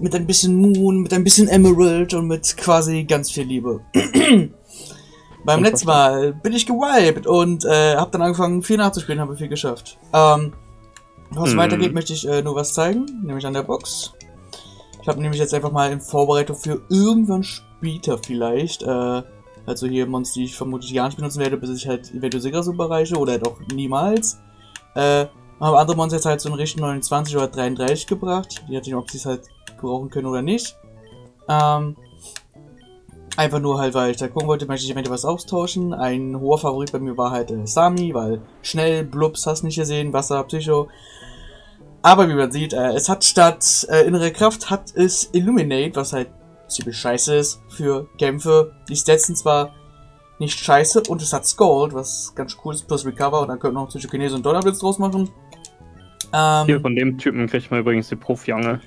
mit ein bisschen Moon, mit ein bisschen Emerald und mit quasi ganz viel Liebe. Beim letzten Mal bin ich gewiped und äh, habe dann angefangen, viel nachzuspielen, habe viel geschafft. Ähm, was hm. weitergeht, möchte ich äh, nur was zeigen, nämlich an der Box. Ich habe nämlich jetzt einfach mal in Vorbereitung für irgendwann später vielleicht, äh, also hier Monster, die ich vermutlich gar nicht benutzen werde, bis ich halt eventuell Sigras bereiche oder doch niemals. Äh, haben andere Monster jetzt halt so in Richtung 29 oder 33 gebracht. Nachdem, ob sie es halt brauchen können oder nicht. Ähm, einfach nur halt, weil ich da gucken wollte, möchte ich eventuell was austauschen. Ein hoher Favorit bei mir war halt äh, Sami, weil schnell, Blubs, hast nicht gesehen, Wasser, Psycho. Aber wie man sieht, äh, es hat statt äh, innere Kraft, hat es Illuminate, was halt ziemlich scheiße ist für Kämpfe. Die Stats sind zwar nicht scheiße und es hat Scold, was ganz cool ist, plus Recover und dann könnte man noch Psychokinese und Donnerblitz draus machen. Ähm, Hier von dem Typen kriegt man übrigens die Profi-Angel.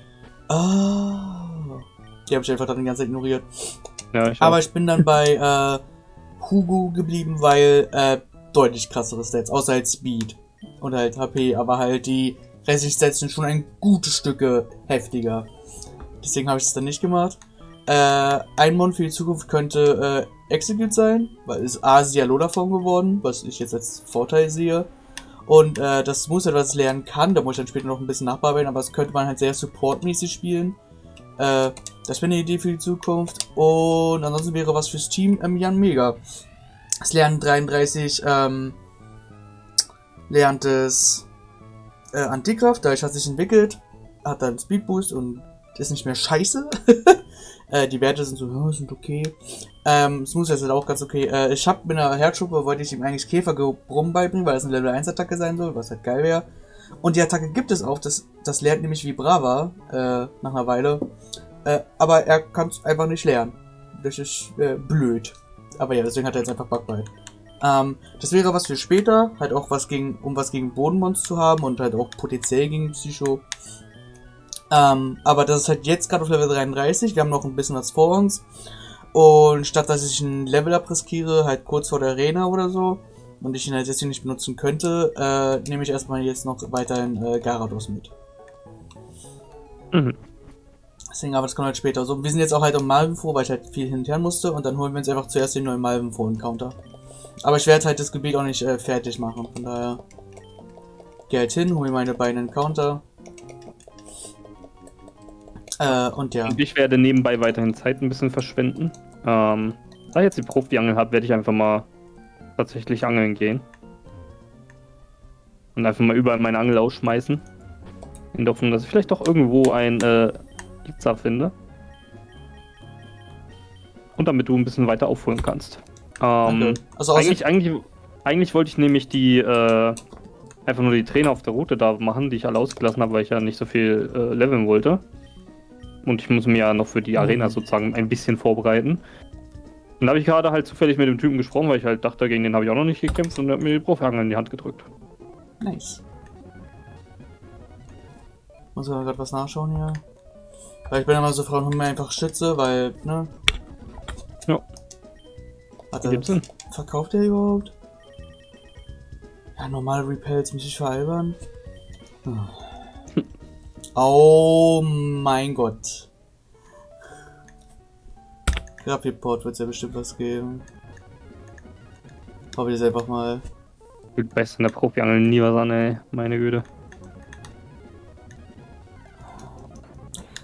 Oh. Die habe ich einfach dann die ganze Zeit ignoriert. Ja, ich Aber ich bin dann bei äh, Hugo geblieben, weil äh, deutlich krassere Stats, außer halt Speed und halt HP, aber halt die restlichen Stats sind schon ein gutes Stücke heftiger. Deswegen habe ich es dann nicht gemacht. Äh, ein Mon für die Zukunft könnte äh, Execute sein, weil es A ist Dialoda-Form geworden, was ich jetzt als Vorteil sehe. Und äh, das muss etwas lernen kann, da muss ich dann später noch ein bisschen nachbearbeiten, aber das könnte man halt sehr supportmäßig spielen. Äh, das wäre eine Idee für die Zukunft. Und ansonsten wäre was fürs Team ähm, Jan Mega. Es lernt 33, ähm, lernt es äh, Antikraft, dadurch hat sich entwickelt, hat dann Speed Boost und ist nicht mehr scheiße. Äh, die Werte sind so, oh, sind okay. Ähm, Smooth ist halt auch ganz okay. Äh, ich hab mit einer Herzschuppe, wollte ich ihm eigentlich Käfergebrumm beibringen, weil das eine Level 1 Attacke sein soll, was halt geil wäre. Und die Attacke gibt es auch, das, das lernt nämlich wie Brava, äh, nach einer Weile. Äh, aber er kann es einfach nicht lernen. Das ist äh, blöd. Aber ja, deswegen hat er jetzt einfach Backbite. Ähm, das wäre was für später, halt auch was gegen, um was gegen Bodenmons zu haben und halt auch potenziell gegen Psycho. Ähm, aber das ist halt jetzt gerade auf Level 33. Wir haben noch ein bisschen was vor uns. Und statt dass ich ein Level-Up riskiere, halt kurz vor der Arena oder so, und ich ihn halt jetzt hier nicht benutzen könnte, äh, nehme ich erstmal jetzt noch weiterhin äh, Garados mit. Mhm. Deswegen, aber das kommt halt später. So, wir sind jetzt auch halt um Malven vor, weil ich halt viel hin und her musste, und dann holen wir uns einfach zuerst den neuen Malven vor Encounter. Aber ich werde halt das Gebiet auch nicht äh, fertig machen, von daher. Geh halt hin, hole meine beiden Encounter. Äh, und ja. Und ich werde nebenbei weiterhin Zeit ein bisschen verschwenden. Ähm, da ich jetzt die Profi-Angel habe, werde ich einfach mal tatsächlich angeln gehen. Und einfach mal überall meine Angel ausschmeißen. In der Hoffnung, dass ich vielleicht doch irgendwo ein äh, Pizza finde. Und damit du ein bisschen weiter aufholen kannst. Ähm, also eigentlich, eigentlich, eigentlich wollte ich nämlich die äh, einfach nur die Trainer auf der Route da machen, die ich alle ausgelassen habe, weil ich ja nicht so viel äh, leveln wollte. Und ich muss mir ja noch für die Arena mhm. sozusagen ein bisschen vorbereiten. Und da habe ich gerade halt zufällig mit dem Typen gesprochen, weil ich halt dachte, gegen den habe ich auch noch nicht gekämpft und er hat mir die Profangel in die Hand gedrückt. Nice. Muss aber gerade was nachschauen hier. Weil ich bin immer so froh, mir einfach Schütze, weil, ne? Ja. Warte, gibt's denn? verkauft der überhaupt? Ja, normale Repels, mich ich veralbern? Hm. Oh mein Gott. Graphic-Port wird es ja bestimmt was geben. Ich das einfach mal. Wird besser in der Profi-Angel nie was an, ey. Meine Güte.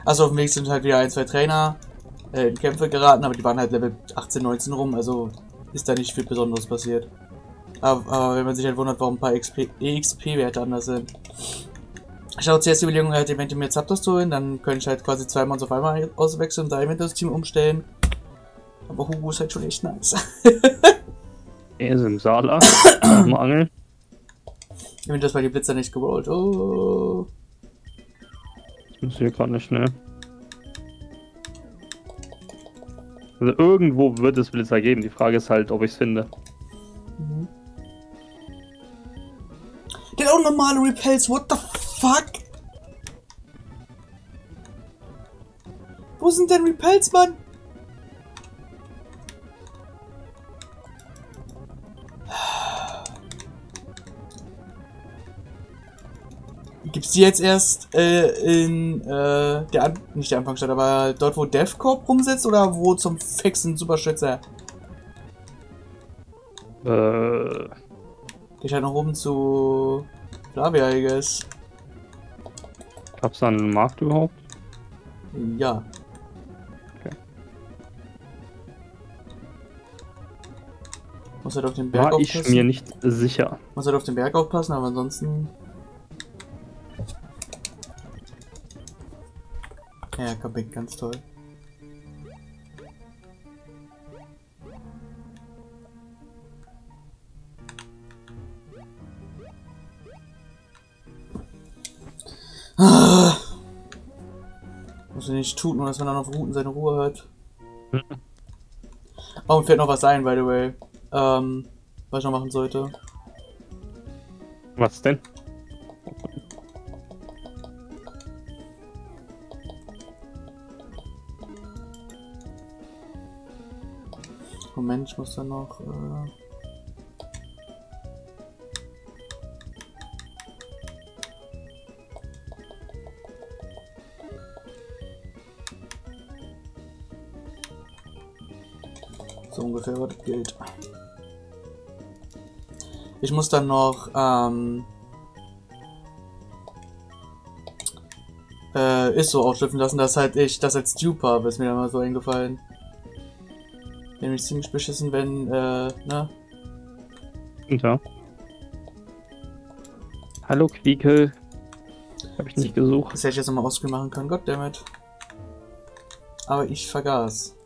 Also auf dem Weg sind halt wieder ein, zwei Trainer äh, in Kämpfe geraten, aber die waren halt Level 18, 19 rum, also ist da nicht viel Besonderes passiert. Aber, aber wenn man sich halt wundert, warum ein paar EXP-Werte anders sind. Ich habe zuerst die Überlegung, halt eventuell mir Zapdos zu holen, dann könnte ich halt quasi zwei Mons auf einmal auswechseln und da eventuell das Team umstellen. Aber Hugo ist halt schon echt nice. er ist im Saala, am Angeln. Ich bin das bei die Blitzer nicht gerollt. Oh. Ich hier gerade nicht, ne? Also irgendwo wird es Blitzer geben. Die Frage ist halt, ob ich es finde. Mhm. Der normale Repels, what the fuck? Wo sind denn Repels, Mann? Gibt's die jetzt erst äh, in äh, der An nicht der Anfangsstadt, aber dort, wo DevCorp rumsitzt oder wo zum fixen Superschützer? Äh. Geht halt noch oben zu Flavia, I guess. Gab's da einen Markt überhaupt? Ja. Okay. Muss halt auf den Berg War aufpassen. ich mir nicht sicher. Muss halt auf den Berg aufpassen, aber ansonsten Ja, Kabik, ganz toll. Nicht tun, nur dass man dann auf Routen seine Ruhe hat. oh, und fällt noch was ein, by the way. Ähm, was ich noch machen sollte. Was denn? Moment, ich muss dann noch. Äh ungefähr, was gilt. Ich muss dann noch ähm, äh, ist so aufschlüpfen lassen, dass halt ich das als Dupe habe, ist mir dann mal so eingefallen. Nämlich ziemlich beschissen, wenn, äh, ne? Ja. Hallo Quiekel. Hab ich nicht gesucht. Das hätte ich jetzt nochmal ausspielen machen können, goddammit. Aber ich vergaß.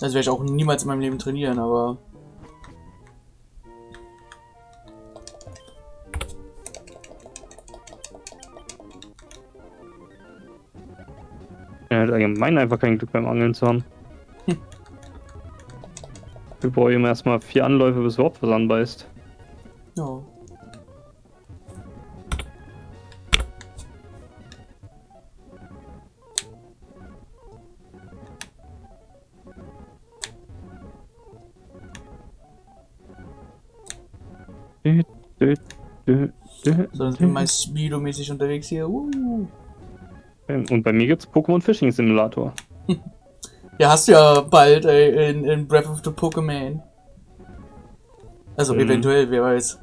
Das werde ich auch niemals in meinem Leben trainieren, aber halt allgemein einfach kein Glück beim Angeln zu haben. Hm. Wir brauchen erstmal vier Anläufe, bis überhaupt was anbeißt. Dann ich Speedo-mäßig unterwegs hier. Uh. Und bei mir gibt's Pokémon Fishing Simulator. Ja, hast du ja bald ey, in, in Breath of the Pokémon. Also mhm. eventuell, wer weiß.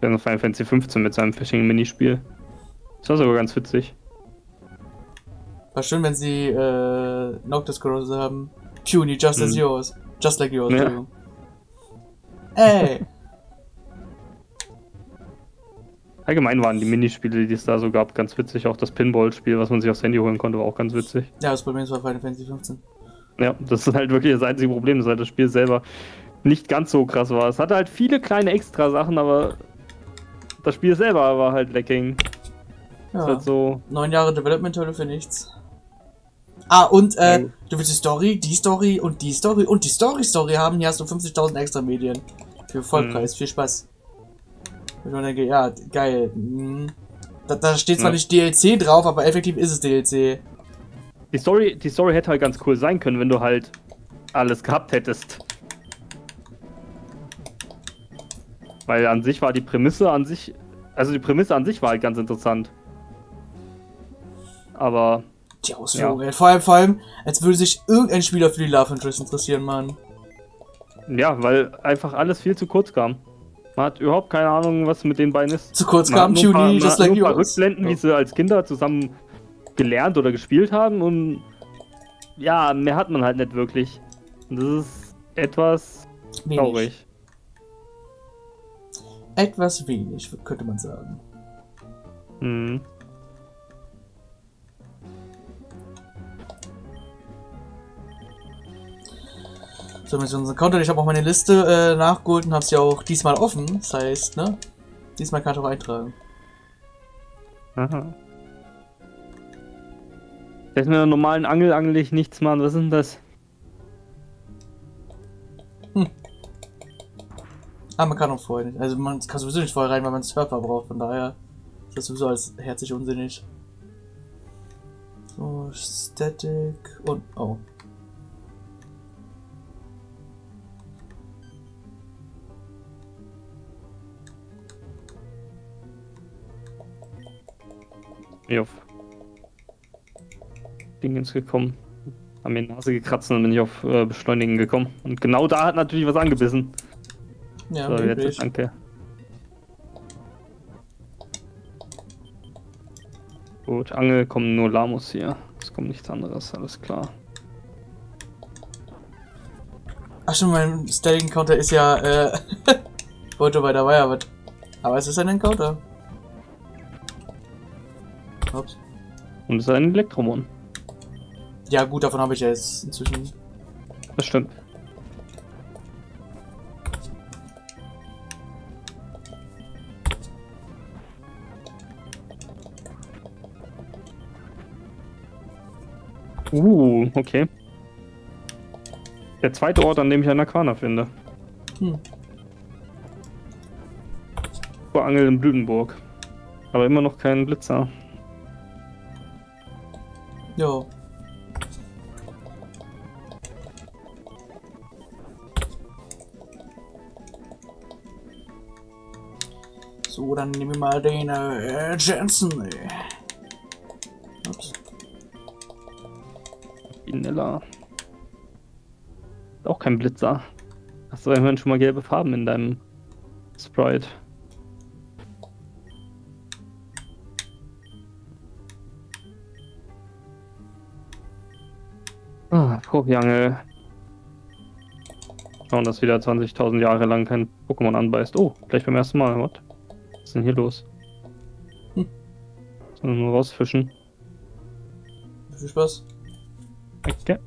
Ja, noch Final Fantasy 15 mit seinem Fishing-Minispiel. Das war sogar ganz witzig. War schön, wenn sie äh, Noctis Corrosive haben. Puny, just mhm. as yours. Just like yours, ja. Ey! Allgemein waren die Minispiele, die es da so gab, ganz witzig. Auch das Pinball-Spiel, was man sich aufs Handy holen konnte, war auch ganz witzig. Ja, das Problem ist bei Final Fantasy 15. Ja, das ist halt wirklich das einzige Problem, dass halt das Spiel selber nicht ganz so krass war. Es hatte halt viele kleine Extra-Sachen, aber das Spiel selber war halt lacking. Ja. Halt so. Neun Jahre Development-Hölle für nichts. Ah, und äh, ja. du willst die Story, die Story und die Story und die Story-Story haben. Hier hast du 50.000 extra Medien. Für Vollpreis. Hm. Viel Spaß. Ich denke, ja, geil. Hm. Da, da steht zwar ja. nicht DLC drauf, aber effektiv ist es DLC. Die Story, die Story hätte halt ganz cool sein können, wenn du halt alles gehabt hättest. Weil an sich war die Prämisse an sich, also die Prämisse an sich war halt ganz interessant. Aber. Die Ausführung, ja. vor allem, vor allem, als würde sich irgendein Spieler für die Love Interest interessieren, Mann. Ja, weil einfach alles viel zu kurz kam. Man hat überhaupt keine Ahnung, was mit den beiden ist. Zu kurz kam Puny, just like yours. Rückblenden, wie sie als Kinder zusammen gelernt oder gespielt haben und ja, mehr hat man halt nicht wirklich. Und das ist etwas wenig. traurig. Etwas wenig, könnte man sagen. Mhm. So, mit unserem Counter. Ich habe auch meine Liste äh, nachgeholt und habe sie auch diesmal offen. Das heißt, ne? Diesmal kann ich auch eintragen. Aha. Das ist mit einer normalen Angel angel ich nichts, Mann. Was ist denn das? Hm. Ah, man kann auch vorher nicht. Also man kann sowieso nicht vorher rein, weil man Surfer braucht, von daher Das ist so als herzlich unsinnig. So, Static und. Oh. Bin auf Dingens gekommen. Haben mir die Nase gekratzt und dann bin ich auf äh, Beschleunigen gekommen. Und genau da hat natürlich was angebissen. Ja, so, jetzt, danke. Gut, Angel kommen nur Lamus hier. Es kommt nichts anderes, alles klar. Ach schon, mein Static Counter ist ja, äh, Foto bei der Wirewood. Aber es ist ein Encounter. Ups. Und es ist ein Elektromon. Ja gut, davon habe ich ja jetzt inzwischen. Das stimmt. Uh, okay. Der zweite Ort, an dem ich einen Aquana finde. Hm. Vor Angel in Blütenburg. Aber immer noch keinen Blitzer. Jo. So, dann nehmen wir mal den äh, Jensen. Ups. Vanilla. Auch kein Blitzer. Hast du immerhin schon mal gelbe Farben in deinem Sprite? Profiangel. Schauen, dass wieder 20.000 Jahre lang kein Pokémon anbeißt. Oh, gleich beim ersten Mal. Was? Was ist denn hier los? Hm. Sollen wir nur rausfischen? Viel Spaß. Okay.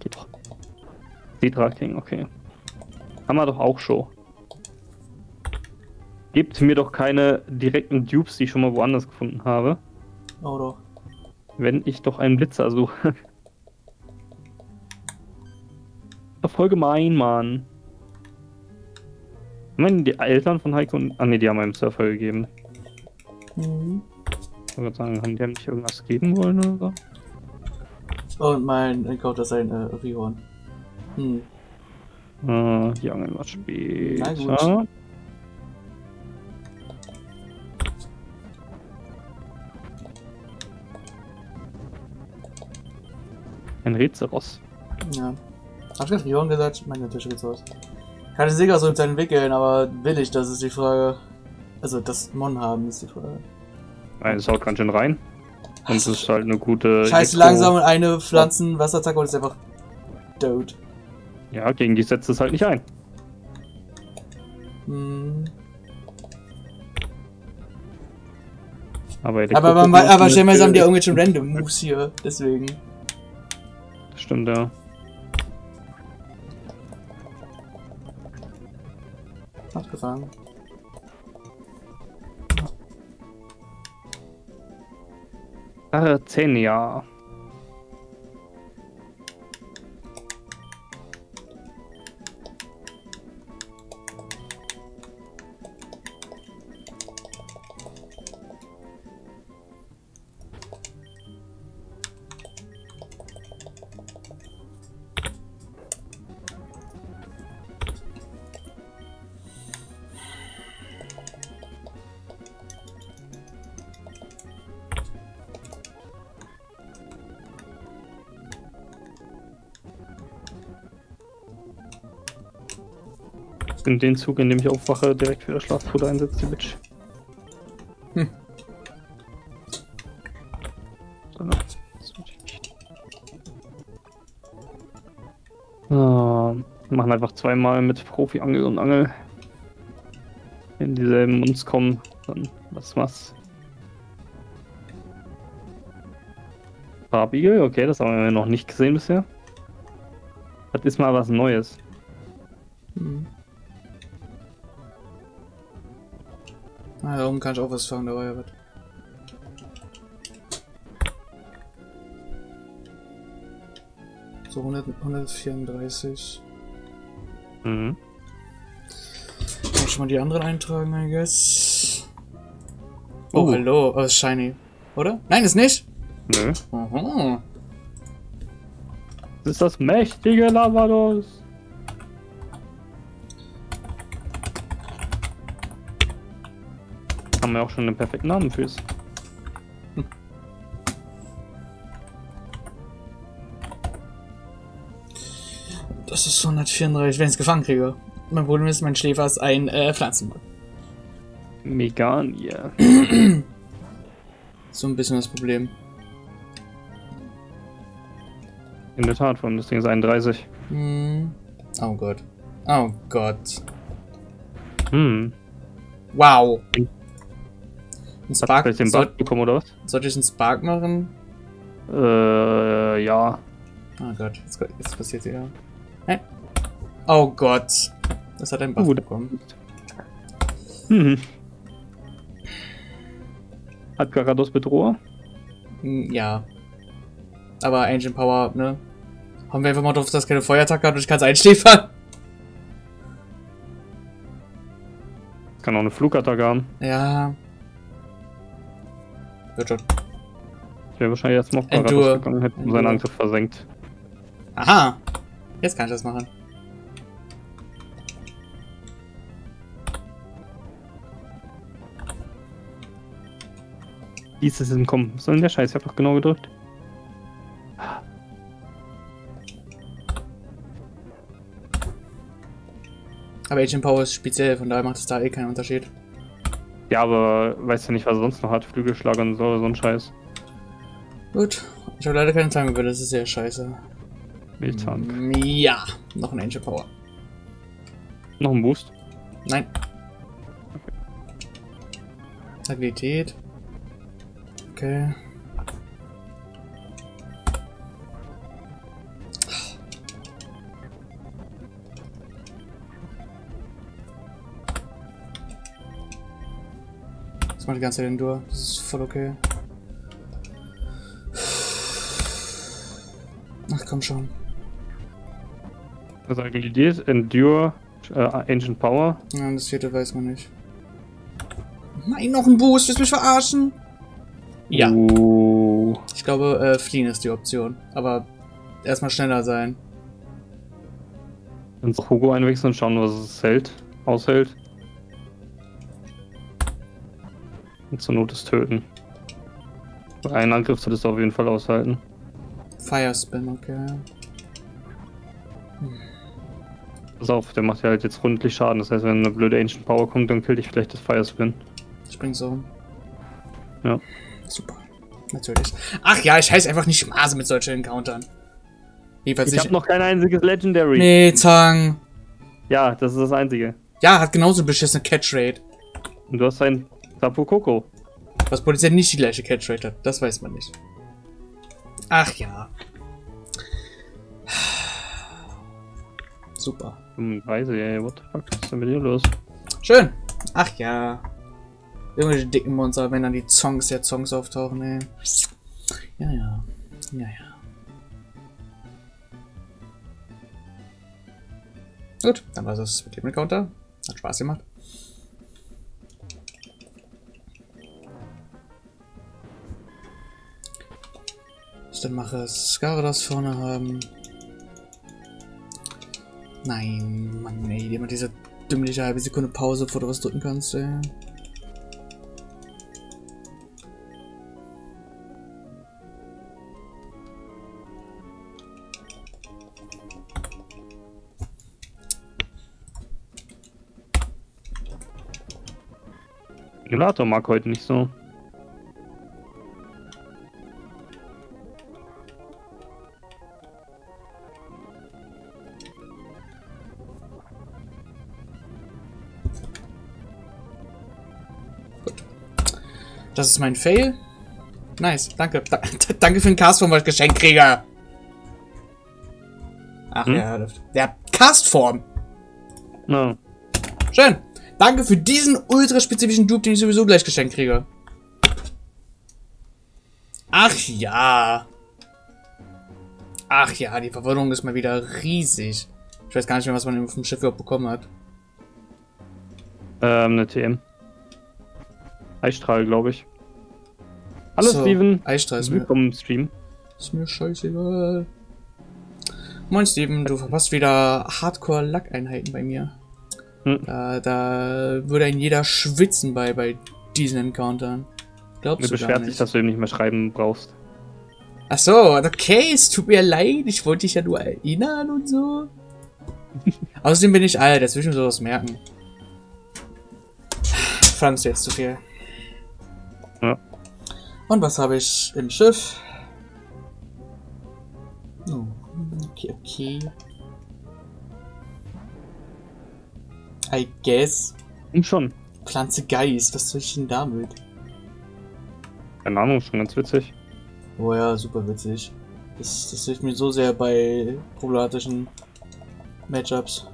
Geht doch. Cedra King, okay. Haben wir doch auch schon. Gebt mir doch keine direkten Dupes, die ich schon mal woanders gefunden habe. Oh doch. Wenn ich doch einen Blitzer suche. Doch voll gemein, Mann. Ich meine, die Eltern von Heiko und. Ah ne, die haben einem Surfer gegeben. Mhm. Ich würde sagen, haben die nicht irgendwas geben wollen oder so? Und mein Encounter ist ein äh, Rihorn. Hm. Äh, die Angeln was später. Na gut. Ein Rätselross. Ja. Hab ich gerade Rion gesagt? Meine Tische geht's aus. Kann ich sicher so entwickeln, aber will ich, das ist die Frage. Also das Mon haben ist die Frage. Nein, es haut ganz schön rein. Und es ist halt eine gute. Scheiße langsam und eine Pflanzen Wasserattacke und ist einfach tot. Ja, gegen die setzt es halt nicht ein. Hm. Aber, aber, man, aber stell mal, haben die irgendwelche Random Moves hier, deswegen. Stimmt, ja. Abgefangen. Arzenia. In den Zug, in dem ich aufwache, direkt wieder Schlafpuder einsetzt, die Bitch. Hm. Ah, wir machen einfach zweimal mit Profi-Angel und Angel. Wenn dieselben uns kommen, dann was was. Farbigel, okay, das haben wir noch nicht gesehen bisher. Das ist mal was Neues. Hm. Ah, da oben kann ich auch was fangen, da war ja was. So 100, 134. Mhm. Kann ich mal die anderen eintragen, I guess. Oh, uh. hallo. Oh, ist shiny. Oder? Nein, ist nicht? Nö. Aha. Das ist das mächtige Lavados. Haben wir auch schon einen perfekten Namen fürs. Das ist 134, wenn ich es gefangen kriege. Mein Problem ist, mein Schläfer ist ein äh, Pflanzenmann. Megania. so ein bisschen das Problem. In der Tat, von das Ding ist 31. Hm. Oh Gott. Oh Gott. Hm. Wow. Ein Spark. Hat den Bug bekommen oder was? Sollte ich einen Spark machen? Äh, ja. Oh Gott, jetzt, jetzt passiert ja. Nein. Oh Gott. Das hat ein Buff uh, bekommen. Hm. Hat Garados Bedroher? Ja. Aber Ancient Power, ne? Haben wir einfach mal drauf, dass keine Feuerattacke hat und ich kann es einschläfern. Kann auch eine Flugattacke haben. Ja. Wird schon. Ich wäre wahrscheinlich jetzt noch Garados gegangen, hätte seinen Angriff versenkt. Aha. Jetzt kann ich das machen. Hieß es entkommen. Was soll denn der Scheiß? Ich hab doch genau gedrückt. Aber Agent Power ist speziell, von daher macht es da eh keinen Unterschied. Ja, aber weißt du nicht, was er sonst noch hat? Flügelschlag und so, so ein Scheiß. Gut. Ich habe leider keine Tank, das ist sehr scheiße. Miltank. Ja, noch ein Angel Power. Noch ein Boost? Nein. Okay. Agilität. Okay. Macht die ganze Zeit den Dur. Das ist voll okay. Ach komm schon. Also Agilität, Endure, äh, Ancient Power. Ja, und das vierte weiß man nicht. Nein, noch ein Boost, willst du mich verarschen? Ja. Uh. Ich glaube, äh, fliehen ist die Option. Aber erstmal schneller sein. Ins Hugo einwechseln und schauen, was es hält, aushält. Und zur Not ist töten. Einen Angriff solltest du auf jeden Fall aushalten. Fire Spin, okay. Hm. Pass auf, der macht ja halt jetzt rundlich Schaden. Das heißt, wenn eine blöde Ancient Power kommt, dann killt dich vielleicht das Fire Spin. Spring so. Ja. Super. Natürlich. Ach ja, ich heiße einfach nicht Maße mit solchen Encountern. Jedenfalls ich habe noch kein einziges Legendary. Nee, Zang. Ja, das ist das einzige. Ja, hat genauso beschissene Catch-Rate. Und du hast ein Tapu Coco. Was potenziell nicht die gleiche Catch-Rate hat, das weiß man nicht. Ach ja. Super. Hm, Weise, ey, what the fuck, was ist denn mit dir los? Schön. Ach ja. Irgendwelche dicken Monster, wenn dann die Songs der Songs auftauchen, ey. Ja, ja. Ja, ja. Gut, dann war das mit dem Counter. Hat Spaß gemacht. Ich dann mache Skaradas vorne haben. Nein, Mann, ey, immer diese dümmliche halbe Sekunde Pause, bevor du was drücken kannst, ey. Emulator mag heute nicht so. Das ist mein Fail. Nice, danke. Da, danke für den Castform, weil ich Geschenk kriege. Ach hm? ja, der Castform. No. Schön. Danke für diesen ultra spezifischen Dupe, den ich sowieso gleich geschenkt kriege. Ach ja. Ach ja, die Verwirrung ist mal wieder riesig. Ich weiß gar nicht mehr, was man auf dem Schiff überhaupt bekommen hat. Ähm, eine TM. Eisstrahl, glaube ich. Hallo so, Steven. Eisstrahl ist Willkommen im Stream. Ist mir scheißegal. Moin Steven, du verpasst wieder Hardcore-Lack-Einheiten bei mir. Hm. Da, da würde ein jeder schwitzen bei, bei diesen Encountern. Glaubst mir du beschwert sich, dass du eben nicht mehr schreiben brauchst. Ach so, okay, es tut mir leid, ich wollte dich ja nur erinnern und so. Außerdem bin ich alt, dazwischen soll das merken. Du jetzt zu viel. Und was habe ich im Schiff? Oh, okay, okay. I guess. Und schon. Pflanze Geist, was soll ich denn damit? Keine Ahnung, schon ganz witzig. Oh ja, super witzig. Das, das hilft mir so sehr bei problematischen Matchups.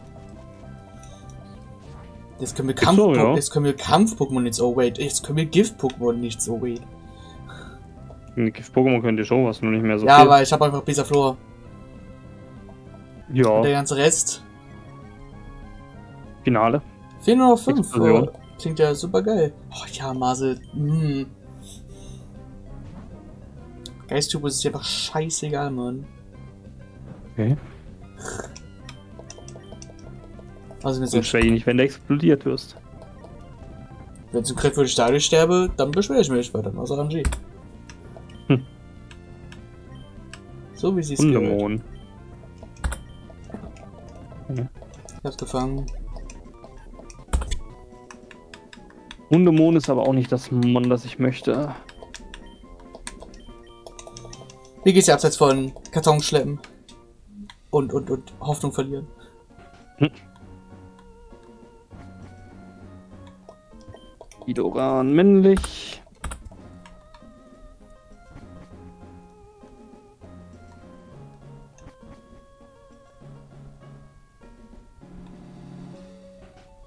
Jetzt können wir Kampf, so, ja. jetzt können wir Kampf-Pokémon nicht so wait. Jetzt können wir Gift-Pokémon nicht so wait. Gift-Pokémon könnt ihr schon, was nur nicht mehr so Ja, viel. aber ich habe einfach Bisaflor. Ja. Und der ganze Rest. Finale. Fehlen nur noch 5. Oh, klingt ja super geil. Oh ja, Masel. Mm. Geisttubus ist einfach scheißegal, Mann. Okay. Also mir sehr schwer nicht, wenn du explodiert wirst. Wenn zum Krieg ich dadurch sterbe, dann beschwere ich mich, weil dann war es RNG. So wie sie es gehört. Ja. Ich hab's gefangen. Hundemon ist aber auch nicht das Mon, das ich möchte. Wie geht's dir abseits von Karton schleppen? Und, und, und Hoffnung verlieren? Hm. Idoran männlich.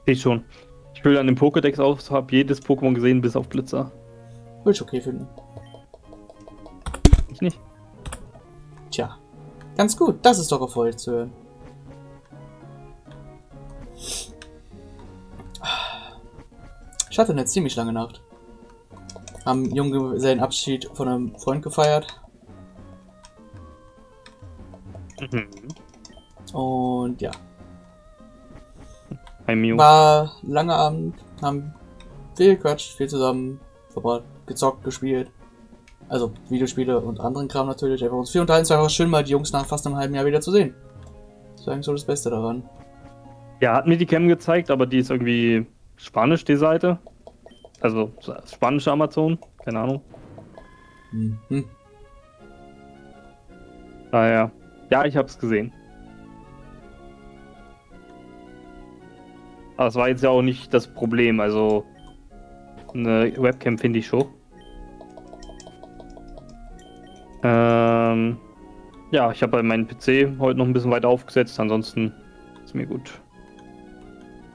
Ich schon. Ich will an dem Pokédex aus, habe jedes Pokémon gesehen, bis auf Blitzer. Würde ich okay finden. Ich nicht. Tja. Ganz gut, das ist doch erfreulich zu hören. Ich hatte eine ziemlich lange Nacht. Haben Junge seinen Abschied von einem Freund gefeiert. Mhm. Und ja. War langer Abend, haben viel gequatscht, viel zusammen verbracht, gezockt, gespielt. Also Videospiele und anderen Kram natürlich. Einfach uns viel unterhalten. Es war schön, mal die Jungs nach fast einem halben Jahr wieder zu sehen. Das ist eigentlich so das Beste daran. Ja, hat mir die Cam gezeigt, aber die ist irgendwie Spanisch, die Seite. Also spanische Amazon, keine Ahnung. Mhm. Daher. Ja, ich hab's gesehen. Aber es war jetzt ja auch nicht das Problem, also eine Webcam finde ich schon. Ähm, ja, ich habe meinen PC heute noch ein bisschen weiter aufgesetzt, ansonsten ist mir gut.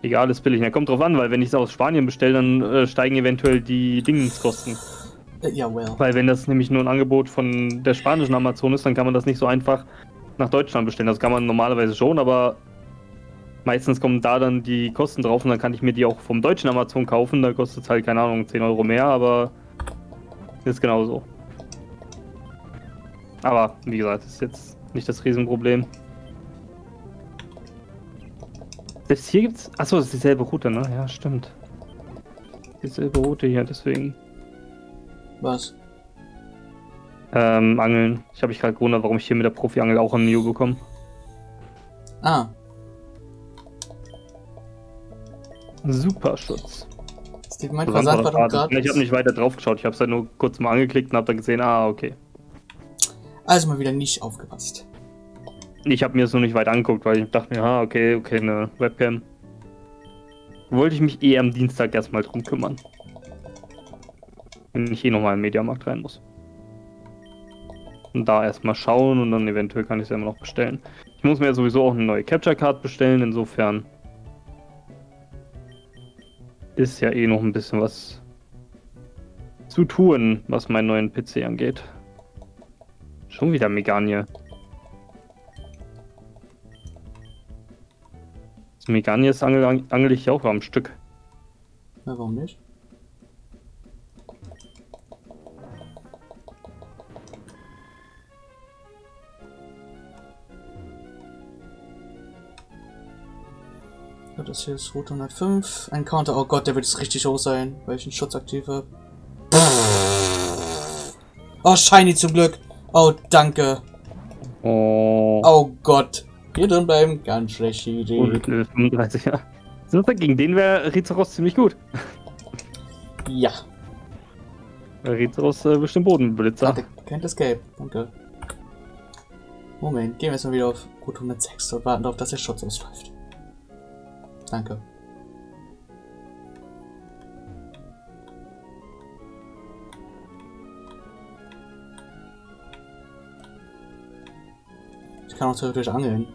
Egal, ist billig. Ja, kommt drauf an, weil wenn ich es aus Spanien bestelle, dann äh, steigen eventuell die Dingenskosten. Ja, well. Weil wenn das nämlich nur ein Angebot von der spanischen Amazon ist, dann kann man das nicht so einfach nach Deutschland bestellen. Das kann man normalerweise schon, aber meistens kommen da dann die Kosten drauf und dann kann ich mir die auch vom deutschen Amazon kaufen. Da kostet es halt, keine Ahnung, 10 Euro mehr, aber ist genauso. Aber wie gesagt, ist jetzt nicht das Riesenproblem. Selbst hier gibt's. Achso, das ist dieselbe Route, ne? Ja, stimmt. Dieselbe Route hier, deswegen. Was? Ähm, Angeln. Ich habe mich gerade gewundert, warum ich hier mit der Profi-Angel auch ein Mew bekomme. Ah. Superschutz. Steve meint, Versand war doch Ich habe nicht weiter drauf geschaut. Ich habe es halt nur kurz mal angeklickt und habe dann gesehen, ah, okay. Also mal wieder nicht aufgepasst. Ich habe mir das noch nicht weit angeguckt, weil ich dachte mir, ah, okay, okay, eine Webcam. Wollte ich mich eh am Dienstag erstmal drum kümmern. Wenn ich eh nochmal in den Mediamarkt rein muss. Und da erstmal schauen und dann eventuell kann ich es ja immer noch bestellen. Ich muss mir ja sowieso auch eine neue Capture Card bestellen, insofern ist ja eh noch ein bisschen was zu tun, was meinen neuen PC angeht. Schon wieder Meganie. Das Meganius angel, ich auch am Stück. Ja, warum nicht? Das hier ist Route 105. Ein Counter. Oh Gott, der wird jetzt richtig hoch sein, weil ich einen Schutz aktiv habe. Oh, Shiny zum Glück. Oh, danke. Oh. Oh Gott. Hier drin bleiben, ganz schlechte Idee. Level 35, ja. Gegen den wäre Rizeros ziemlich gut. Ja. Rizeros äh, bestimmt Bodenblitzer. Warte, kennt Escape. Danke. Moment, gehen wir jetzt mal wieder auf Route 106 und warten darauf, dass der Schutz ausläuft. Danke. Ich kann auch theoretisch angeln.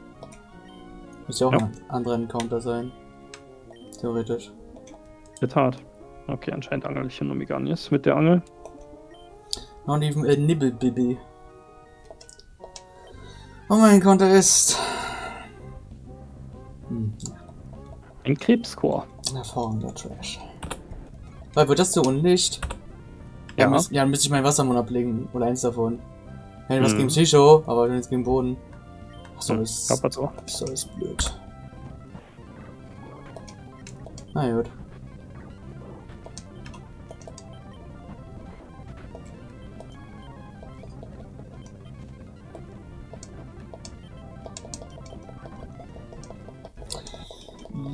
Muss ja auch ja. ein anderer Encounter sein. Theoretisch. In Tat. Okay, anscheinend angel ich hier nur Meganius mit der Angel. Not even a nibble baby. Oh mein Konter ist. Hm. Ein Krebscore. Hervorragender Trash. Weil wird das so unlicht? Ja. Ja, müß, ja, dann müsste ich meinen Wassermond ablegen. Oder eins davon. Ja, was hm. gegen Psycho, aber jetzt gegen Boden. Achso, hm, ist. So ist blöd. Na gut.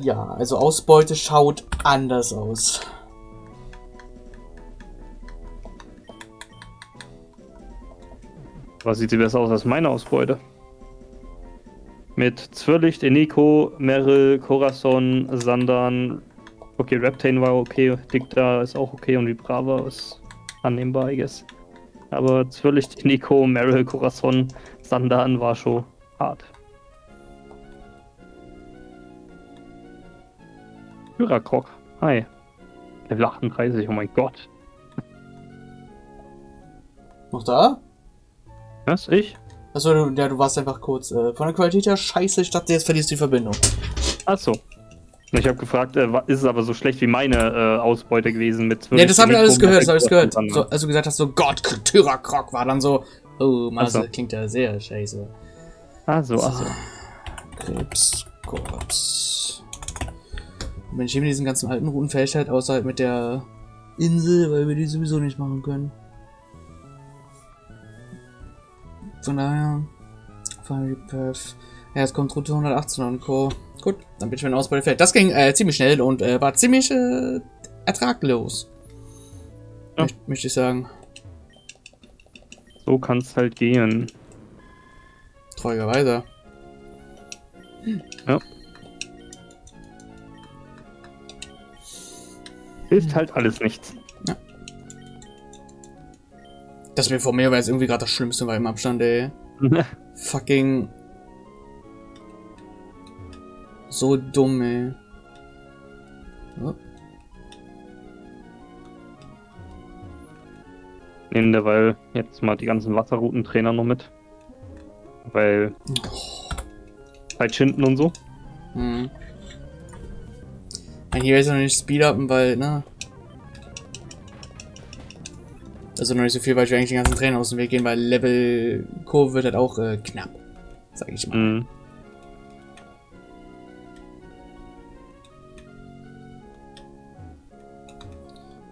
Ja, also Ausbeute schaut anders aus. Was sieht sie besser aus als meine Ausbeute? Mit Zwirlicht, Eniko, Meryl, Corazon, Sandan. Okay, Reptane war okay, Dicta ist auch okay und Vibrava ist annehmbar, I guess. Aber Zwirlicht, Eniko, Meryl, Corazon, Sandan war schon hart. Hyrakrok, hi. Level 38, oh mein Gott. Noch da? Was, ich? Achso, du, ja, du warst einfach kurz. Äh, von der Qualität her scheiße, ich dachte, jetzt verlierst du die Verbindung. Achso. Ich habe gefragt, äh, ist es aber so schlecht wie meine äh, Ausbeute gewesen mit 12 Ja, das habe ich alles gehört, das habe ich gehört. So, als du gesagt hast, so Gott, Tyrakrok war dann so, oh, Mase, so. klingt ja sehr scheiße. Also, so. achso. Krebskorps. Wenn ich eben diesen ganzen alten Routen Fähigkeit, außer halt mit der Insel, weil wir die sowieso nicht machen können. Von daher. Fire Path. Ja, jetzt kommt Route 118 und Co. Gut, dann bin ich mein Ausbeute fertig. Das ging äh, ziemlich schnell und äh, war ziemlich äh, ertraglos. Ja. Möcht, möchte ich sagen. So kann es halt gehen. Traurigerweise. Hm. Ja. Hilft halt alles nichts. Ja. Das mir vor mir war jetzt irgendwie gerade das Schlimmste war im Abstand, ey. Fucking. So dumm, ey. Oh. Nehmen derweil jetzt mal die ganzen Wasserroutentrainer noch mit. Weil. Oh. Zeit schinden und so. Hm. Hier ist noch nicht Speed-Upen, weil, ne? Also noch nicht so viel, weil ich eigentlich den ganzen Trainer aus dem Weg gehen, weil Level-Kurve wird halt auch äh, knapp. Sag ich mal. Mhm.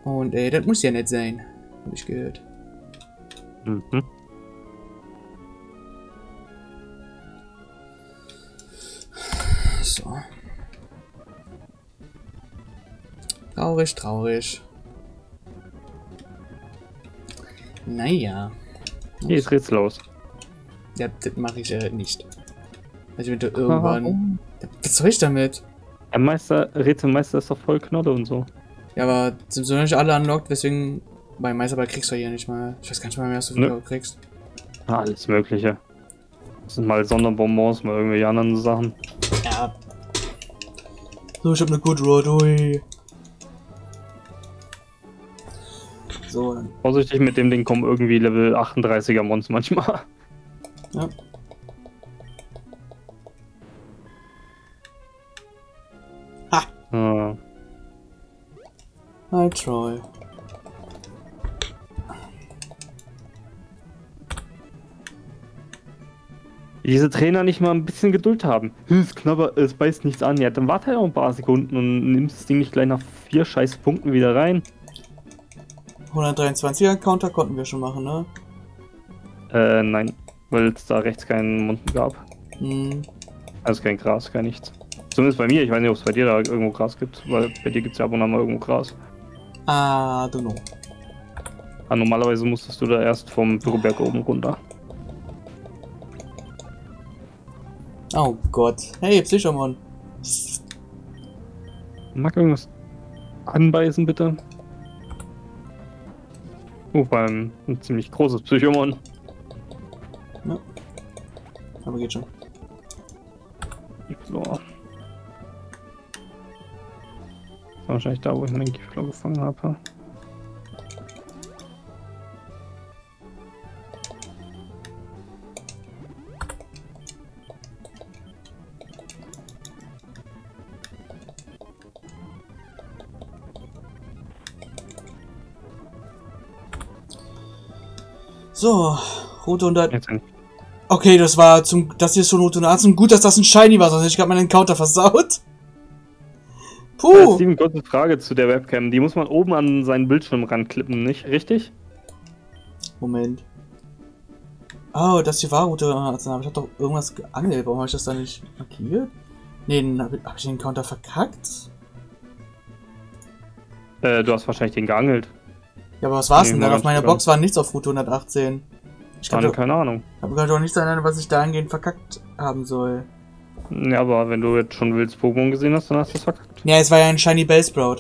Und äh, das muss ja nicht sein. Hab ich gehört. Mhm. So. Traurig, traurig. Naja. Hier ist rätsellos. Ja, das mache ich äh, nicht. Also wenn du irgendwann... Warum? Was soll ich damit? Der Meister, Rätselmeister ist doch voll Knolle und so. Ja, aber sind so nicht alle unlocked, deswegen... Bei Meisterball kriegst du hier nicht mal... Ich weiß gar nicht mal mehr, was du ne. kriegst. Alles mögliche. Das sind mal Sonderbonbons, mal irgendwelche anderen Sachen. Ja. So, ich hab ne Good Rod, So. Vorsichtig mit dem Ding kommen irgendwie Level 38er Mons manchmal. Ja. Ha! Ah. I try. Diese Trainer nicht mal ein bisschen Geduld haben. Es knabber, es beißt nichts an. Ja, dann warte halt auch ein paar Sekunden und nimmst das Ding nicht gleich nach vier scheiß Punkten wieder rein. 123er Counter konnten wir schon machen, ne? Äh, nein. Weil es da rechts keinen Munden gab. Hm. Also kein Gras, kein nichts. Zumindest bei mir, ich weiß nicht, ob es bei dir da irgendwo Gras gibt, weil bei dir gibt es ja ab und an mal irgendwo Gras. Ah, du know. Ah, normalerweise musstest du da erst vom Büroberg oben runter. Oh Gott. Hey, Psychomon. Mag irgendwas anbeißen, bitte? Oh, vor allem ein ziemlich großes Psychomon. Ja. Aber geht schon. So. wahrscheinlich da, wo ich meinen Gifler gefangen habe. So, Route 100. Okay, das war zum. Das hier ist schon Route 118. Gut, dass das ein Shiny war, sonst hätte ich gerade meinen Encounter versaut. Puh. Äh, Steven, kurze Frage zu der Webcam. Die muss man oben an seinen Bildschirm ranklippen, nicht? Richtig? Moment. Oh, das hier war Route 118. Aber ich hab doch irgendwas geangelt. Warum habe ich das da nicht markiert? Nee, habe hab ich den Encounter verkackt? Äh, du hast wahrscheinlich den geangelt. Ja, aber was war's nee, denn dann? Auf meiner Box war nichts auf Route 118. Ich kann keine Ahnung. Aber kann doch nicht sein, was ich dahingehend verkackt haben soll. Ja, aber wenn du jetzt schon willst Pokémon gesehen hast, dann hast du es verkackt. Ja, es war ja ein Shiny Bellsprout.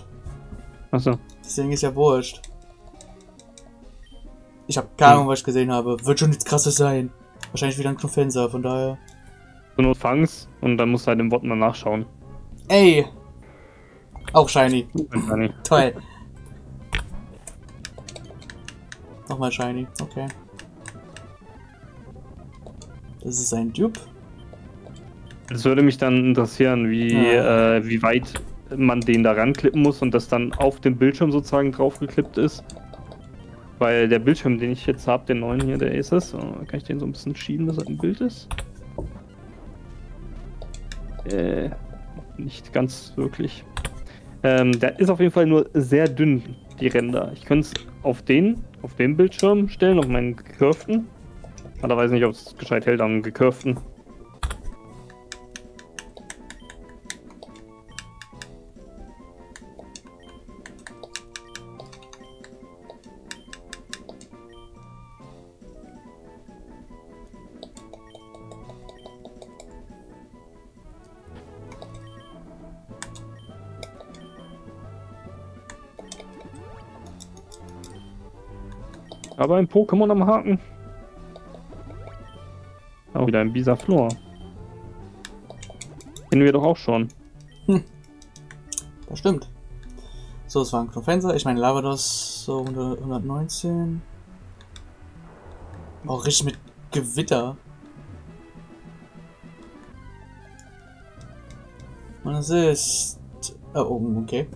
Achso. Deswegen ist ja wurscht. Ich habe keine Ahnung, hm. was ich gesehen habe. Wird schon nichts krasses sein. Wahrscheinlich wieder ein Knufenser, von daher. Du nur fangst und dann musst du halt im Bot mal nachschauen. Ey! Auch Shiny. shiny. Toll. Nochmal Shiny, okay. Das ist ein Dupe. Es würde mich dann interessieren, wie, ja. äh, wie weit man den da ranklippen muss und das dann auf dem Bildschirm sozusagen draufgeklippt ist. Weil der Bildschirm, den ich jetzt habe, den neuen hier, der ist es. Kann ich den so ein bisschen schieben, dass er im Bild ist? Äh, nicht ganz wirklich. Ähm, der ist auf jeden Fall nur sehr dünn, die Ränder. Ich könnte es auf den, auf den Bildschirm stellen, auf meinen gekurften. Aber weiß nicht, ob es gescheit hält am gekurften. Aber ein Pokémon am Haken. Auch wieder ein Bisaflor. Kennen wir doch auch schon. Hm. Das stimmt. So, es war ein Knofenser. Ich meine, Lavados so 119. Auch richtig mit Gewitter. Und es ist... Oh, okay.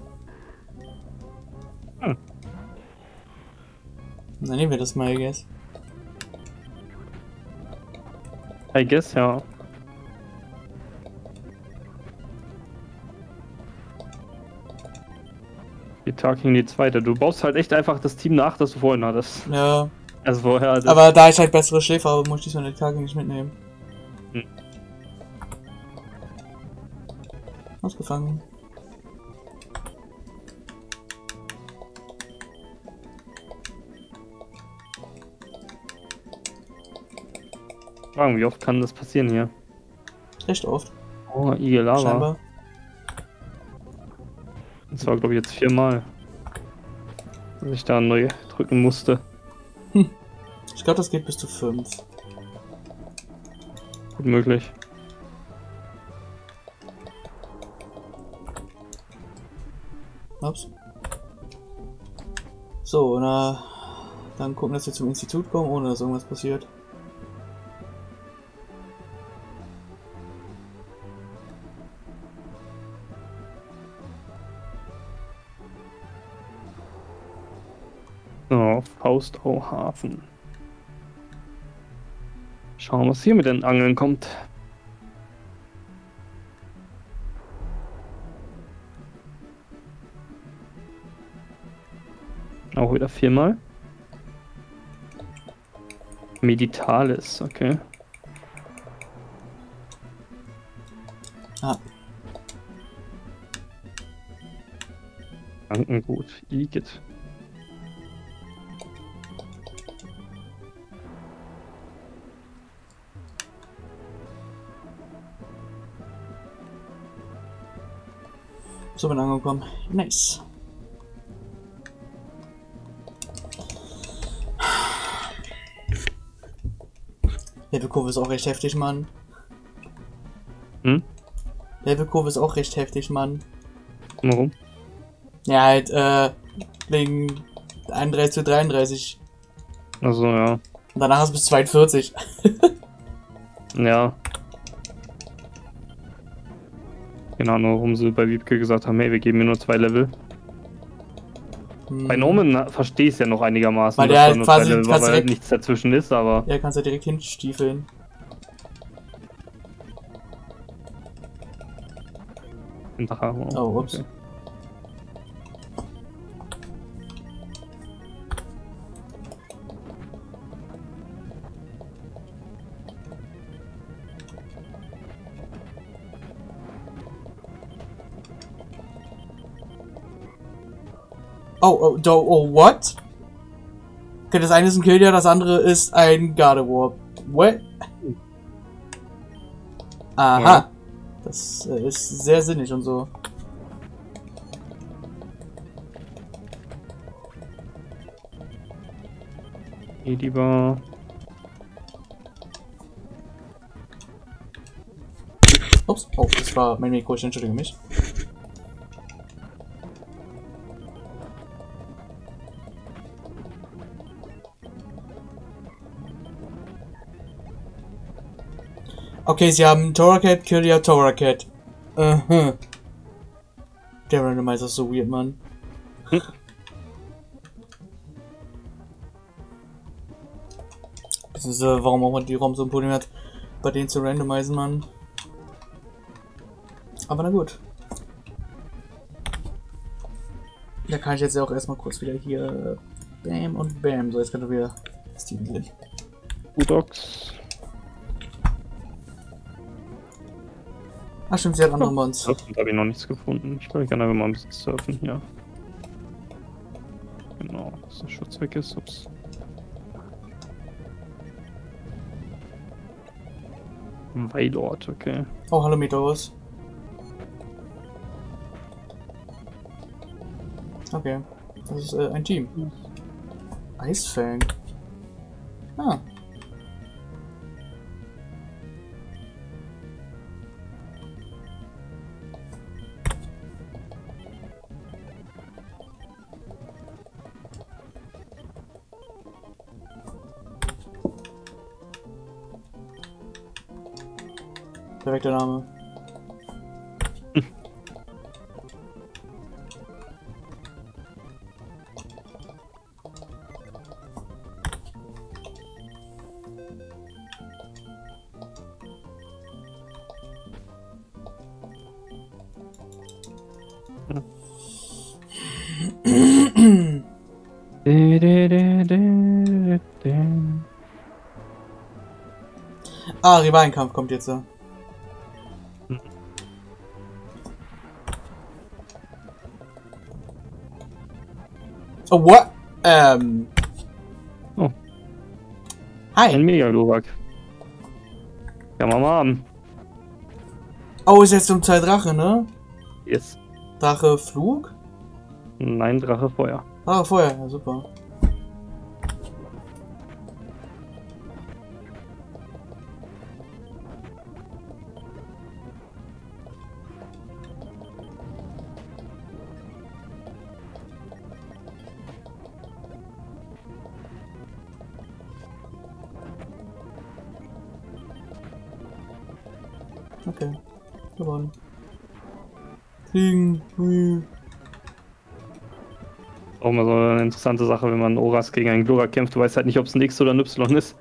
Dann nehmen wir das mal, I guess. I guess, ja. Die Talking die zweite. Du baust halt echt einfach das Team nach, das du vorhin hattest. Ja. Also vorher. hattest. Aber da ich halt bessere Schläfer habe, muss ich diesmal die Talking nicht mitnehmen. Hm. Ausgefangen. Fragen, wie oft kann das passieren hier? Echt oft. Oh, Igel Lava. Scheinbar. Das war, glaube ich, jetzt viermal. Dass ich da neu drücken musste. Hm. Ich glaube, das geht bis zu fünf. Gut möglich. Ups. So, na, dann gucken, dass wir zum Institut kommen, ohne dass irgendwas passiert. So, Faustauhafen. Schauen, was hier mit den Angeln kommt. Auch wieder viermal. Meditalis, okay. Ah. Krankengut, Igitt. So bin angekommen. Nice. Levelkurve ist auch recht heftig, Mann. Hm? Levelkurve ist auch recht heftig, Mann. Warum? Ja, halt, äh, wegen 31 zu 33. Also ja. Und danach ist es bis 42. ja. Genau, nur warum sie bei Wiebke gesagt haben, hey, wir geben mir nur zwei Level. Hm. Bei Nomen verstehe ich es ja noch einigermaßen, weil der halt quasi Level, weil halt nichts dazwischen ist, aber... Ja, kannst ja direkt hinstiefeln. Oh, ups. Okay. Oh, oh, oh, what? Okay, das eine ist ein Killdia, das andere ist ein Gardewarp. What? Aha. Ja. Das äh, ist sehr sinnig und so. Edibar. Ups, oh, das war mein Mikro, ich entschuldige mich. Okay, sie haben Toracat, Killia, Toracat. Uh -huh. Der Randomizer ist so weird, Mann. Hm. Beziehungsweise, warum auch die ROM so ein Problem hat, bei denen zu randomisieren, Mann. Aber na gut. Da kann ich jetzt ja auch erstmal kurz wieder hier Bam und Bam. So, jetzt kann er wieder Steven gehen. Budox. Ach stimmt, sie hat andere Mons. Surfen habe ich noch nichts gefunden. Ich glaube, ich kann einfach mal ein bisschen surfen hier. Genau, dass der Schutz weg ist. Ups. Weilort, okay. Oh, hallo Meteoros. Okay, das ist äh, ein Team. Eisfang. Ah. Perfekter Name. ah, Rivalenkampf kommt jetzt. So. What? Ähm. Oh. Hi. Ein Megalobak. Kann man mal haben. Oh, ist jetzt zum Teil Drache, ne? Yes. Drache Flug? Nein, Drache Feuer. Ah, Feuer, ja, super. Interessante Sache, wenn man Oras gegen einen Glora kämpft. Du weißt halt nicht, ob es ein X oder ein Y ist.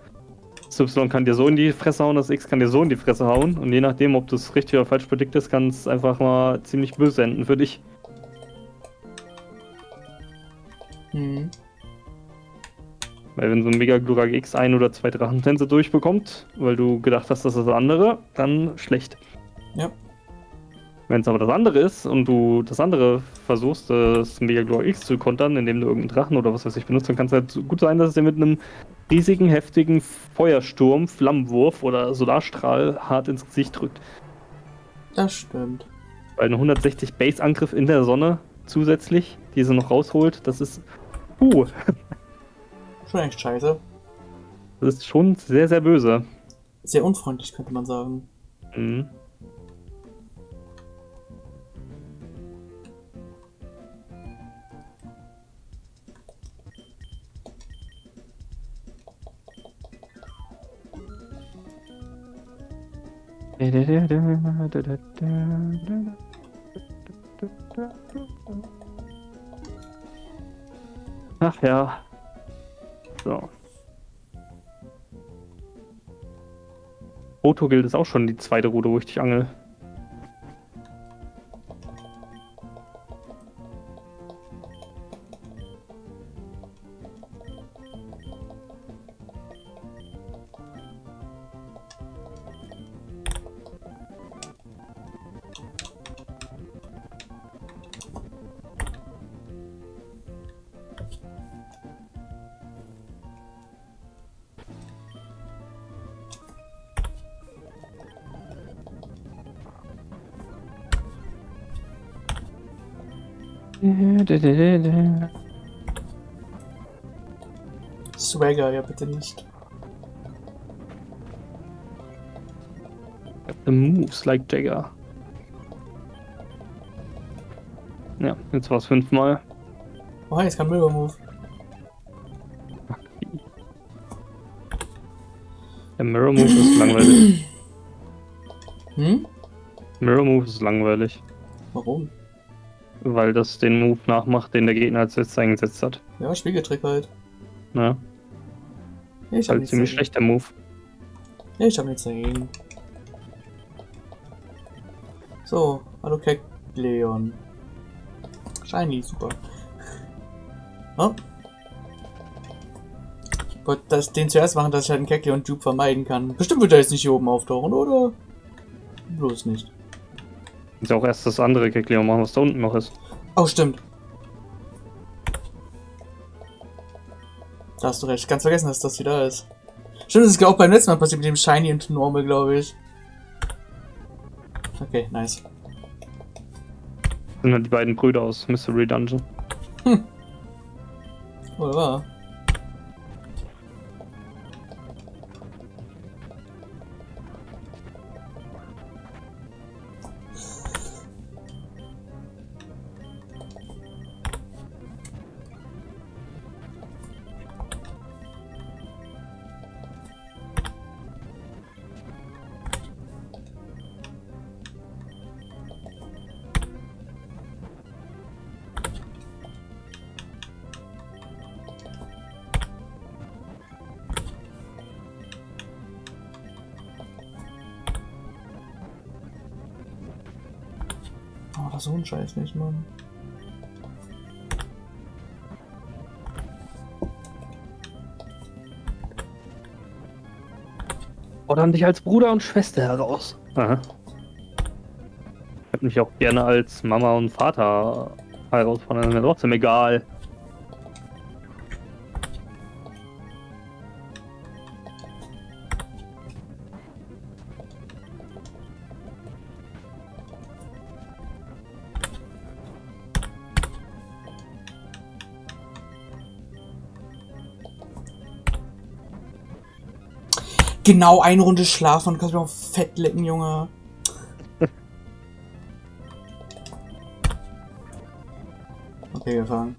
Das Y kann dir so in die Fresse hauen, das X kann dir so in die Fresse hauen. Und je nachdem, ob das richtig oder falsch prediktest, kann es einfach mal ziemlich böse enden für dich. Mhm. Weil wenn so ein Mega Glurak X ein oder zwei Drachentänze durchbekommt, weil du gedacht hast, das ist das andere, dann schlecht. Wenn es aber das andere ist und du das andere versuchst, das Mega Glurak X zu kontern, indem du irgendeinen Drachen oder was weiß ich benutzt, dann kann es halt gut sein, dass es dir mit einem riesigen, heftigen Feuersturm, Flammenwurf oder Solarstrahl hart ins Gesicht drückt. Das stimmt. Weil ein 160 Base-Angriff in der Sonne zusätzlich, die sie noch rausholt, das ist. Uh. Schon echt scheiße. Das ist schon sehr, sehr böse. Sehr unfreundlich, könnte man sagen. Mhm. Ach ja. So. Foto gilt ist auch schon die zweite Route, wo ich dich angel. Swagger, ja bitte nicht. The moves like Jagger. Ja, jetzt war es fünfmal. Oh, jetzt kann Mirror Move. Der Mirror Move ist langweilig. Hm? Mirror Move ist langweilig. Warum? Weil das den Move nachmacht, den der Gegner als letztes eingesetzt hat. Ja, Spiegeltrick halt. Ja. Ich halt ziemlich schlechter Move. Ich hab nichts dagegen. So, hallo Leon. Shiny, super. Oh. Ich wollte das, den zuerst machen, dass ich halt einen Kekleon Dupe vermeiden kann. Bestimmt wird er jetzt nicht hier oben auftauchen, oder? Bloß nicht. Muss auch erst das andere Kekleon machen, was da unten noch ist. Oh, stimmt. Da hast du recht. Ganz vergessen, dass das wieder ist. Stimmt, das ist auch beim letzten Mal passiert mit dem Shiny und Normal, glaube ich. Okay, nice. Das sind halt die beiden Brüder aus Mystery Dungeon. Hm. Wunderbar. So ein Scheiß nicht, Mann. Fordern dich als Bruder und Schwester heraus. Aha. Ich hätte mich auch gerne als Mama und Vater herausfordern, ist mir trotzdem egal. Genau eine Runde schlafen und kannst du auch fett lecken, Junge. okay, wir fahren.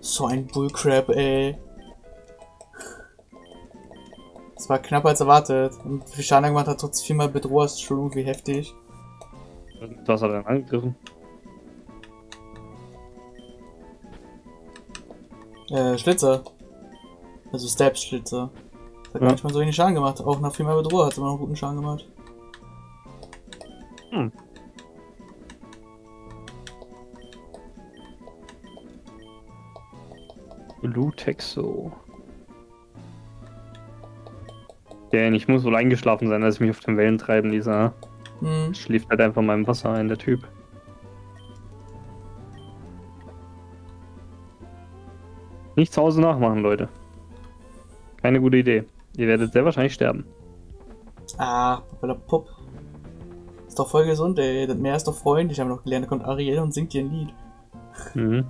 So ein Bullcrap, ey. Das war knapper als erwartet. Und wie Schaden gemacht hat, trotz viermal Bedrohung ist schon irgendwie heftig. Was hat er denn angegriffen? Äh, Schlitzer. Also Stabs-Schlitzer. Hat ja. manchmal so wenig Schaden gemacht. Auch nach viermal Bedrohung hat es immer noch guten Schaden gemacht. Hm. Blue Texo. Der ich muss wohl eingeschlafen sein, als ich mich auf den Wellen treiben ließ. Hm. Schläft halt einfach mal im Wasser ein, der Typ. Nicht zu Hause nachmachen, Leute. Keine gute Idee. Ihr werdet sehr wahrscheinlich sterben. Ah, Pup. Ist doch voll gesund, ey. Das Meer ist doch freundlich. Haben wir noch gelernt. Da kommt Ariel und singt dir ein Lied. Mhm.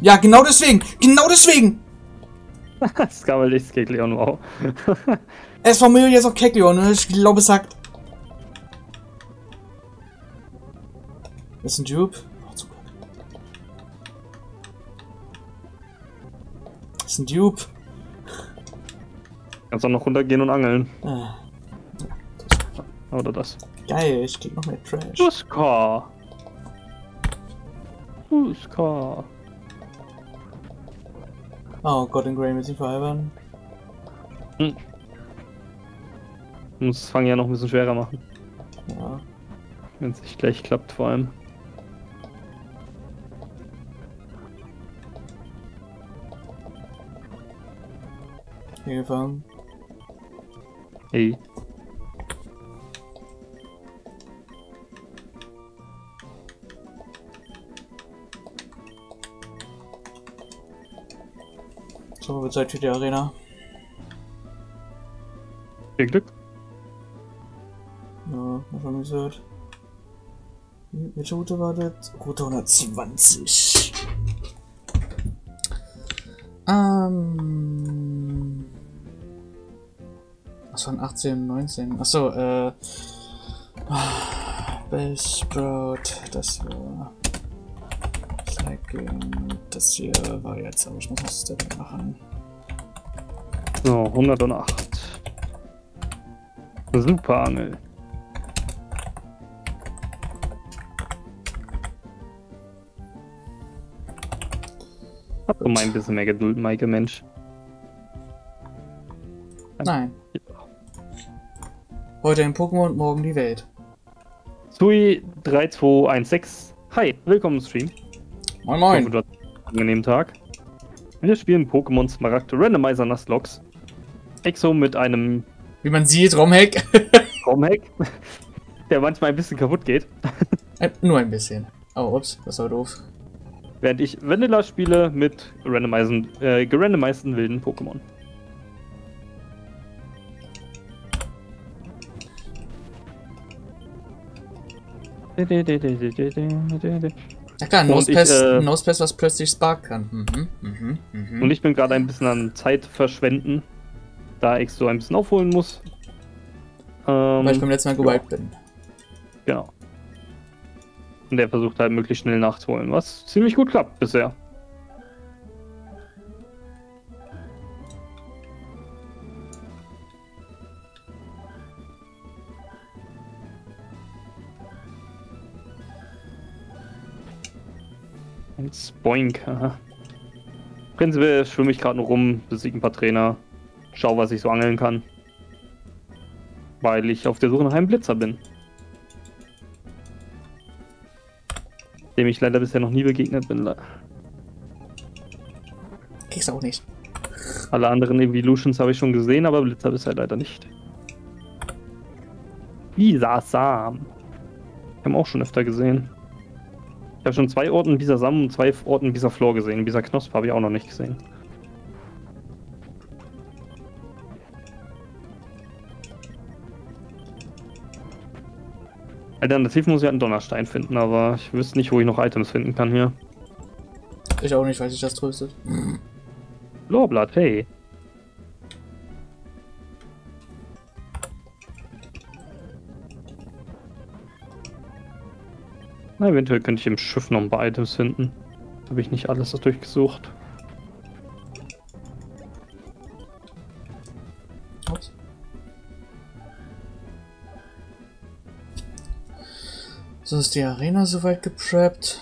Ja, genau deswegen. Genau deswegen. Skabel ist Kekleon, wow. es war mir jetzt auch Kekleon, ne? Ich glaube, es sagt. Ist ein Dupe. Ist ein Dupe. Kannst auch noch runtergehen und angeln. Ah. Oder das. Geil, ich krieg noch mehr Trash. Tuskar. Tuskar. Oh Gott, in Grey mit sich veralbern. Hm. Muss das Fangen ja noch ein bisschen schwerer machen. Ja. Wenn es nicht gleich klappt, vor allem. Hier gefangen. Hey. Zeit für die Arena. Viel Glück. Ja, mal schon gesagt. Welche Route war das? Route 120. Ähm. Was waren 18 und 19? Achso, äh. Base Sprout, das war. Tracking. Das hier war jetzt, aber ich muss noch Step machen. So, 108. Super Angel. Hab immer ein bisschen mehr Geduld, Maike, Mensch. Nein. Heute in Pokémon, morgen die Welt. Sui 3216. Hi, willkommen im Stream. Moin moin. Hoffe, angenehmen Tag. Wir spielen Pokémon Smaragd Randomizer Nuzlocke. Exo mit einem... Wie man sieht, Romhack. Romhack. Der manchmal ein bisschen kaputt geht. Nur ein bisschen. Oh, ups, das war doof. Während ich Vanilla spiele mit randomisen, äh, gerandomizeden wilden Pokémon. Ja klar, Nosepass, äh, Nosepass, was plötzlich Spark kann. Mhm, mhm, mhm. Und ich bin gerade ein bisschen an Zeit verschwenden, da ich so ein bisschen aufholen muss. Ähm, Weil ich beim letzten Mal geweiht ja. bin. Genau. Und der versucht halt möglichst schnell nachzuholen, was ziemlich gut klappt bisher. Und Spoink. Aha. Prinzipiell schwimme ich gerade nur rum, besiege ein paar Trainer, schau, was ich so angeln kann. Weil ich auf der Suche nach einem Blitzer bin. Dem ich leider bisher noch nie begegnet bin. Kriegst auch nicht. Alle anderen Evolutions habe ich schon gesehen, aber Blitzer bisher leider nicht. Bisasam. Ich habe auch schon öfter gesehen. Ich habe schon zwei Orten dieser Sam und zwei Orten dieser Flor gesehen. Dieser Knospe habe ich auch noch nicht gesehen. Alternativ muss ich einen Donnerstein finden, aber ich wüsste nicht, wo ich noch Items finden kann hier. Ich auch nicht, weil sich das tröstet. Lorblatt, hey. Na, eventuell könnte ich im Schiff noch ein paar Items finden. Habe ich nicht alles durchgesucht. So ist die Arena soweit gepreppt.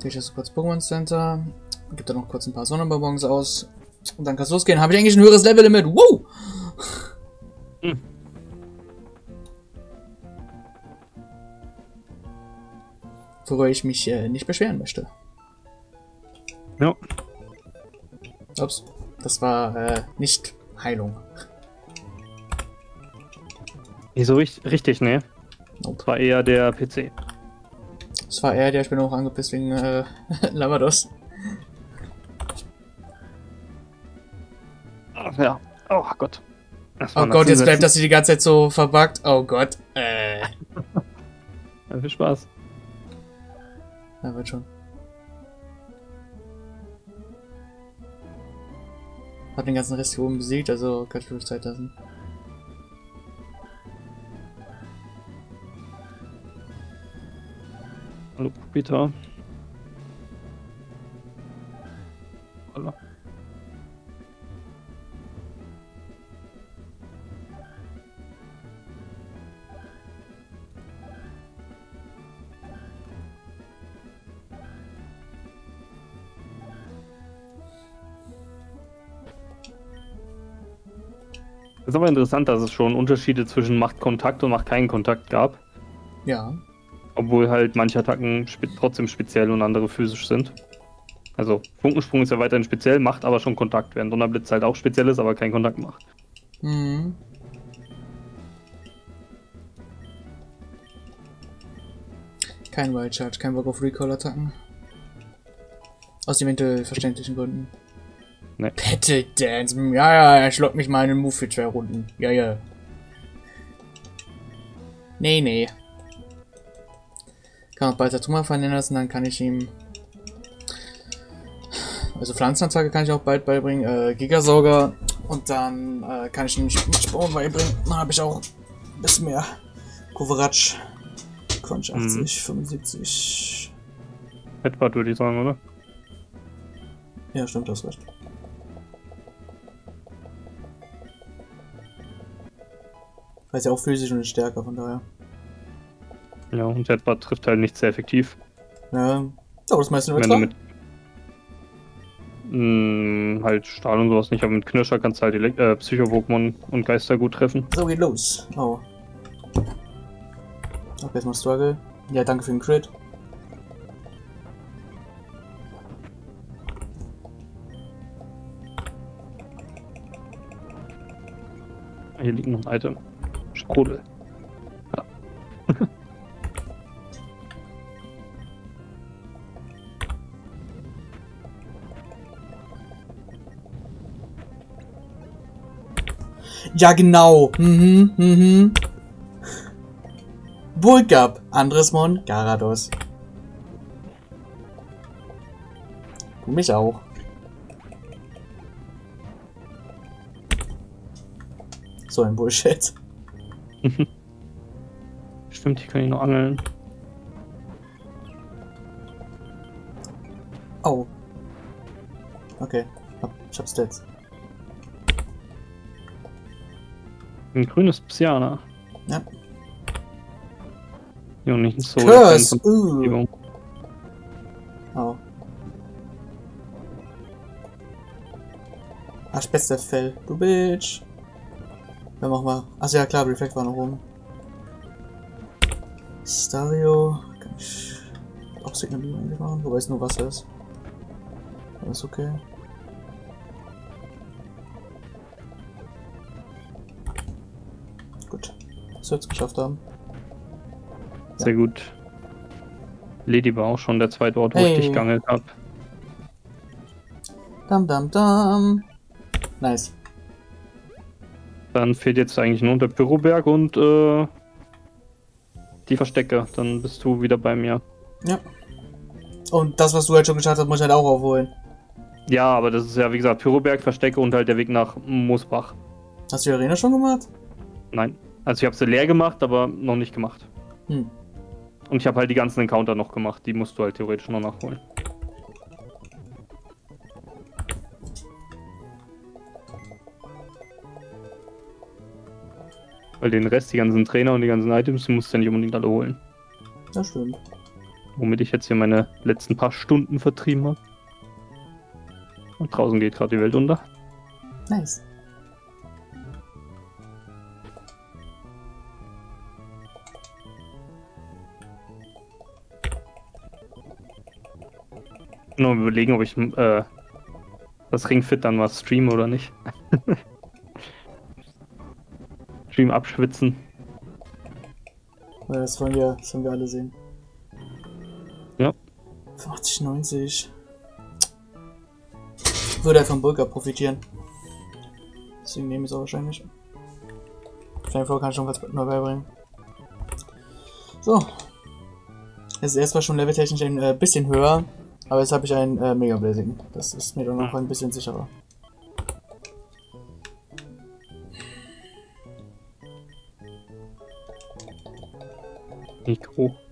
Gehe ich jetzt kurz Pokémon Center. Gibt da noch kurz ein paar Sonnenbonbons aus. Und dann kann es losgehen. Habe ich eigentlich ein höheres Level-Limit? Wow! Hm. Worüber ich mich äh, nicht beschweren möchte. Ja. Ups. Das war äh, nicht Heilung. Wieso richtig, ne? Nope. Das war eher der PC. Das war eher der, ich bin auch angepisst wegen äh, Lavados. Ach, ja. Oh Gott. Oh Gott, jetzt bleibt das hier die ganze Zeit so verbuggt. Oh Gott. Äh. ja, viel Spaß. Ja, wird schon. Hab den ganzen Rest hier oben besiegt, also kann ich wirklich Zeit lassen. Hallo, Peter. Hallo. ist aber interessant, dass es schon Unterschiede zwischen Macht Kontakt und Macht keinen Kontakt gab. Ja. Obwohl halt manche Attacken spe trotzdem speziell und andere physisch sind. Also Funkensprung ist ja weiterhin speziell, macht aber schon Kontakt, während Donnerblitz halt auch speziell ist, aber keinen Kontakt macht. Mhm. Kein Wild Charge, kein Bock auf Recall-Attacken. Aus eventuell verständlichen Gründen. Nee. Battle Dance. Ja, ja, er schlockt mich mal einen Move für zwei Runden. Ja, ja. Nee, nee. Kann auch bald Tumor fallen lassen, dann kann ich ihm... Also Pflanzenanzeige kann ich auch bald beibringen. Äh, Gigasauger. Und dann äh, kann ich ihm Spawn beibringen. Dann habe ich auch ein bisschen mehr. Kovaratsch. Crunch 80, mhm. 75. Etwa würde ich sagen, oder? Ja, stimmt, das recht. Weil ja auch physisch und stärker, von daher. Ja, und Jetbot trifft halt nicht sehr effektiv. Ja, aber das meiste du mit mh, halt Stahl und sowas nicht, aber mit Knirscher kannst du halt äh, Psycho-Pokémon und Geister gut treffen. So geht los. Oh. Okay, jetzt mal Struggle. Ja, danke für den Crit. Hier liegt noch ein Item. Sprudel. Ja. ja, genau. Mhm, mhm. Bulgab, Andresmon, Garados. Du mich auch. So ein Bullshit. Stimmt, hier kann ich noch angeln. Oh. Okay, ich hab's jetzt. Ein grünes Psyana. Ja. Ja, und nicht so. Curse! Uh. Oh. Ach, Fell. Du Bitch. Dann machen wir. Achso, ja klar, Reflect war noch oben. Stereo. Kann ich auch Signal eigentlich machen, wobei es nur Wasser ist. Alles okay. Wir jetzt geschafft haben. Sehr ja. gut. Lady war auch schon der zweite Ort, wo hey. ich dich geangelt habe. Dam dam dam. Nice. Dann fehlt jetzt eigentlich nur der Pyroberg und äh, die Verstecke. Dann bist du wieder bei mir. Ja. Und das, was du halt schon geschafft hast, muss ich halt auch aufholen. Ja, aber das ist ja, wie gesagt, Pyroberg, Verstecke und halt der Weg nach Moosbach. Hast du die Arena schon gemacht? Nein. Also ich habe sie leer gemacht, aber noch nicht gemacht. Hm. Und ich habe halt die ganzen Encounter noch gemacht. Die musst du halt theoretisch noch nachholen. Weil den Rest, die ganzen Trainer und die ganzen Items, die musst du ja nicht unbedingt alle holen. Das stimmt. Womit ich jetzt hier meine letzten paar Stunden vertrieben habe. Und draußen geht gerade die Welt unter. Nice. Nur überlegen, ob ich äh, das Ringfit dann mal streame oder nicht. Stream abschwitzen. Ja, das wollen wir, das wollen wir alle sehen. Ja. 85, 90. Würde er vom Burger profitieren. Deswegen nehme ich es auch wahrscheinlich. Flameflower kann schon was neu beibringen. So. Es ist erstmal schon leveltechnisch ein äh, bisschen höher. Aber jetzt habe ich ein äh, Mega Blazing. Das ist mir dann noch ein bisschen sicherer. Mikro.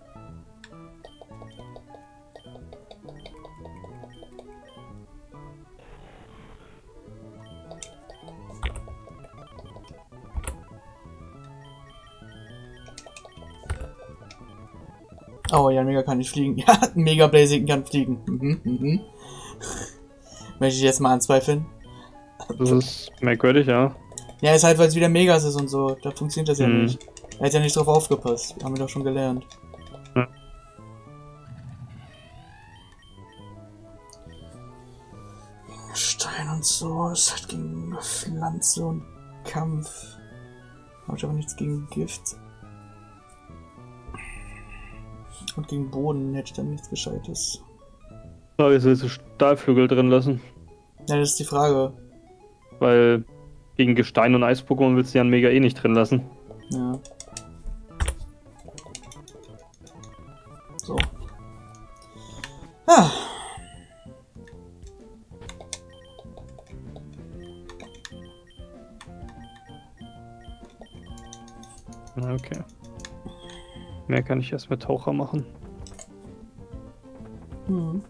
Oh ja, Mega kann nicht fliegen. Ja, Mega Blazing kann fliegen. Mhm, mhm. Möchte ich jetzt mal anzweifeln. Das ist merkwürdig, ja. Ja, ist halt, weil es wieder Megas ist und so. Da funktioniert das ja mhm. nicht. Er hat ja nicht drauf aufgepasst. Haben wir doch schon gelernt. Ja. Stein und so. Es hat gegen Pflanze und Kampf. Habe ich aber nichts gegen Gift. Und gegen Boden hätte ich dann nichts Gescheites. Aber jetzt willst du Stahlflügel drin lassen? Ja, das ist die Frage. Weil gegen Gestein und Eis-Pokémon willst du ja ein Mega eh nicht drin lassen. Ja. So. Ah. Okay. Mehr kann ich erst mit Taucher machen. Mhm.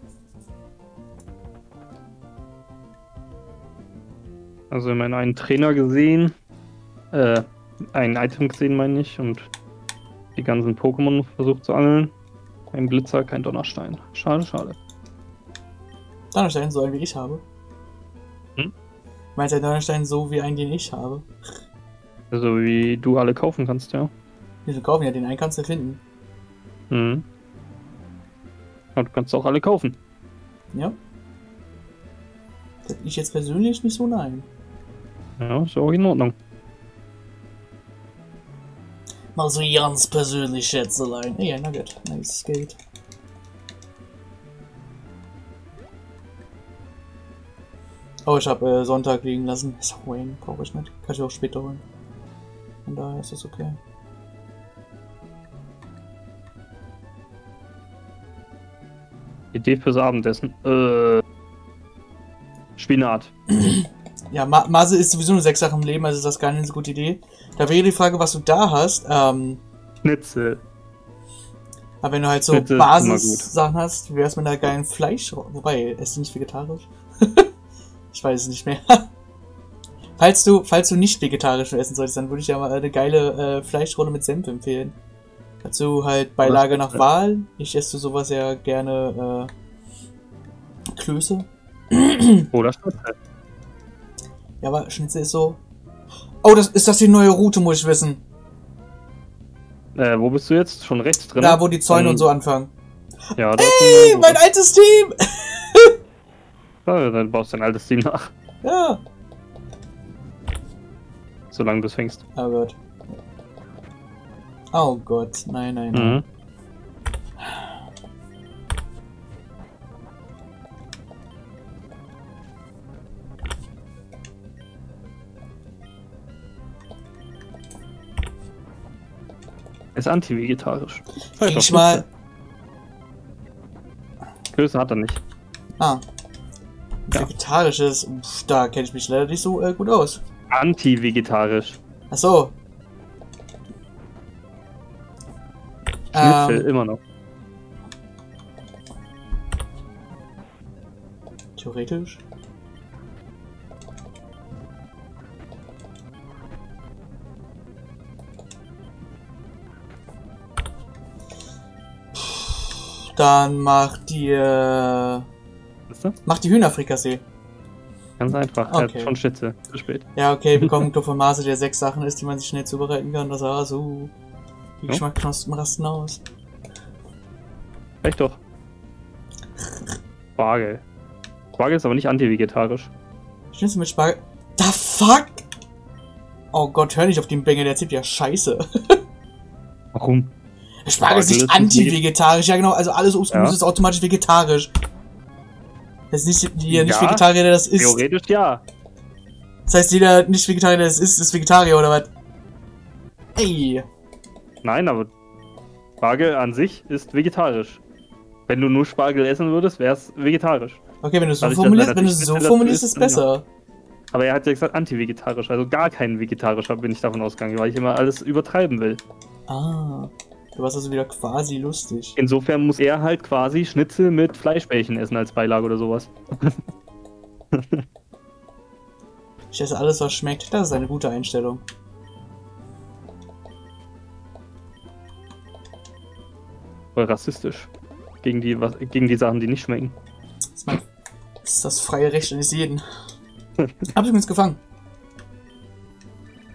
Also ich meine einen Trainer gesehen, äh, ein Item gesehen meine ich und die ganzen Pokémon versucht zu angeln. Kein Blitzer, kein Donnerstein. Schade, schade. Donnerstein so ein wie ich habe? Hm? Meinst du Donnerstein so wie einen, den ich habe? Also wie du alle kaufen kannst, ja. Wieso kaufen? Ja, den einen kannst du finden. Mhm. Aber du kannst auch alle kaufen. Ja. Ich jetzt persönlich nicht so nein. Ja, ist auch in Ordnung. Mal so ganz persönlich Schätzelein. Ey, na gut. Nice Geld. Oh, ich habe äh, Sonntag liegen lassen. Ist auch brauche ich nicht. Kann ich auch später holen. Von daher ist das okay. Idee fürs Abendessen. Äh, Spinat. Ja, Ma Mase ist sowieso nur sechs Sachen im Leben, also ist das gar nicht eine so gute Idee. Da wäre die Frage, was du da hast. Ähm, Schnitzel. Aber wenn du halt so Basis-Sachen hast, wie wär's mit einer geilen Fleisch... Wobei, ist du nicht vegetarisch? ich weiß es nicht mehr. falls du, falls du nicht vegetarisch essen solltest, dann würde ich ja mal eine geile äh, Fleischrolle mit Senf empfehlen. Dazu halt Beilage nach Wahl. Ich esse sowas ja gerne äh, Klöße. Oder Schnitzel. Ja, aber Schnitzel ist so. Oh, das ist das die neue Route, muss ich wissen. Äh, wo bist du jetzt? Schon rechts drin? Da, wo die Zäune um, und so anfangen. Ja, da Ey, mein altes Team! ja, dann baust du dein altes Team nach. Ja. Solange du es fängst. Oh Gott. Oh Gott, nein, nein, nein. Mhm. Ist anti-vegetarisch. Ich mal. Klöße hat er nicht. Ah. Ja. Vegetarisches, da kenne ich mich leider nicht so äh, gut aus. Anti-vegetarisch. Ach so, Schnitzel, ähm, immer noch. Theoretisch. Dann macht ihr. mach die Hühnerfrikassee. Ganz einfach, okay. ja, schon Schütze. Zu spät. Ja, okay, wir kommen von Maße, der sechs Sachen ist, die man sich schnell zubereiten kann. Das war so. Uh. Die ja. Geschmacksknospen rasten aus. Echt doch. Spargel. Spargel ist aber nicht anti-vegetarisch. Schnitzel mit Spargel. Da fuck! Oh Gott, hör nicht auf den Bengel, der zieht ja scheiße. Warum? Spargel ist nicht anti-vegetarisch, ja genau, also alles Obstgemüse ja. ist automatisch vegetarisch. Das ist nicht jeder ja, Nicht-Vegetarier, der das isst. Theoretisch ja. Das heißt, jeder Nicht-Vegetarier, der das isst, ist Vegetarier, oder was? Ey. Nein, aber Spargel an sich ist vegetarisch. Wenn du nur Spargel essen würdest, wäre es vegetarisch. Okay, wenn du es so formulierst, wenn du so formulierst, ist es besser. Aber er hat ja gesagt anti-vegetarisch, also gar kein vegetarischer bin ich davon ausgegangen, weil ich immer alles übertreiben will. Ah. Du warst also wieder quasi lustig. Insofern muss er halt quasi Schnitzel mit Fleischbällchen essen als Beilage oder sowas. ich esse alles, was schmeckt. Das ist eine gute Einstellung. Voll rassistisch. Gegen die, was, gegen die Sachen, die nicht schmecken. Das ist, mein, das, ist das freie Recht eines jeden. Hab ich übrigens gefangen.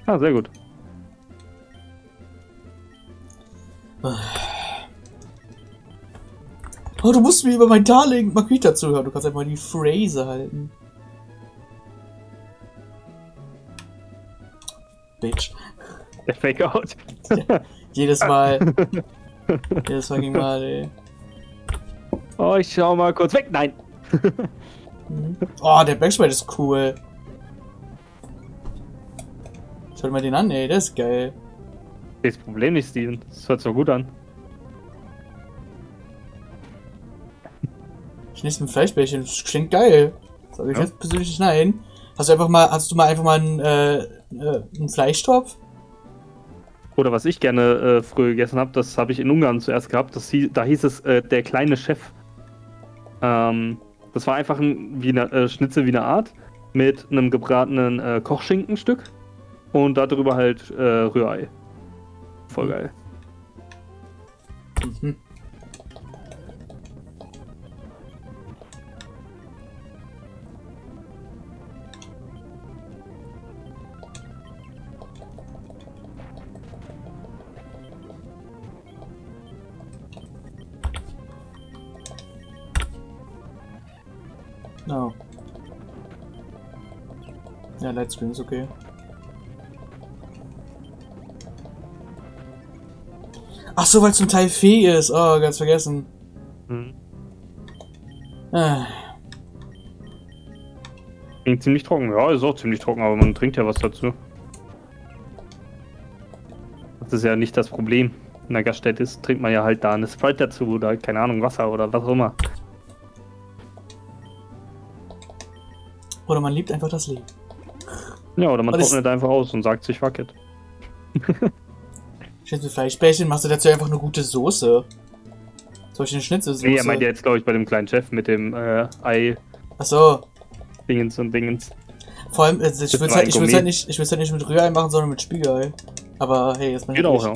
Ah, sehr gut. Oh, du musst mir über mein Darling Makita zuhören. Du kannst einfach die Phrase halten. Bitch. Der Fake-Out. Ja, jedes Mal. jedes fucking Mal, ey. Oh, ich schau mal kurz weg. Nein. Mhm. oh, der Backspray ist cool. Schau mal den an, ey. Der ist geil. Das Problem nicht, Steven. Das hört so gut an. Ich nehme ein Fleischbällchen. Das klingt geil. Sag ich ja. jetzt persönlich nein. Hast du einfach mal, hast du mal einfach mal einen, äh, äh, einen Fleischtopf? Oder was ich gerne äh, früher gegessen habe, das habe ich in Ungarn zuerst gehabt. Das hieß, da hieß es äh, der kleine Chef. Ähm, das war einfach ein Wiener, äh, Schnitzel wie eine Art mit einem gebratenen äh, Kochschinkenstück und darüber halt äh, Rührei. Voll geil. Mhm. No. Ja, Lightscreen ist okay. Ach so, weil zum Teil Fee ist. Oh, ganz vergessen. Hm. Ah. Klingt ziemlich trocken. Ja, ist auch ziemlich trocken, aber man trinkt ja was dazu. Das ist ja nicht das Problem. In der Gaststätte ist, trinkt man ja halt da eine Sprite dazu oder keine Ahnung, Wasser oder was auch immer. Oder man liebt einfach das Leben. Ja, oder man trocknet einfach aus und sagt sich fuck it. Schnitzel Fleischbällchen, machst du dazu einfach eine gute Soße. Solche eine Schnitzelsoße. Nee, er meint jetzt, glaube ich, bei dem kleinen Chef mit dem äh, Ei. Achso. Dingens und Dingens. Vor allem, also ich würde halt, halt, nicht, halt nicht mit Rührei machen, sondern mit Spiegelei. Aber hey, jetzt bin ich. Geht auch, ja.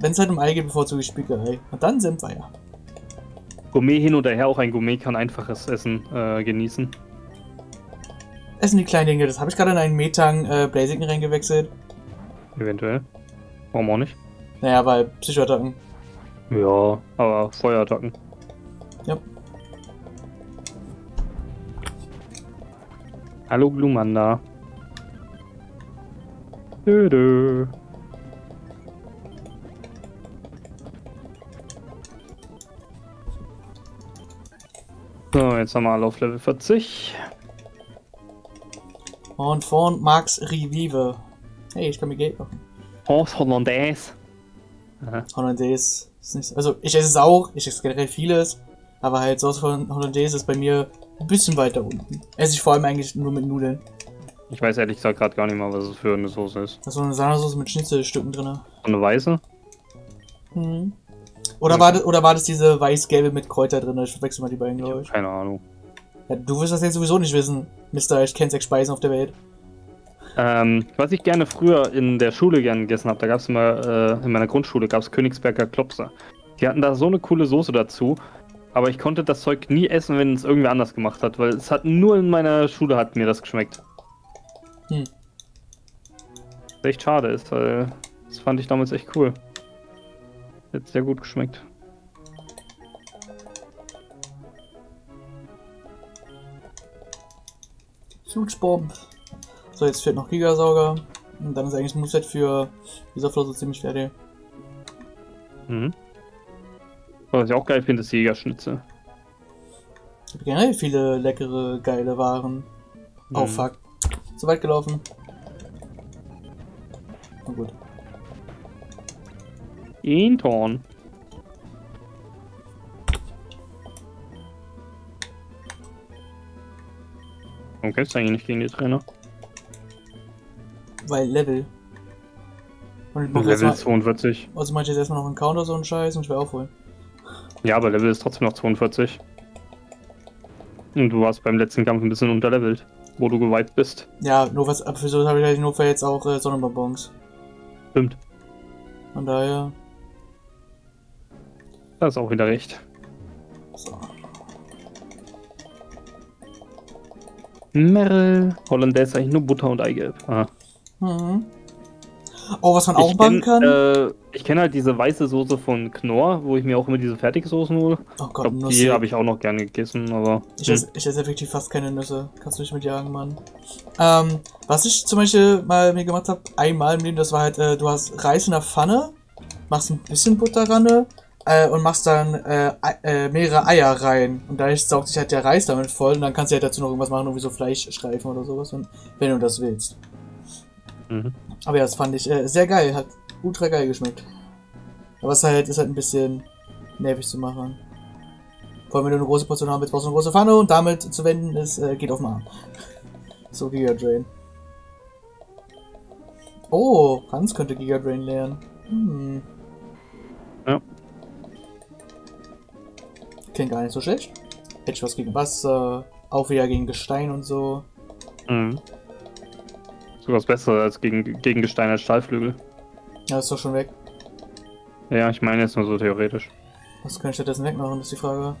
Wenn es halt um Ei geht, bevorzuge ich Spiegelei. Und dann Senfeier. Gourmet hin oder her, auch ein Gourmet kann einfaches Essen äh, genießen. Essen die kleinen Dinge, das habe ich gerade in einen Metang äh, Blazing reingewechselt. Eventuell. Warum auch nicht? Naja, weil Psychoattacken. Ja, aber Feuerattacken. Ja. Hallo Glumanda. Dö, dö. So, jetzt haben wir alle auf Level 40. Und von Max Revive. Hey, ich kann mir Geld machen. Horst Hollandaise. Hollandaise ist nicht. Also, ich esse es auch, ich esse generell vieles. Aber halt Sauce von Hollandaise ist bei mir ein bisschen weiter unten. Esse ich vor allem eigentlich nur mit Nudeln. Ich weiß ehrlich gesagt gerade gar nicht mal, was es für eine Soße ist. Das ist so eine Sahnesoße mit Schnitzelstücken drin. Eine weiße? Hm. Oder, hm. war das, oder war das diese weiß-gelbe mit Kräuter drin? Ich verwechsel mal die beiden, glaube ich. Keine Ahnung. Ja, du wirst das jetzt sowieso nicht wissen, Mister. Ich kenne sechs Speisen auf der Welt. Ähm, was ich gerne früher in der Schule gerne gegessen habe, da gab es immer, äh, in meiner Grundschule gab es Königsberger Klopse. Die hatten da so eine coole Soße dazu. Aber ich konnte das Zeug nie essen, wenn es irgendwer anders gemacht hat, weil es hat nur in meiner Schule hat mir das geschmeckt. Hm. Was echt schade ist, weil das fand ich damals echt cool. Hat sehr gut geschmeckt. Huge So, jetzt fehlt noch Gigasauger. Und dann ist eigentlich das Moveset für dieser Flosse ziemlich fertig. Mhm. Was ich auch geil finde, ist Jägerschnitze. Ich habe generell viele leckere, geile Waren. Mhm. Oh fuck. Zu weit gelaufen. Na gut. Intorn. Warum kämpfst du eigentlich nicht gegen die Trainer? Weil Level. Und Level mal, 42. Also mach ich jetzt erstmal noch einen Counter so einen Scheiß und ich will aufholen. Ja, aber Level ist trotzdem noch 42. Und du warst beim letzten Kampf ein bisschen unterlevelt, wo du geweiht bist. Ja, nur was, für so habe ich halt nur für jetzt auch äh, Sonnenbonbons. Stimmt. Von daher. Das ist auch wieder recht. So. Merrill. Hollandaise eigentlich nur Butter und Eigelb. Aha. Mhm. Oh, was man auch machen kann? Äh, ich kenne halt diese weiße Soße von Knorr, wo ich mir auch immer diese Fertigsoßen hole. Oh Gott, glaub, Die habe ich auch noch gerne gegessen, aber. Ich, hm. esse, ich esse effektiv fast keine Nüsse. Kannst du nicht mitjagen, Mann. Ähm, was ich zum Beispiel mal mir gemacht habe, einmal im Leben, das war halt, äh, du hast Reis in der Pfanne, machst ein bisschen Butter ran, äh, und machst dann äh, äh, mehrere Eier rein. Und dadurch saugt sich halt der Reis damit voll und dann kannst du halt dazu noch irgendwas machen, irgendwie so Fleischstreifen oder sowas, und, wenn du das willst. Mhm. Aber ja, das fand ich äh, sehr geil, hat ultra geil geschmeckt. Aber es halt, ist halt ein bisschen nervig zu machen. Vor allem, wenn du eine große Portion haben willst, brauchst du eine große Pfanne und damit zu wenden ist, äh, geht auf den Arm. So, Giga Drain. Oh, Hans könnte Giga Drain lernen. Hm. Ja. Klingt gar nicht so schlecht. Hätte ich was gegen Wasser, auch wieder gegen Gestein und so. Mhm. Sogar was Besseres als gegen, gegen Gestein als Stahlflügel. Ja, ist doch schon weg. Ja, ich meine jetzt nur so theoretisch. Was kann ich stattdessen wegmachen, ist die Frage.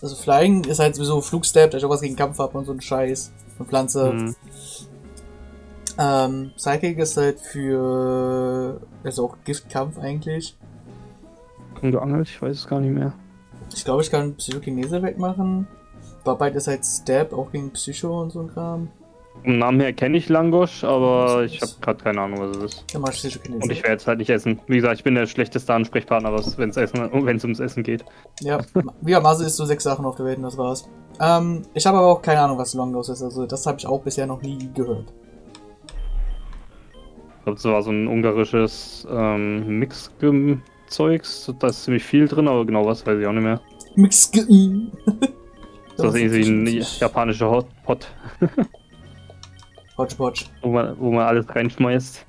Also Flying ist halt sowieso Flugstep, da ich auch was gegen Kampf habe und so ein Scheiß. Und Pflanze. Mhm. Ähm, Psychic ist halt für. Also auch Giftkampf eigentlich. Geangelt, ich weiß es gar nicht mehr. Ich glaube, ich kann Psychokinese wegmachen. Barbite ist halt Stab, auch gegen Psycho und so ein Kram. Im Namen her kenne ich Langosch, aber ich habe gerade keine Ahnung, was es ist. Ja. Und ich werde jetzt halt nicht essen. Wie gesagt, ich bin der schlechteste Ansprechpartner, wenn es ums Essen geht. Ja, wie Mase isst so sechs Sachen auf der Welt und das war's. Ähm, ich habe aber auch keine Ahnung, was Longos ist. Also das habe ich auch bisher noch nie gehört. Ich glaube, es war so ein ungarisches ähm, Mix Zeugs. Da ist ziemlich viel drin, aber genau was weiß ich auch nicht mehr. Mix das ist irgendwie ein japanischer Hotpot. Hodgepodge. Wo man, wo man alles reinschmeißt.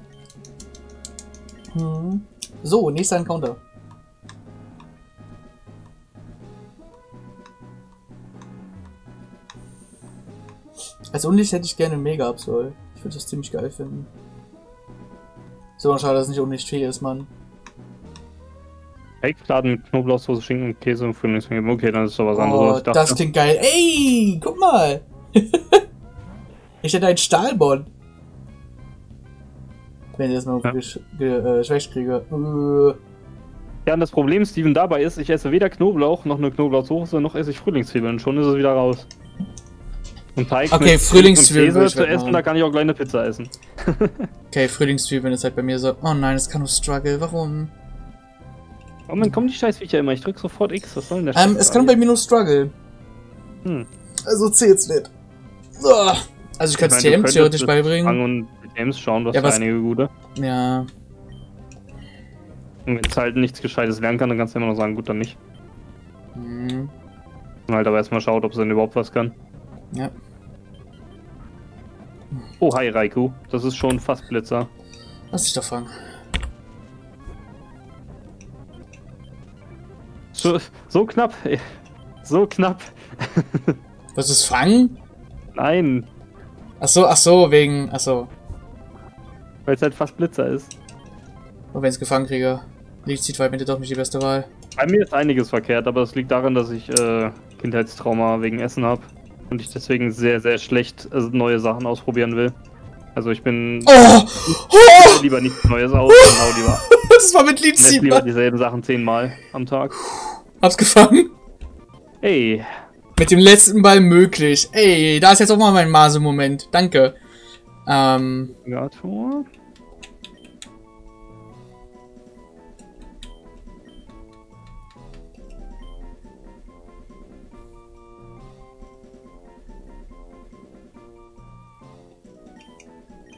Hm. So, nächster Encounter. Als Unlicht hätte ich gerne Mega Absol. Ich würde das ziemlich geil finden. So, schade, dass es nicht Unlicht fähig ist, Mann. Fake-Fladen mit Knoblauchsoße, Schinken und Käse und Frühlingsmehl. Okay, dann ist doch was oh, anderes. Das klingt geil. Ey, guck mal. ich hätte einen Stahlbond. Wenn ich das mal ja. geschwächt äh, kriege. Äh. Ja, und das Problem, Steven, dabei ist, ich esse weder Knoblauch noch eine Knoblauchsoße, noch esse ich Frühlingszwiebeln. Schon ist es wieder raus. Und Teig okay, mit Frühlingszwiebeln Käse zu essen, da kann ich auch gleich eine Pizza essen. okay, Frühlingszwiebeln ist halt bei mir so, oh nein, es kann nur Struggle, warum? Warum kommen die Scheißviecher immer? Ich drück sofort X, was soll denn der Ähm, es kann bei mir nur Struggle. Hm. Also zählt's nicht. So. Also ich kann es TM theoretisch beibringen. Und Games schauen, hast ja, was... einige gute. Ja. Und wenn es halt nichts Gescheites lernen kann, dann kannst du immer noch sagen, gut, dann nicht. Mhm. Und halt aber erstmal schaut, ob es denn überhaupt was kann. Ja. Oh, hi Raikou. Das ist schon fast Blitzer. Lass dich doch So, so knapp. So knapp. Was ist Fangen? Nein. Ach so, ach so, wegen, ach so. Weil es halt fast Blitzer ist. Und wenn es gefangen kriege, liegt 2 Meter doch nicht die beste Wahl. Bei mir ist einiges verkehrt, aber es liegt daran, dass ich äh, Kindheitstrauma wegen Essen habe und ich deswegen sehr, sehr schlecht äh, neue Sachen ausprobieren will. Also ich bin oh! Oh! lieber nichts Neues aus, genau lieber. das war mit Lied lieber dieselben Sachen zehnmal am Tag. Hab's gefangen. Ey. Mit dem letzten Ball möglich. Ey, da ist jetzt auch mal mein Mase-Moment. Danke. Ähm. Ja, Tor.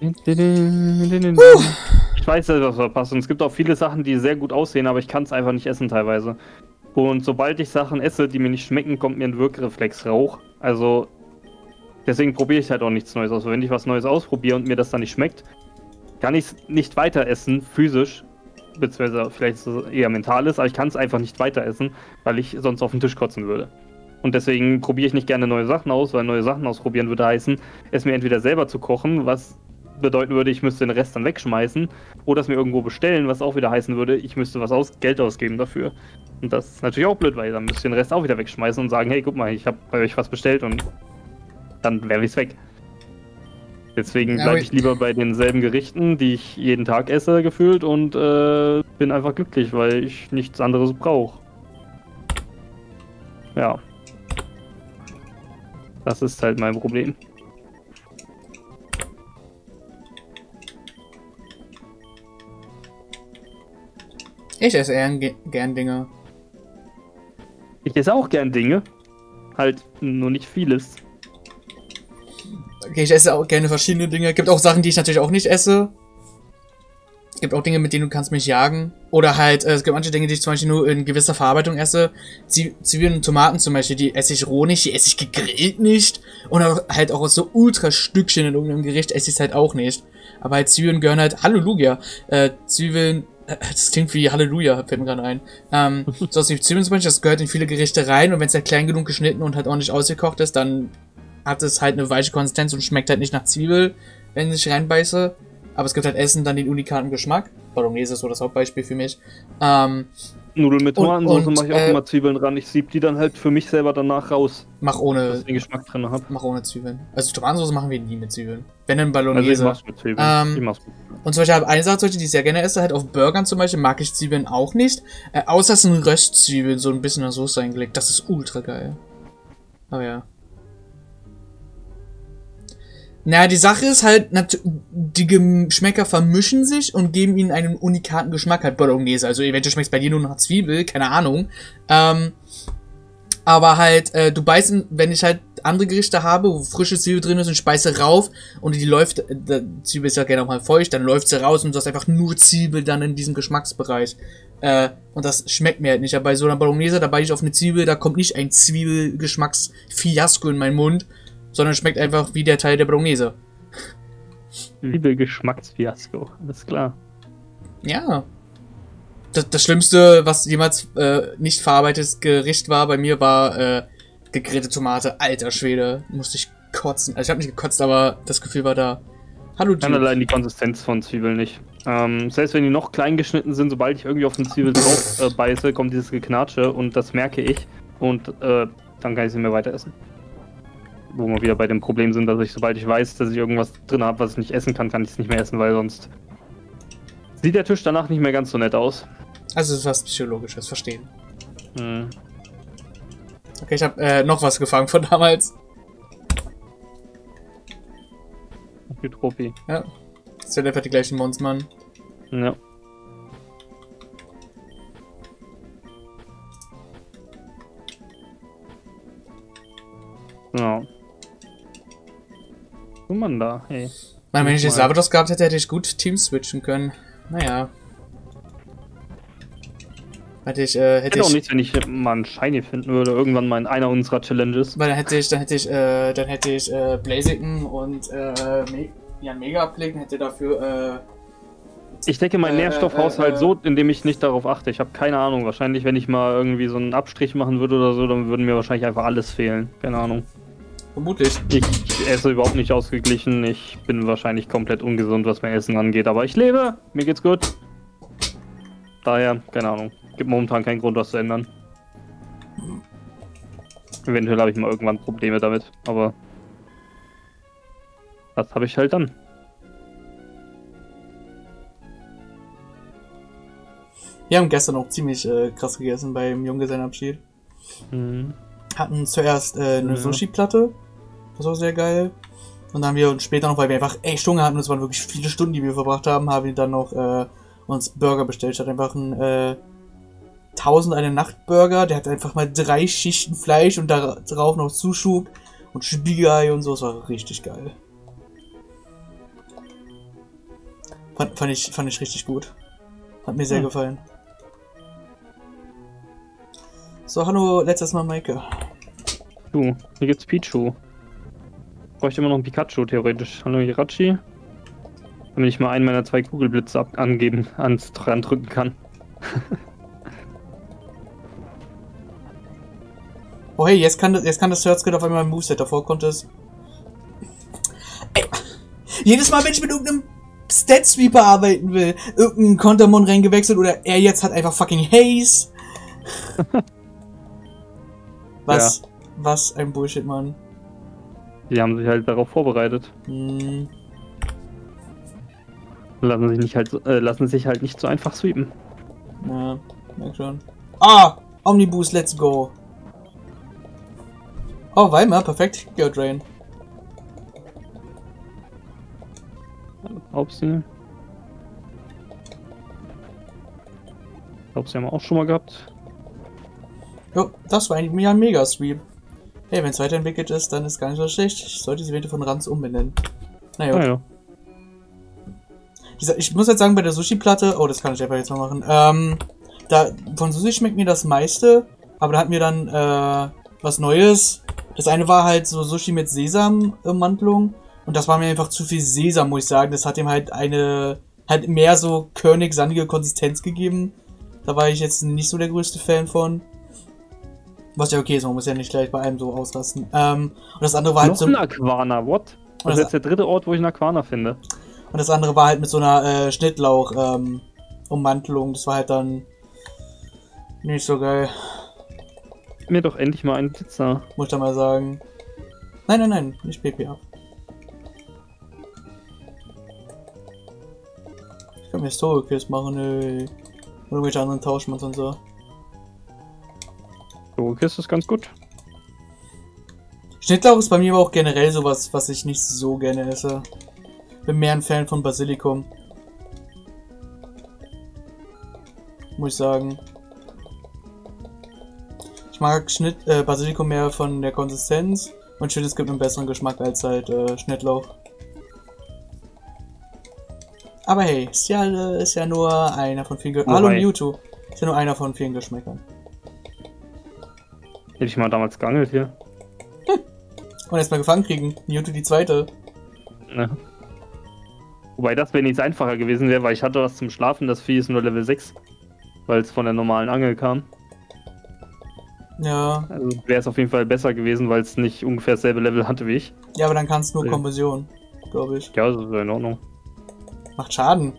Ich weiß, dass was verpasst. Und es gibt auch viele Sachen, die sehr gut aussehen, aber ich kann es einfach nicht essen teilweise. Und sobald ich Sachen esse, die mir nicht schmecken, kommt mir ein Wirkreflex Rauch. Also deswegen probiere ich halt auch nichts Neues aus. Wenn ich was Neues ausprobiere und mir das dann nicht schmeckt, kann ich es nicht weiter essen, physisch, beziehungsweise vielleicht eher mental ist, aber ich kann es einfach nicht weiter essen, weil ich sonst auf den Tisch kotzen würde. Und deswegen probiere ich nicht gerne neue Sachen aus, weil neue Sachen ausprobieren würde heißen, es mir entweder selber zu kochen, was bedeuten würde, ich müsste den Rest dann wegschmeißen oder es mir irgendwo bestellen, was auch wieder heißen würde, ich müsste was aus Geld ausgeben dafür. Und das ist natürlich auch blöd, weil dann müsst ihr den Rest auch wieder wegschmeißen und sagen, hey, guck mal, ich habe bei euch was bestellt und dann werfe ich es weg. Deswegen bleibe ich lieber bei denselben Gerichten, die ich jeden Tag esse, gefühlt und äh, bin einfach glücklich, weil ich nichts anderes brauche. Ja. Das ist halt mein Problem. Ich esse eher gern Dinge. Ich esse auch gern Dinge. Halt nur nicht vieles. Okay, ich esse auch gerne verschiedene Dinge. Gibt auch Sachen, die ich natürlich auch nicht esse. Es gibt auch Dinge, mit denen du kannst mich jagen. Oder halt, äh, es gibt manche Dinge, die ich zum Beispiel nur in gewisser Verarbeitung esse. Zwiebeln und Tomaten zum Beispiel, die esse ich roh nicht, die esse ich gegrillt nicht. Und halt auch aus so Ultra-Stückchen in irgendeinem Gericht esse ich es halt auch nicht. Aber halt Zwiebeln gehören halt, Halleluja, äh, Zwiebeln das klingt wie Halleluja, fällt mir gerade ein. Ähm, so aus wie Zwiebeln zum Beispiel, das gehört in viele Gerichte rein und wenn es halt klein genug geschnitten und halt ordentlich ausgekocht ist, dann hat es halt eine weiche Konsistenz und schmeckt halt nicht nach Zwiebel, wenn ich reinbeiße. Aber es gibt halt Essen dann den unikaten Geschmack. Bolognese ist so das Hauptbeispiel für mich. Ähm, Nudeln mit Tomatensauce mache ich auch äh, immer Zwiebeln ran. Ich sieb die dann halt für mich selber danach raus. Mach ohne. Dass ich den Geschmack drin hab. Mach ohne Zwiebeln. Also Tomatensauce machen wir nie mit Zwiebeln. Wenn dann Bolognese. Also ich mach's mit Zwiebeln. Ähm, ich mach's mit Zwiebeln. Und zum Beispiel habe eine Sache, die ich sehr gerne esse, halt auf Burgern zum Beispiel, mag ich Zwiebeln auch nicht. Äh, außer es sind Röstzwiebeln, so ein bisschen in der Soße eingelegt. Das ist ultra geil. Aber ja. Naja, die Sache ist halt, die Geschmäcker vermischen sich und geben ihnen einen unikaten Geschmack halt Bolognese. Also eventuell schmeckt es bei dir nur nach Zwiebel, keine Ahnung. Ähm, aber halt, äh, du beißt, wenn ich halt andere Gerichte habe, wo frische Zwiebel drin ist und speise rauf und die läuft, äh, Zwiebel ist ja gerne auch mal feucht, dann läuft sie raus und du hast einfach nur Zwiebel dann in diesem Geschmacksbereich. Äh, und das schmeckt mir halt nicht. Aber bei so einer Bolognese, da beiße ich auf eine Zwiebel, da kommt nicht ein Zwiebelgeschmacksfiasko in meinen Mund, sondern schmeckt einfach wie der Teil der Bolognese. Liebe Geschmacksfiasko, alles klar. Ja. Das, das Schlimmste, was jemals äh, nicht verarbeitetes Gericht war bei mir, war äh, gegrillte Tomate. Alter Schwede, musste ich kotzen. Also ich habe nicht gekotzt, aber das Gefühl war da. Hallo, Ich kann allein die Konsistenz von Zwiebeln nicht. Ähm, selbst wenn die noch klein geschnitten sind, sobald ich irgendwie auf eine Zwiebel drauf äh, beiße, kommt dieses Geknatsche und das merke ich. Und äh, dann kann ich sie mehr weiter essen wo wir wieder bei dem Problem sind, dass ich, sobald ich weiß, dass ich irgendwas drin habe, was ich nicht essen kann, kann ich es nicht mehr essen, weil sonst sieht der Tisch danach nicht mehr ganz so nett aus. Also es ist was Psychologisches, verstehen. Hm. Okay, ich habe äh, noch was gefangen von damals. Die Trophy. Ja. Das sind einfach die gleichen Monsmann. Ja. Ja. Mann da, hey. Meine, wenn ich jetzt Sabatos gehabt hätte, hätte ich gut Teams switchen können. Naja. Hätte ich, äh, hätte, hätte ich, auch nichts, wenn ich mal einen Shiny finden würde, irgendwann mal in einer unserer Challenges. Weil dann hätte ich, dann hätte ich, äh, dann hätte ich, äh, Blaziken und, äh, Me ja, Mega-Blicken hätte dafür, äh, ich denke, mein äh, Nährstoffhaushalt äh, so, indem ich nicht darauf achte. Ich habe keine Ahnung. Wahrscheinlich, wenn ich mal irgendwie so einen Abstrich machen würde oder so, dann würden mir wahrscheinlich einfach alles fehlen. Keine Ahnung. Vermutlich. Ich esse überhaupt nicht ausgeglichen. Ich bin wahrscheinlich komplett ungesund, was mein Essen angeht. Aber ich lebe. Mir geht's gut. daher, keine Ahnung. Gibt momentan keinen Grund, was zu ändern. Eventuell habe ich mal irgendwann Probleme damit, aber das habe ich halt dann. Wir haben gestern auch ziemlich äh, krass gegessen beim Junggesellenabschied. Mhm. Hatten zuerst äh, eine ja. Sushi-Platte. Das war sehr geil. Und dann haben wir uns später noch, weil wir einfach echt Hunger hatten, und es waren wirklich viele Stunden, die wir verbracht haben, haben wir dann noch äh, uns Burger bestellt. Statt einfach ein äh, 1000 eine Nacht Burger. Der hat einfach mal drei Schichten Fleisch und darauf noch Zuschub und Spiegelei und so. Das war richtig geil. Fand, fand, ich, fand ich richtig gut. Hat mir sehr hm. gefallen. So, hallo, letztes Mal Maike. Du, hier gibt's Pichu. Bräuchte immer noch ein Pikachu, theoretisch. Hallo, Hirachi. Damit ich mal einen meiner zwei Kugelblitze ab angeben, ans dran drücken kann. oh hey, jetzt kann, das, jetzt kann das Search auf einmal im Moveset, davor konnte es... Ey, jedes Mal, wenn ich mit irgendeinem Stat Sweeper arbeiten will, irgendein Kontermon reingewechselt oder er jetzt hat einfach fucking Haze. was, ja. was ein Bullshit, Mann. Die haben sich halt darauf vorbereitet. Hm. Lassen sich nicht halt, äh, lassen sich halt nicht so einfach sweepen. Ja, merk schon. Ah! Omnibus, let's go! Oh, Weimar, perfekt. Go Drain. Hauptsache. Hauptsache haben wir auch schon mal gehabt. Jo, das war eigentlich ein Mega-Sweep. Hey, wenn es weiterentwickelt ist, dann ist gar nicht so schlecht. Ich sollte sie eventuell von Ranz umbenennen. Naja. naja. Ich muss jetzt sagen, bei der Sushi-Platte, oh, das kann ich einfach jetzt mal machen. Ähm, da, von Sushi schmeckt mir das meiste, aber da hatten wir dann äh, was Neues. Das eine war halt so Sushi mit Sesammantelung und das war mir einfach zu viel Sesam, muss ich sagen. Das hat ihm halt eine, halt mehr so körnig, sandige Konsistenz gegeben. Da war ich jetzt nicht so der größte Fan von. Was ja okay ist, man muss ja nicht gleich bei einem so ausrasten. Ähm, und das andere war halt Noch so. ein Aquana, what? Das ist jetzt der dritte Ort, wo ich einen Aquana finde. Und das andere war halt mit so einer äh, Schnittlauch-Ummantelung. Ähm, das war halt dann nicht so geil. Mir doch endlich mal einen Pizza. Muss ich da mal sagen. Nein, nein, nein, nicht PPA. Ich kann mir Story-Kills machen, ey. Oder irgendwelche anderen Tauschmanns und so. Story-Kills ist ganz gut. Schnittlauch ist bei mir aber auch generell sowas, was ich nicht so gerne esse bin mehr ein Fan von Basilikum. Muss ich sagen. Ich mag Schnitt, äh, Basilikum mehr von der Konsistenz und finde, es gibt einen besseren Geschmack als halt äh, Schnittlauch. Aber hey, ist ja, äh, ist ja nur einer von vielen Geschmäckern. Hallo Mewtwo. Ist ja nur einer von vielen Geschmäckern. Hätte ich mal damals geangelt hier. Hm. Und erstmal gefangen kriegen. Mewtwo die zweite. Ja. Wobei das wenigstens einfacher gewesen wäre, weil ich hatte was zum Schlafen, das Vieh ist nur Level 6. Weil es von der normalen Angel kam. Ja. Also wäre es auf jeden Fall besser gewesen, weil es nicht ungefähr dasselbe Level hatte wie ich. Ja, aber dann kannst du nur Konversion, glaube ich. Ja, das ist in Ordnung. Macht Schaden.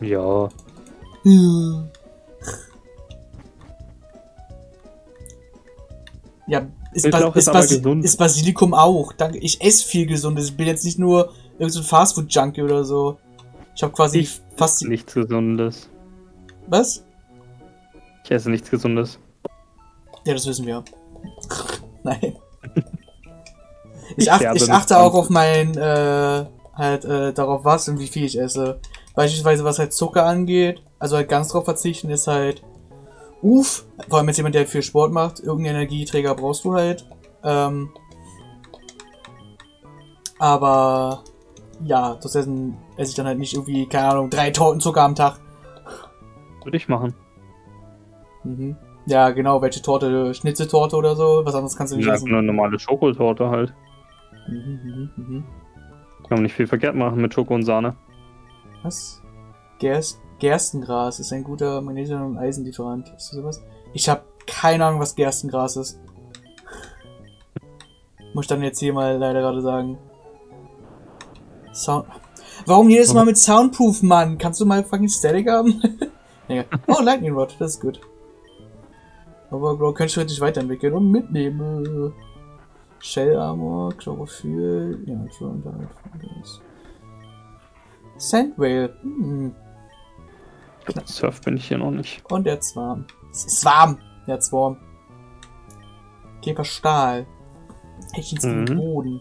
Ja. Ja, ist, ba ist, Bas ist, Basilikum auch. Danke. Ich esse viel Gesundes. Ich bin jetzt nicht nur irgend so ein Fastfood-Junkie oder so. Ich habe quasi ich fast. Nichts Gesundes. Was? Ich esse nichts Gesundes. Ja, das wissen wir. Nein. Ich, ach, ich achte auch auf mein, äh, halt, äh, darauf was und wie viel ich esse. Beispielsweise was halt Zucker angeht, also halt ganz drauf verzichten ist halt, uff, vor allem jetzt jemand, der viel Sport macht, irgendeinen Energieträger brauchst du halt. Ähm, aber ja, das essen esse ich dann halt nicht irgendwie, keine Ahnung, drei Torten Zucker am Tag. Würde ich machen. Mhm. Ja, genau, welche Torte? Schnitzeltorte oder so? Was anderes kannst du nicht ja, essen. eine normale Schokotorte halt. Mhm, mhm, mhm. Kann man nicht viel verkehrt machen mit Schoko und Sahne. Was? Gerst Gerstengras ist ein guter Magnesium- und Eisenlieferant. Ist das sowas? Ich habe keine Ahnung, was Gerstengras ist. Muss ich dann jetzt hier mal leider gerade sagen. Sound. Warum jedes Mal mit Soundproof, Mann? Kannst du mal fucking Static haben? Oh, Lightning Rod, das ist gut. Aber Bro, kannst du dich weiterentwickeln und mitnehmen. Shell Armor, Chlorophyll, ja, schon da. Sandwhale. Hm. Surf bin ich hier noch nicht. Und der Zwarm. Zwarm! Der Zwarm. Käfer Stahl. Hechens mhm. Boden.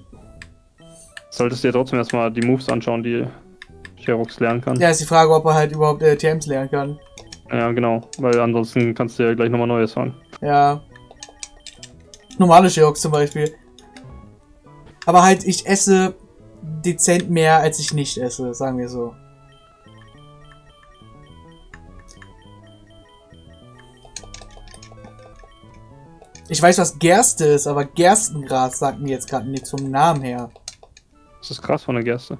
Solltest du dir trotzdem erstmal die Moves anschauen, die Sherox lernen kann. Ja, ist die Frage, ob er halt überhaupt äh, TMs lernen kann. Ja, genau. Weil ansonsten kannst du ja gleich nochmal Neues fangen. Ja. Normale Sherox zum Beispiel. Aber halt, ich esse dezent mehr, als ich nicht esse, sagen wir so. Ich weiß, was Gerste ist, aber Gerstengras sagt mir jetzt gerade nichts vom Namen her. Das ist krass von der Gerste.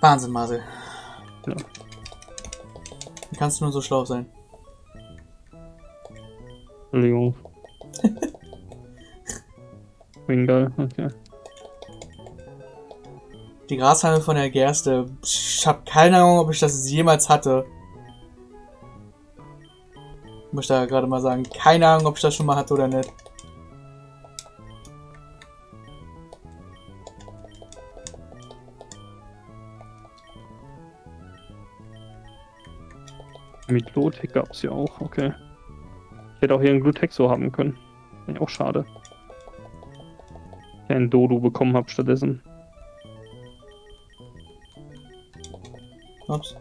Wahnsinn, Marcel. Ja. Wie kannst du nur so schlau sein? Entschuldigung. Wingal, okay. Die Grashalme von der Gerste. Ich habe keine Ahnung, ob ich das jemals hatte. Ich muss da gerade mal sagen, keine Ahnung, ob ich das schon mal hatte oder nicht. Mit Glutec gab es ja auch, okay. Ich hätte auch hier einen Glutexo haben können. Ja, auch schade. Ich einen Dodo bekommen habe stattdessen. Ups.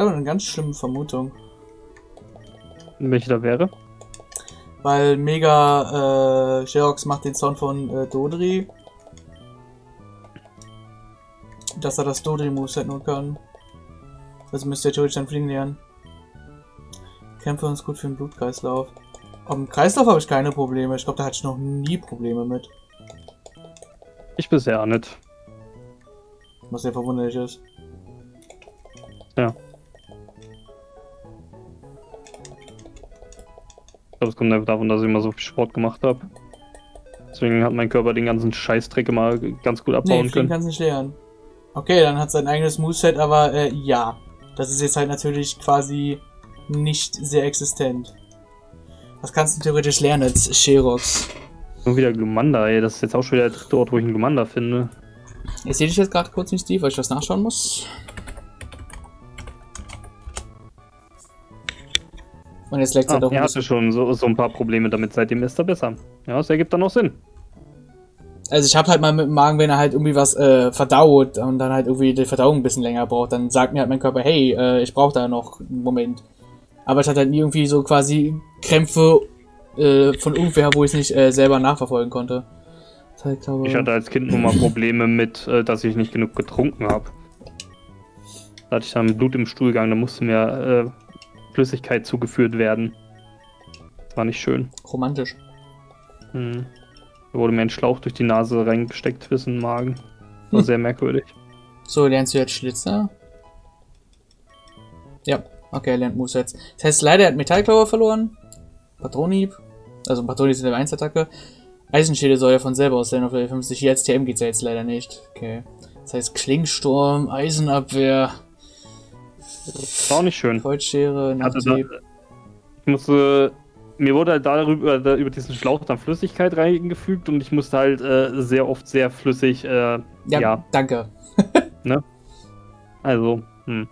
Habe eine ganz schlimme Vermutung. Welche da wäre? Weil Mega äh, Xerox macht den Sound von äh, Dodri. Dass er das Dodri-Moveset nur kann. Also müsste er theoretisch dann fliegen lernen. Kämpfe uns gut für den Blutkreislauf. Am Kreislauf habe ich keine Probleme. Ich glaube, da hatte ich noch nie Probleme mit. Ich bisher nicht. Was sehr verwunderlich ist. Ja. Glaube, es kommt einfach davon, dass ich immer so viel Sport gemacht habe. Deswegen hat mein Körper den ganzen Scheißdreck immer ganz gut abbauen nee, können. kannst nicht lernen. Okay, dann hat sein eigenes Moveset, aber äh, ja. Das ist jetzt halt natürlich quasi nicht sehr existent. Was kannst du theoretisch lernen als Sherox? Und wieder Glumanda, ey. Das ist jetzt auch schon wieder der dritte Ort, wo ich einen Glumanda finde. Ich sehe dich jetzt gerade kurz nicht, Steve, weil ich was nachschauen muss. Und jetzt leckt er ah, doch. Er hatte schon so, so ein paar Probleme damit, seitdem ist er besser. Ja, das ergibt dann auch Sinn. Also ich habe halt mal mit dem Magen, wenn er halt irgendwie was äh, verdaut und dann halt irgendwie die Verdauung ein bisschen länger braucht, dann sagt mir halt mein Körper, hey, äh, ich brauche da noch einen Moment. Aber ich hatte halt nie irgendwie so quasi Krämpfe äh, von irgendwer, wo ich es nicht äh, selber nachverfolgen konnte. Halt, glaube, ich hatte als Kind nur mal Probleme mit, äh, dass ich nicht genug getrunken habe. Da hatte ich dann Blut im Stuhlgang, da musste mir äh, Flüssigkeit zugeführt werden. War nicht schön. Romantisch. Hm. Da wurde mir ein Schlauch durch die Nase reingesteckt bis in den Magen. War hm. sehr merkwürdig. So, lernst du jetzt Schlitzer? Ja, okay, er lernt Movesets. Das heißt, leider hat Metallklaue verloren. Patronhieb. Also Patronhieb ist eine 1 Attacke. Eisenschädel soll ja von selber aus lernen auf Level 50. Hier als TM geht's ja jetzt leider nicht. Okay. Das heißt Klingsturm, Eisenabwehr. War auch nicht schön. Holzschere, also ich musste. Mir wurde halt darüber da, über diesen Schlauch dann Flüssigkeit reingefügt und ich musste halt äh, sehr oft sehr flüssig. Äh, ja, ja, danke. ne? Also, hm.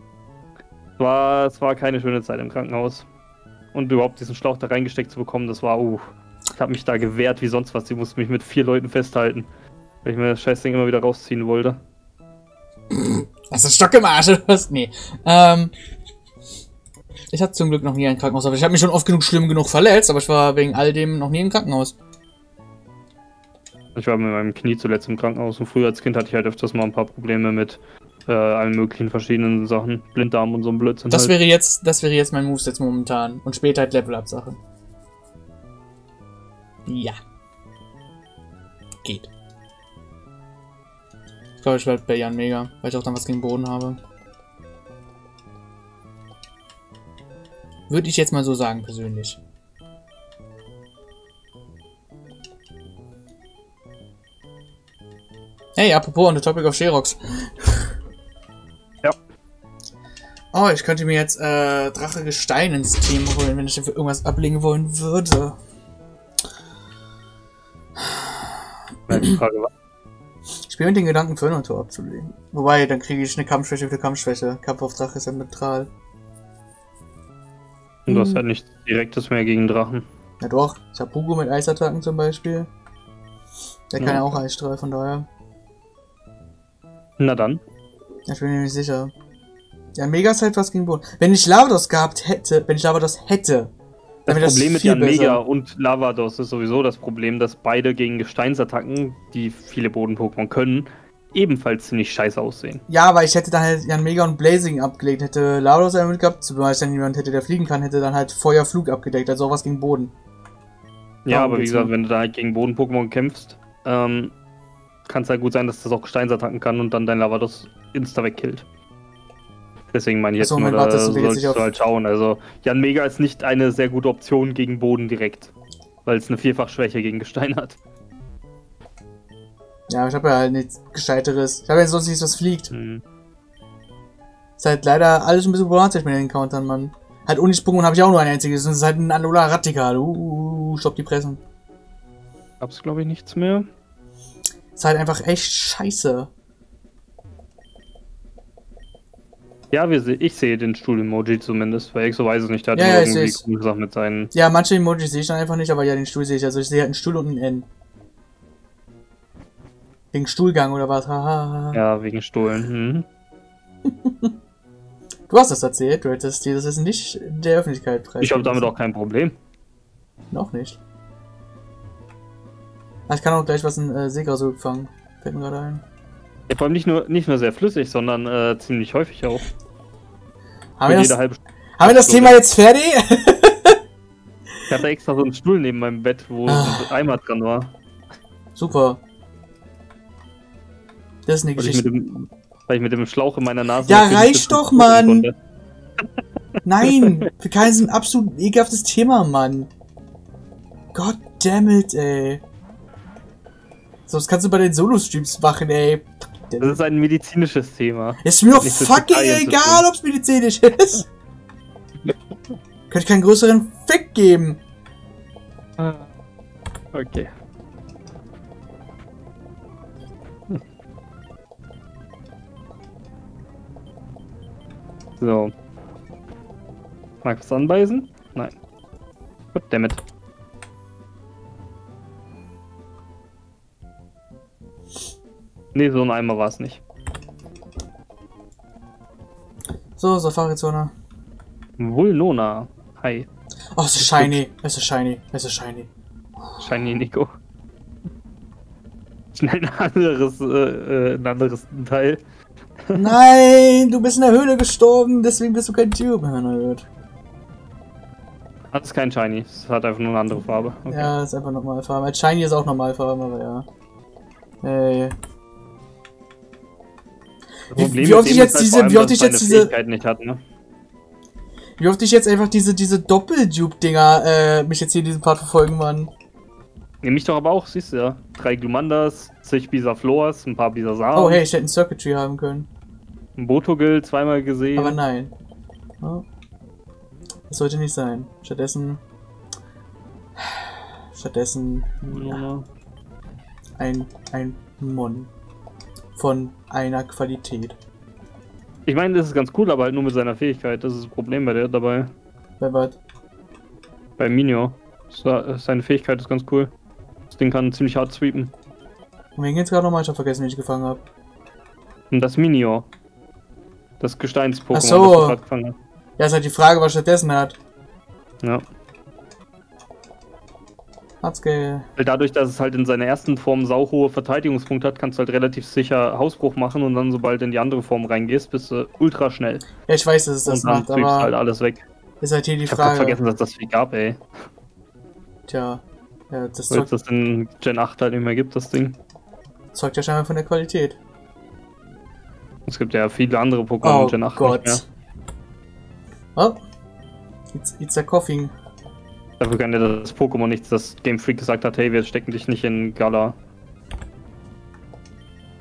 Es war, es war keine schöne Zeit im Krankenhaus. Und überhaupt diesen Schlauch da reingesteckt zu bekommen, das war, uh. Ich habe mich da gewehrt wie sonst was. Ich musste mich mit vier Leuten festhalten. Weil ich mir das Scheißding immer wieder rausziehen wollte. Hast du einen Stock im Arsch oder was? Nee. Ähm, ich hatte zum Glück noch nie ein Krankenhaus. Aber ich habe mich schon oft genug schlimm genug verletzt, aber ich war wegen all dem noch nie im Krankenhaus. Ich war mit meinem Knie zuletzt im Krankenhaus und früher als Kind hatte ich halt öfters mal ein paar Probleme mit äh, allen möglichen verschiedenen Sachen. Blinddarm und so ein Blödsinn. Das halt. wäre jetzt, das wäre jetzt mein Moveset momentan. Und später halt Level-Up-Sache. Ja. Geht. Ich glaube, ich werde bei Jan Mega, weil ich auch dann was gegen Boden habe. Würde ich jetzt mal so sagen, persönlich. Hey, apropos on the topic of Xerox. Ja. Oh, ich könnte mir jetzt äh, Drache Gestein ins Team holen, wenn ich dafür irgendwas ablegen wollen würde. Die Frage war. Ich bin mit den Gedanken, Furnator abzulegen. Wobei, dann kriege ich eine Kampfschwäche für Kampfschwäche. Kampf auf Drache ist ja neutral. Und du hast halt nichts Direktes mehr gegen Drachen. Ja doch, ich habe Hugo mit Eisattacken zum Beispiel. Der kann ja auch Eisstrahl, von daher. Na dann. Ich bin mir nicht sicher. Ja, Mega ist halt was gegen Boden. Wenn ich Lavados gehabt hätte, wenn ich Lavados hätte, das Problem mit Jan Mega und Lavados ist sowieso das Problem, dass beide gegen Gesteinsattacken, die viele Boden-Pokémon können, ebenfalls ziemlich scheiße aussehen. Ja, aber ich hätte dann halt Jan Mega und Blazing abgelegt, hätte Lavados damit gehabt, zum Beispiel jemand hätte, der fliegen kann, hätte dann halt Feuerflug abgedeckt, also auch was gegen Boden. Ja, aber wie gesagt, wenn du da halt gegen Boden-Pokémon kämpfst, ähm, kann es halt gut sein, dass das auch Gesteinsattacken kann und dann dein Lavados insta wegkillt. Deswegen meine ich jetzt so, nur, da sollst du halt schauen. Also Jan Mega ist nicht eine sehr gute Option gegen Boden direkt, weil es eine Vierfachschwäche gegen Gestein hat. Ja, ich habe ja halt nichts Gescheiteres. Ich habe ja sonst nichts, was fliegt. Hm. Ist halt leider alles ein bisschen problematisch mit den Encountern, Mann. Halt Unisprung habe ich auch nur ein einziges. Das ist halt ein Alola Radikal. Uh, stopp die Pressen. Gab's glaube ich nichts mehr. Ist halt einfach echt scheiße. Ja, wir se ich sehe den Stuhl-Emoji zumindest, weil ich so weiß es nicht, der hat ja, ja, irgendwie Sachen mit seinen. Ja, manche Emojis sehe ich dann einfach nicht, aber ja, den Stuhl sehe ich. Also ich sehe halt einen Stuhl und ein N. Wegen Stuhlgang oder was? Ja, wegen Stuhlen. Hm. du hast das erzählt, du hättest dir das ist nicht der Öffentlichkeit preis. Ich habe damit auch kein Problem. Noch nicht. Ah, ich kann auch gleich was in äh, Segrasug fangen. Fällt mir gerade ein. Ja, vor allem nicht nur, nicht nur sehr flüssig, sondern äh, ziemlich häufig auch. Haben, wir das, haben wir das, Thema jetzt fertig? ich hatte extra so einen Stuhl neben meinem Bett, wo ah. ein Eimer dran war. Super. Das ist eine weil Geschichte. Ich dem, weil ich mit dem Schlauch in meiner Nase. Ja, reicht doch, Mann! Nein! Für keinen ein absolut ekelhaftes Thema, Mann. God damn it, ey. So, das kannst du bei den Solo-Streams machen, ey. Das ist ein medizinisches Thema. Ist mir doch fucking egal, ob es medizinisch ist. Könnte keinen größeren Fick geben. Ah, okay. So. Magst du anbeißen? Nein. Goddammit. Ne, so ein Eimer war es nicht. So, Safari-Zone. Vulnona. Hi. Oh, es ist shiny. Es ist shiny. Es ist shiny. Shiny Nico. Schnell ein anderes, äh, äh, ein anderes Teil. Nein, du bist in der Höhle gestorben, deswegen bist du kein Tube. Das ist kein Shiny, es hat einfach nur eine andere Farbe. Okay. Ja, ist einfach Normalfarbe. Shiny ist auch Normalfarbe, aber ja. Hey. Wie, wie oft ich jetzt diese, wie oft ich jetzt diese, nicht hat, ne? wie oft ich jetzt einfach diese, diese Doppel-Dupe-Dinger, äh, mich jetzt hier in diesem Part verfolgen, Mann. Nehme mich doch aber auch, siehst du ja. Drei Glumandas, zig Bisaflors, ein paar Bisasaren. Oh hey, ich hätte einen Circuitry haben können. Ein Botogil zweimal gesehen. Aber nein. Oh. Das sollte nicht sein. Stattdessen. Stattdessen. Ja. Ein, ein Mon von einer Qualität. Ich meine, das ist ganz cool, aber halt nur mit seiner Fähigkeit. Das ist das Problem bei der dabei. Bei was? Bei Minio. Seine Fähigkeit ist ganz cool. Das Ding kann ziemlich hart sweepen. Und wen geht's gerade nochmal? Ich hab vergessen, wie ich gefangen habe. Das Minio. Das Gesteins-Pokémon, das du gerade gefangen hast. Ja, ist halt die Frage, was stattdessen hat. Ja. Hat's ge Dadurch, dass es halt in seiner ersten Form sauhohe Verteidigungspunkte hat, kannst du halt relativ sicher Hausbruch machen und dann, sobald du in die andere Form reingehst, bist du ultra schnell. Ja, ich weiß, dass es das und dann macht, aber. halt alles weg. Ist halt hier die ich Frage. Ich hab vergessen, dass das viel gab, ey. Tja. Ja, das Weil es das in Gen 8 halt nicht mehr gibt, das Ding. Zeugt ja scheinbar von der Qualität. Es gibt ja viele andere Pokémon oh in Gen 8 Gott. nicht mehr. Oh. It's, it's a coughing. Dafür kann ja das Pokémon nichts, dass Game Freak gesagt hat, hey, wir stecken dich nicht in Gala.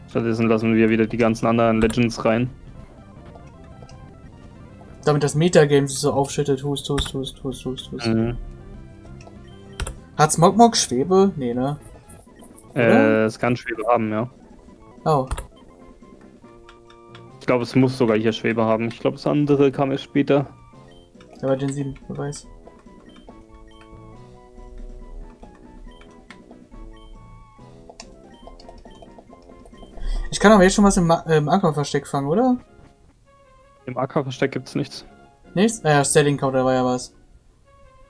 Stattdessen lassen wir wieder die ganzen anderen Legends rein. Damit das Metagame sich so aufschüttet, hust, hust, hust, hust, hust, hust. Mhm. Hat Smogmog Schwebe? Nee, ne? Äh, es kann Schwebe haben, ja. Oh. Ich glaube, es muss sogar hier Schwebe haben. Ich glaube, das andere kam erst später. Ja, bei den 7, wer weiß. Ich kann aber jetzt schon was im, im Aquaversteck fangen, oder? Im Aquaversteck gibt's nichts. Nichts? Ah ja, Stelling Counter war ja was.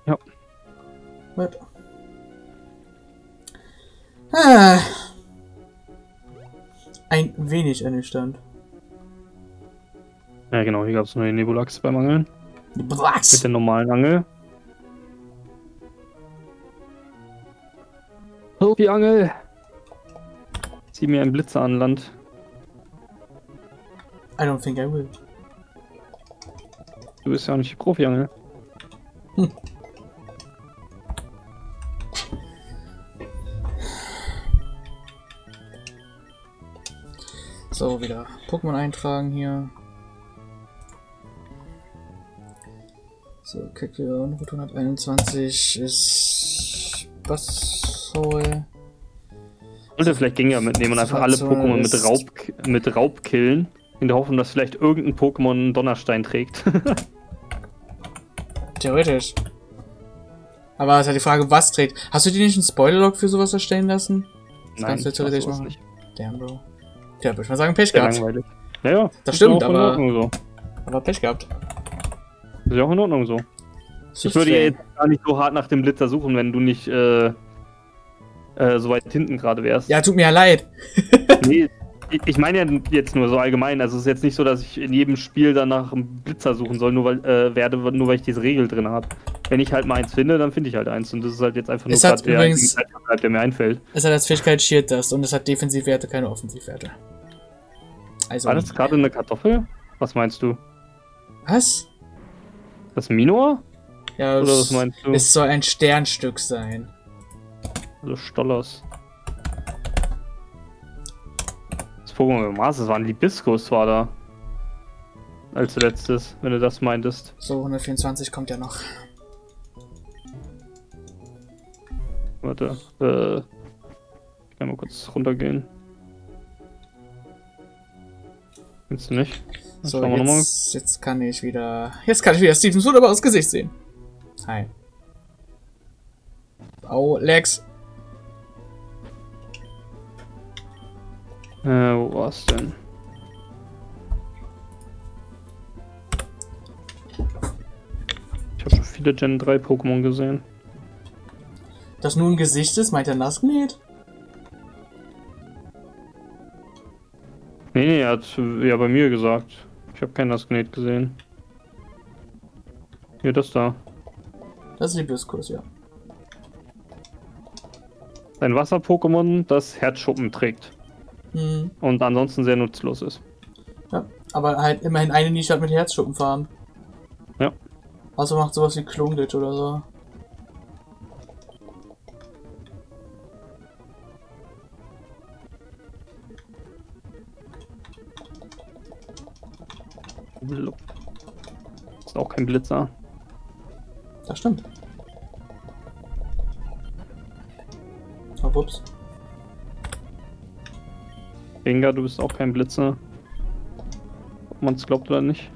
Ja. Gut. Ah. Ein wenig ernüchternd. Ja genau, hier gab es nur den Nebulax beim Angeln. Nebulax! Mit der normalen Angel. Profi-Angel! Zieh mir einen Blitzer an Land. I don't think I will. Du bist ja auch nicht Profi-Angel. Hm. So, wieder Pokémon eintragen hier. So, Kekleon, Route 121 ist Bassol. Sollte vielleicht ging ja mitnehmen und einfach alle Pokémon mit Raub, mit Raub killen. In der Hoffnung, dass vielleicht irgendein Pokémon Donnerstein trägt. Theoretisch. Aber es ist halt die Frage, was trägt. Hast du dir nicht einen Spoiler-Log für sowas erstellen lassen? Das Nein, kannst du theoretisch machen. Nicht. Damn, Bro. Ja, würde ich mal sagen, Pech Sehr gehabt. Langweilig. Ja, ja. Das stimmt, aber. So. Aber Pech gehabt. Das ist ja auch in Ordnung so. Ich würde ja jetzt gar nicht so hart nach dem Blitzer suchen, wenn du nicht äh, äh, so weit hinten gerade wärst. Ja, tut mir ja leid. nee, ich meine ja jetzt nur so allgemein. Also es ist jetzt nicht so, dass ich in jedem Spiel dann nach einem Blitzer suchen soll, nur weil, äh, werde, nur weil ich diese Regel drin habe. Wenn ich halt mal eins finde, dann finde ich halt eins. Und das ist halt jetzt einfach nur gerade der, übrigens, der mir einfällt. Es hat als Fähigkeit Shield Dust und es hat Defensivwerte, keine Offensivwerte. Also, War das gerade eine Kartoffel? Was meinst du? Was? Das Minor? Ja, Oder was meinst du? Es soll ein Sternstück sein. Also Stollers. Das Pokémon Mars, das war ein Libiskus, war da. Als letztes, wenn du das meintest. So, 124 kommt ja noch. Warte, äh. Ich kann mal kurz runtergehen. Willst du nicht? Dann so, jetzt, jetzt kann ich wieder. Jetzt kann ich wieder Stevens wunderbares Gesicht sehen. Hi. Oh, Lex. Äh, wo war's denn? Ich habe schon viele Gen 3 Pokémon gesehen. Das nun ein Gesicht ist, meint er Naskmet? Nee, nee, er hat ja bei mir gesagt. Ich habe kein Nasknet gesehen. Hier, das da. Das ist Hibiskus, ja. Ein Wasser-Pokémon, das Herzschuppen trägt. Hm. Und ansonsten sehr nutzlos ist. Ja, aber halt immerhin eine Nische hat mit Herzschuppen fahren. Ja. Also macht sowas wie Klunglit oder so. Ist auch kein Blitzer. Das stimmt. Oh, ups. Gengar, du bist auch kein Blitzer. Ob man es glaubt oder nicht.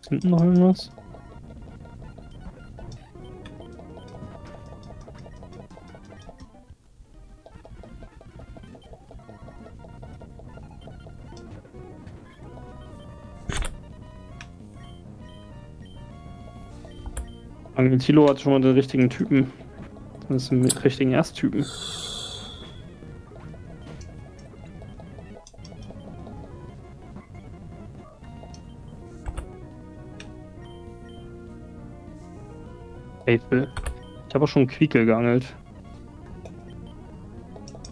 Ist hinten noch irgendwas? Angel hat schon mal den richtigen Typen. Das ist ein richtigen Ersttypen. Faithful. Ich habe auch schon Quiekel geangelt.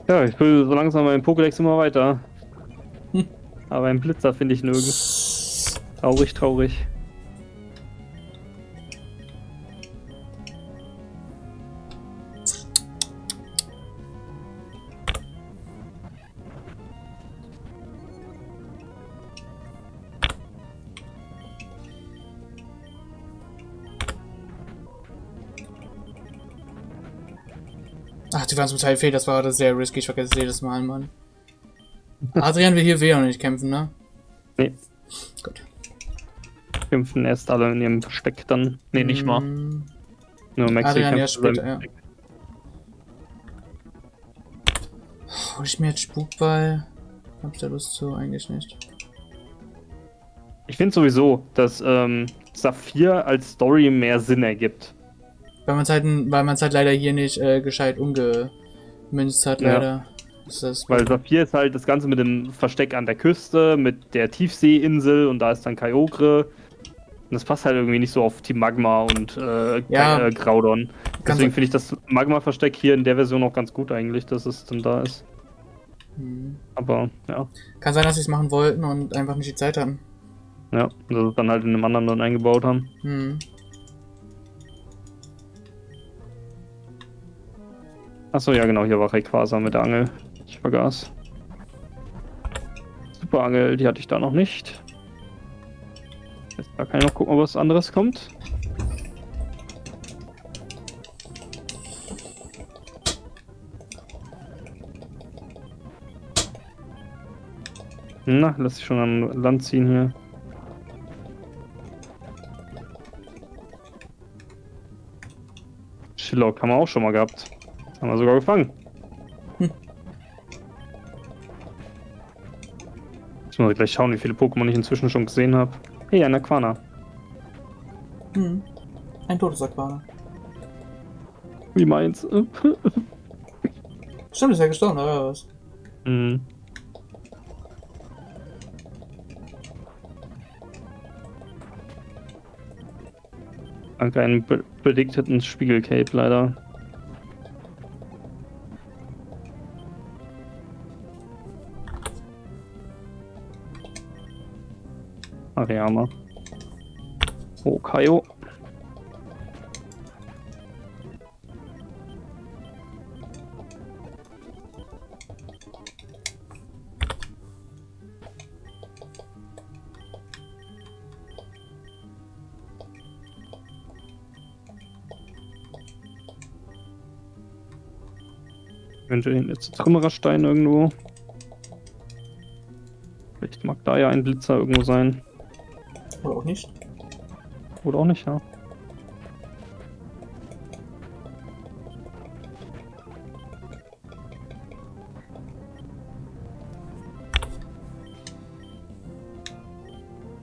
Ja, ich will so langsam meinen Pokédex immer weiter. Hm. Aber einen Blitzer finde ich nirgends. Traurig, traurig. Die waren zum Teil fehl, das war das sehr risky, ich vergesse es jedes Mal, Mann. Adrian will hier weh und nicht kämpfen, ne? Nee. Gut. Kämpfen erst alle in ihrem Versteck dann. Nee, nicht mal. Mm. Nur Maxi Adrian erst später, ja. Hol ich mir jetzt Spukball? Hab ich da Lust zu? Eigentlich nicht. Ich finde sowieso, dass ähm, Saphir als Story mehr Sinn ergibt. Weil man es halt, halt leider hier nicht äh, gescheit umgemünzt hat, leider. Ja. Weil Saphir ist halt das Ganze mit dem Versteck an der Küste, mit der Tiefseeinsel und da ist dann Kyogre. Und das passt halt irgendwie nicht so auf Team Magma und äh, ja, äh, Graudon. Deswegen finde ich das Magma-Versteck hier in der Version auch ganz gut eigentlich, dass es dann da ist. Hm. Aber, ja. Kann sein, dass sie es machen wollten und einfach nicht die Zeit hatten. Ja, dass es dann halt in einem anderen dann eingebaut haben. Hm. Achso, ja genau, hier war Rayquaza mit der Angel. Ich vergaß. Super Angel, die hatte ich da noch nicht. Jetzt da kann ich noch gucken, ob was anderes kommt. Na, lass ich schon an Land ziehen hier. Schillock haben wir auch schon mal gehabt. Haben wir sogar gefangen. Hm. Jetzt muss ich gleich schauen, wie viele Pokémon ich inzwischen schon gesehen habe. Hey, ein Aquana. Hm. Ein totes Aquana. Wie meins? Stimmt, ist ja gestorben, oder was? Mhm. Danke, einen predicted Spiegelcape leider. Ariama. Oh, Kaio. Eventuell jetzt Trümmererstein irgendwo. Vielleicht mag da ja ein Blitzer irgendwo sein. Oder auch nicht. Oder auch nicht, ja.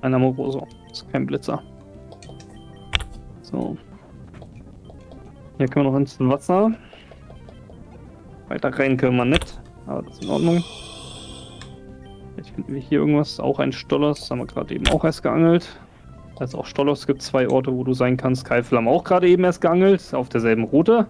Ein Amoroso. Ist kein Blitzer. So. Hier können wir noch ins Wasser. Weiter rein können wir nicht. Aber das ist in Ordnung. Vielleicht finden wir hier irgendwas. Auch ein Stollers. Haben wir gerade eben auch erst geangelt. Also auch Stollers gibt zwei Orte, wo du sein kannst. Keifel haben auch gerade eben erst geangelt. Auf derselben Route.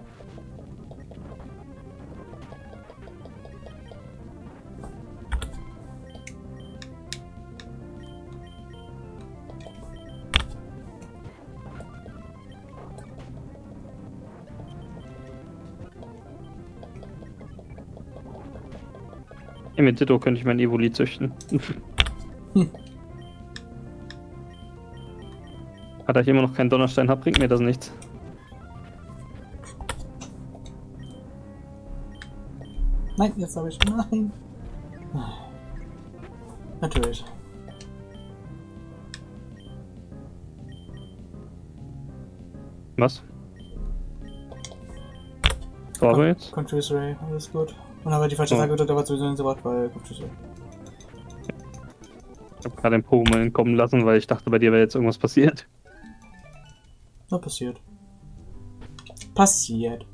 Mit Ditto könnte ich mein Evoli züchten. hm. Hat ich immer noch keinen Donnerstein habe, bringt mir das nichts. Nein, jetzt habe ich. Nein. Natürlich. Was? War jetzt? Country's Ray, alles gut. Und habe die falsche Seite gedrückt, aber sowieso nicht so weit, weil kommt so. Ich habe gerade den Pokémon kommen lassen, weil ich dachte, bei dir wäre jetzt irgendwas passiert. Na, passiert. Passiert.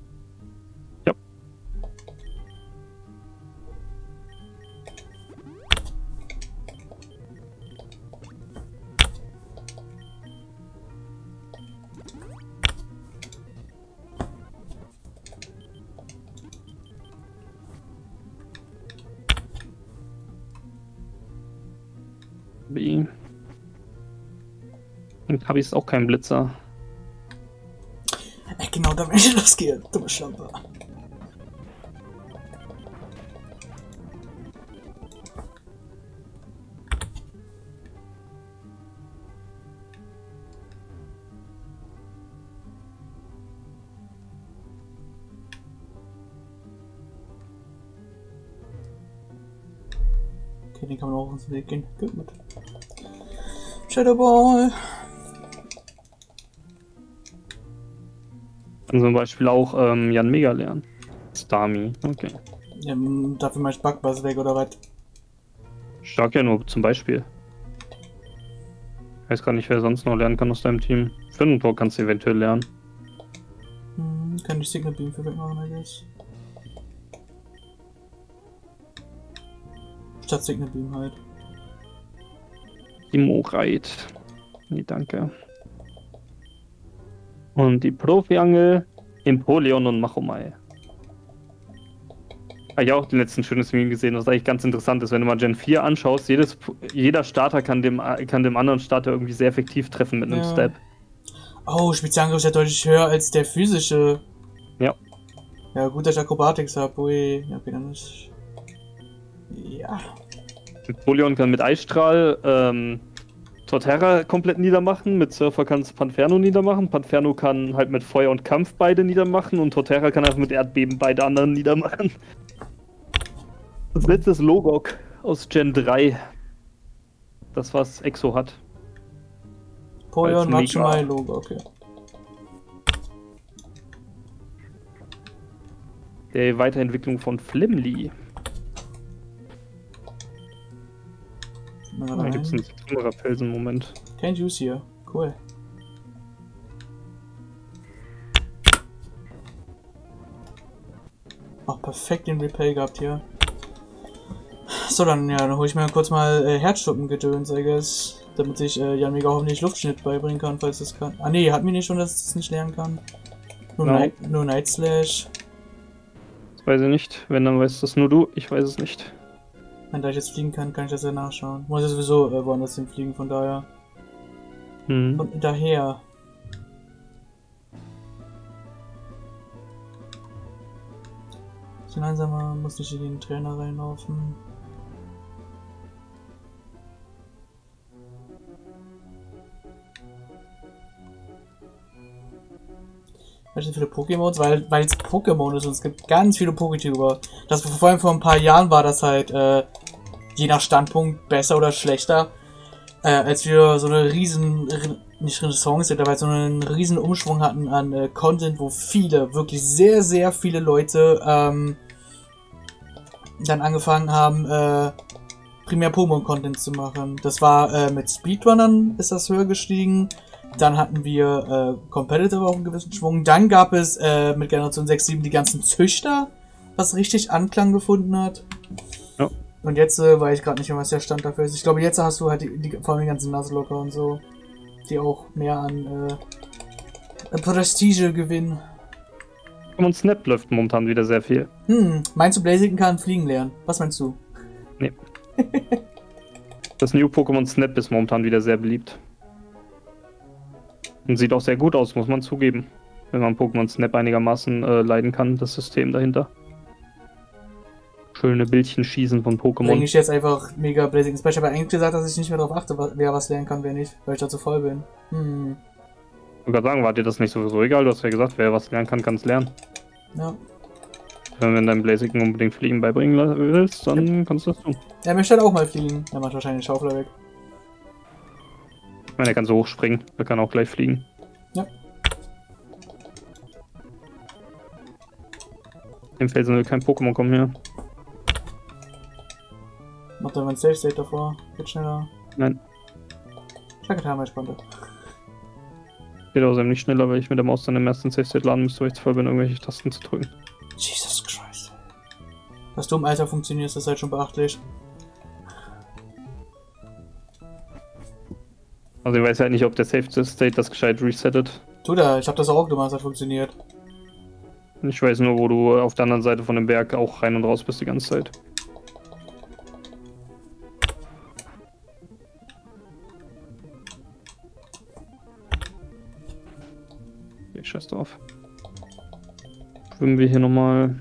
habe ich auch keinen Blitzer. Ey, genau, da bin ich losgehen, dumme Schlampe. Okay, den kann man auch ins Weg gehen. Gut mit. Shadowball. Kann zum Beispiel auch ähm, Jan Mega lernen. Starmie, okay. Ja, dafür mach ich Bugbass weg oder was? Stark ja nur zum Beispiel. Ich weiß gar nicht, wer sonst noch lernen kann aus deinem Team. Tor kannst du eventuell lernen. Hm, kann ich Signal Beam für wegmachen, I guess. Statt Signal Beam halt. Die Moreit. Nee, danke. Und die Profiangel, Empoleon und Machomai. Habe ich auch den letzten schönes Meme gesehen, was eigentlich ganz interessant ist. Wenn du mal Gen 4 anschaust, jedes, jeder Starter kann dem, kann dem anderen Starter irgendwie sehr effektiv treffen mit einem ja. Step. Oh, Spezialangriff ist ja deutlich höher als der physische. Ja. Ja, gut, dass ich Akrobatics habe. Ui, okay, dann ist. Ja. Polion kann mit Eisstrahl ähm, Torterra komplett niedermachen, mit Surfer kann es Panferno niedermachen, Panferno kann halt mit Feuer und Kampf beide niedermachen und Torterra kann einfach mit Erdbeben beide anderen niedermachen. Das letzte ist Logok aus Gen 3. Das, was Exo hat. Poyon, Machimai, Logok, ja. Der Weiterentwicklung von Flimly. Da gibt es einen Felsen, Moment. Kein Juice hier. Cool. Auch perfekt den Repay gehabt hier. So, dann, ja, dann hole ich mir kurz mal äh, Herzschuppengedöns, I guess. Damit ich äh, Jan Mega hoffentlich Luftschnitt beibringen kann, falls es kann. Ah, nee, hat mir nicht schon, dass es das nicht lernen kann. Nur, no. Night, nur Night Slash. Das weiß ich nicht. Wenn, dann weißt das nur du. Ich weiß es nicht. Wenn da ich jetzt fliegen kann, kann ich das ja nachschauen. Muss ja sowieso äh, woanders hinfliegen, von daher. Hm. Von daher. So langsamer muss ich in den Trainer reinlaufen. Welche viele Pokémons? Weil, weil es Pokémon ist und es gibt ganz viele Pokétuber. Das vor allem vor ein paar Jahren war das halt, äh, je nach Standpunkt besser oder schlechter. Äh, als wir so eine riesen, nicht Renaissance, aber so einen riesen Umschwung hatten an äh, Content, wo viele, wirklich sehr, sehr viele Leute, ähm, dann angefangen haben, äh, primär Pokémon-Content zu machen. Das war äh, mit Speedrunnern ist das höher gestiegen. Dann hatten wir äh, Competitive auf einen gewissen Schwung. Dann gab es äh, mit Generation 6, 7 die ganzen Züchter, was richtig Anklang gefunden hat. Und jetzt äh, weiß ich gerade nicht mehr, was der Stand dafür ist. Ich glaube, jetzt hast du halt die, die, vor allem die ganzen Nuzlocker und so, die auch mehr an äh, Prestige gewinnen. Und Snap läuft momentan wieder sehr viel. Hm, meinst du, Blaziken kann fliegen lernen? Was meinst du? Nee. das New Pokémon Snap ist momentan wieder sehr beliebt. Und sieht auch sehr gut aus, muss man zugeben. Wenn man Pokémon Snap einigermaßen äh, leiden kann, das System dahinter. Schöne Bildchen schießen von Pokémon. Eigentlich jetzt einfach mega Blazing Special. Ich habe eigentlich gesagt, dass ich nicht mehr darauf achte, wer was lernen kann, wer nicht, weil ich dazu voll bin. Hm. Ich wollte sagen, war dir das nicht sowieso egal? Du hast ja gesagt, wer was lernen kann, kann es lernen. Ja. Wenn du deinem Blaziken unbedingt Fliegen beibringen willst, dann ja. kannst du das tun. Er möchte halt auch mal fliegen. Er macht wahrscheinlich den Schaufler weg. Ich meine, er kann so hoch springen. Er kann auch gleich fliegen. Ja. Im Felsen will kein Pokémon kommen hier. Macht er mal ein Safe State davor. Geht schneller. Nein. Schacketal mal spannend. Geht außerdem nicht schneller, weil ich mit der Maus dann im ersten Safe State laden müsste, weil ich zu voll bin, irgendwelche Tasten zu drücken. Jesus Christ. Dass du im Alter funktionierst, ist halt schon beachtlich. Also ich weiß halt nicht, ob der Safe State das gescheit resettet. Tut er, ich habe das auch gemacht, das hat funktioniert. Ich weiß nur, wo du auf der anderen Seite von dem Berg auch rein und raus bist die ganze Zeit. Scheiß drauf. Schwimmen wir hier nochmal.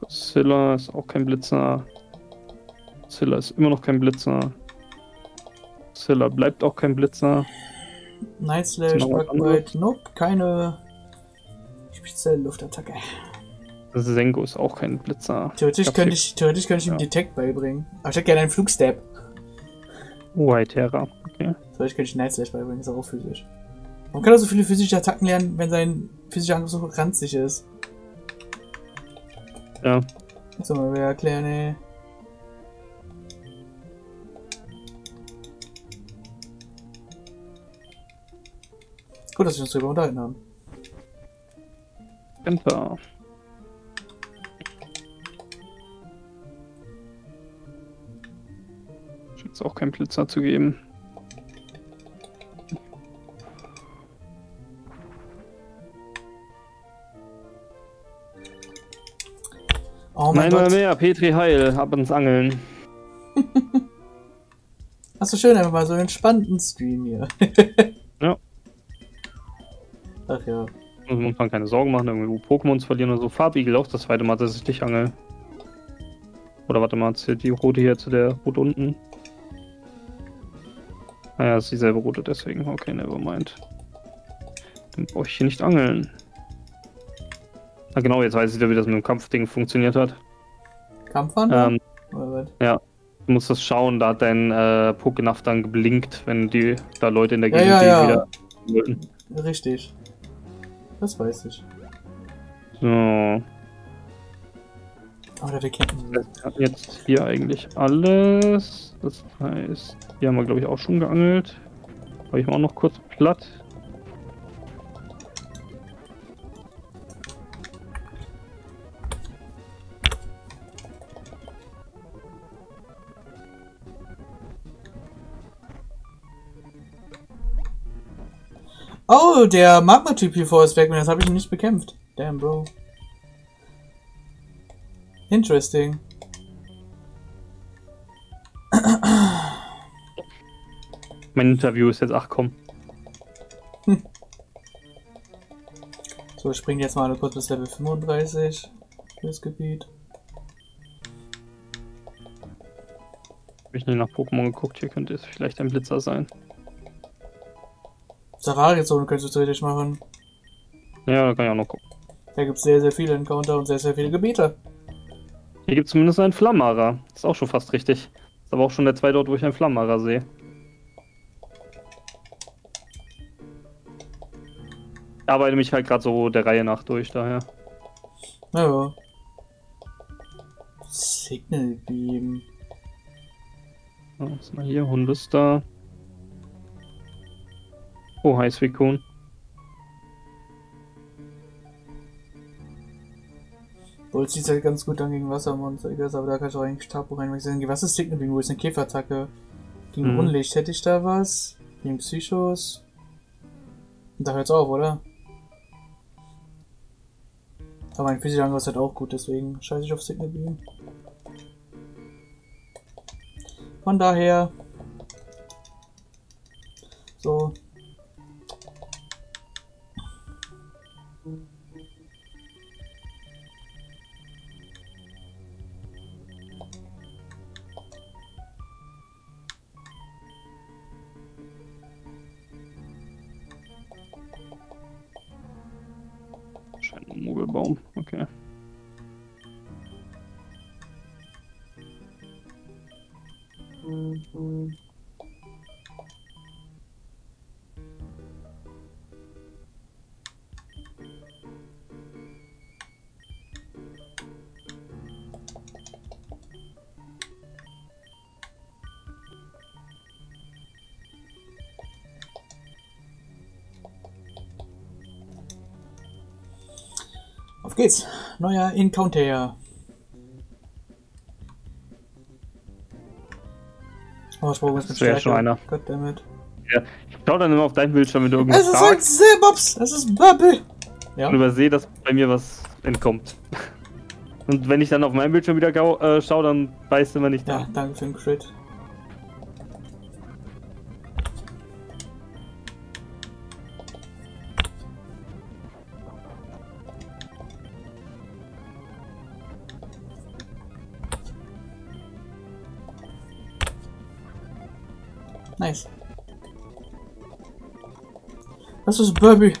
Godzilla ist auch kein Blitzer. Godzilla ist immer noch kein Blitzer. Zilla bleibt auch kein Blitzer. Night Slash, Bugbite, nope, keine spezielle Luftattacke. Senko ist auch kein Blitzer. Theoretisch könnte ich, theoretisch könnte ich ihm ja. Detect beibringen. Aber ich hätte gerne einen Flugstab. Oh, Terra. Okay. Theoretisch könnte ich Night Slash beibringen, ist auch physisch. Man kann auch so viele physische Attacken lernen, wenn sein physischer Angriff so ranzig ist. Ja. Das soll mal wer erklären, ey. Gut, dass wir uns darüber unterhalten haben. Enter. Scheint auch keinen Blitzer zu geben. Oh mein Einmal Gott. mehr, Petri Heil, ab ins Angeln. Hast du schön, einfach mal so einen entspannten Stream hier. ja. Ach ja. Muss man keine Sorgen machen, irgendwie Pokémons verlieren oder so. Farbigel auch das zweite Mal, dass ich dich angel. Oder warte mal, zählt die rote hier zu der rot unten? Naja, ah ist dieselbe rote, deswegen. Okay, never mind. Dann brauche ich hier nicht angeln. Ah genau, jetzt weiß ich wieder, wie das mit dem Kampfding funktioniert hat. Kampfwandler? Ähm, ja. Du musst das schauen, da hat dein äh, Pokénav dann geblinkt, wenn die da Leute in der Gegend ja, ja, ja. wieder Richtig. Das weiß ich. So. Oder wir kennen. Jetzt hier eigentlich alles. Das heißt, hier haben wir glaube ich auch schon geangelt. Habe ich mal auch noch kurz platt. Oh, der Magma-Typ hier vor ist weg und jetzt habe ich nicht bekämpft. Damn, Bro. Interesting. Mein Interview ist jetzt, ach komm. So, ich springe jetzt mal kurz bis Level 35 fürs Gebiet. Hab ich nicht nach Pokémon geguckt, hier könnte es vielleicht ein Blitzer sein. Safari-Zone könntest du theoretisch machen. Ja, da kann ich auch noch gucken. Da gibt es sehr, sehr viele Encounter und sehr, sehr viele Gebiete. Hier gibt es zumindest einen Flammara. Ist auch schon fast richtig. Ist aber auch schon der zweite Ort, wo ich einen Flammara sehe. Ich arbeite mich halt gerade so der Reihe nach durch, daher. Ja. Signal Beam. was ist mal hier? Hundestar. Oh, Heißwikon. Bolz sieht halt ganz gut dann gegen Wassermonster, aber da kann ich auch eigentlich Tapu reinwechseln. Was ist Signal Beam? Wo ist eine Käferattacke? Gegen mhm. Unlicht hätte ich da was? Gegen Psychos? Und da hört's auf, oder? Aber mein Physikangriff ist halt auch gut, deswegen scheiße ich auf Signal Beam. Von daher. So, Mogelbaum, okay. Mhm. Geht's. Neuer Encounter. Oh, ich brauche jetzt Das wäre schon einer. Goddammit. Ja, ich schau dann immer auf deinen Bildschirm, wenn du irgendwas sagst. Es ist halt Silbobs! Es ist Bubble! Ja. Und übersehe, dass bei mir was entkommt. Und wenn ich dann auf meinen Bildschirm wieder äh, schaue, dann weißt du immer nicht da. Ja, danke für den Crit. Das ist Baby.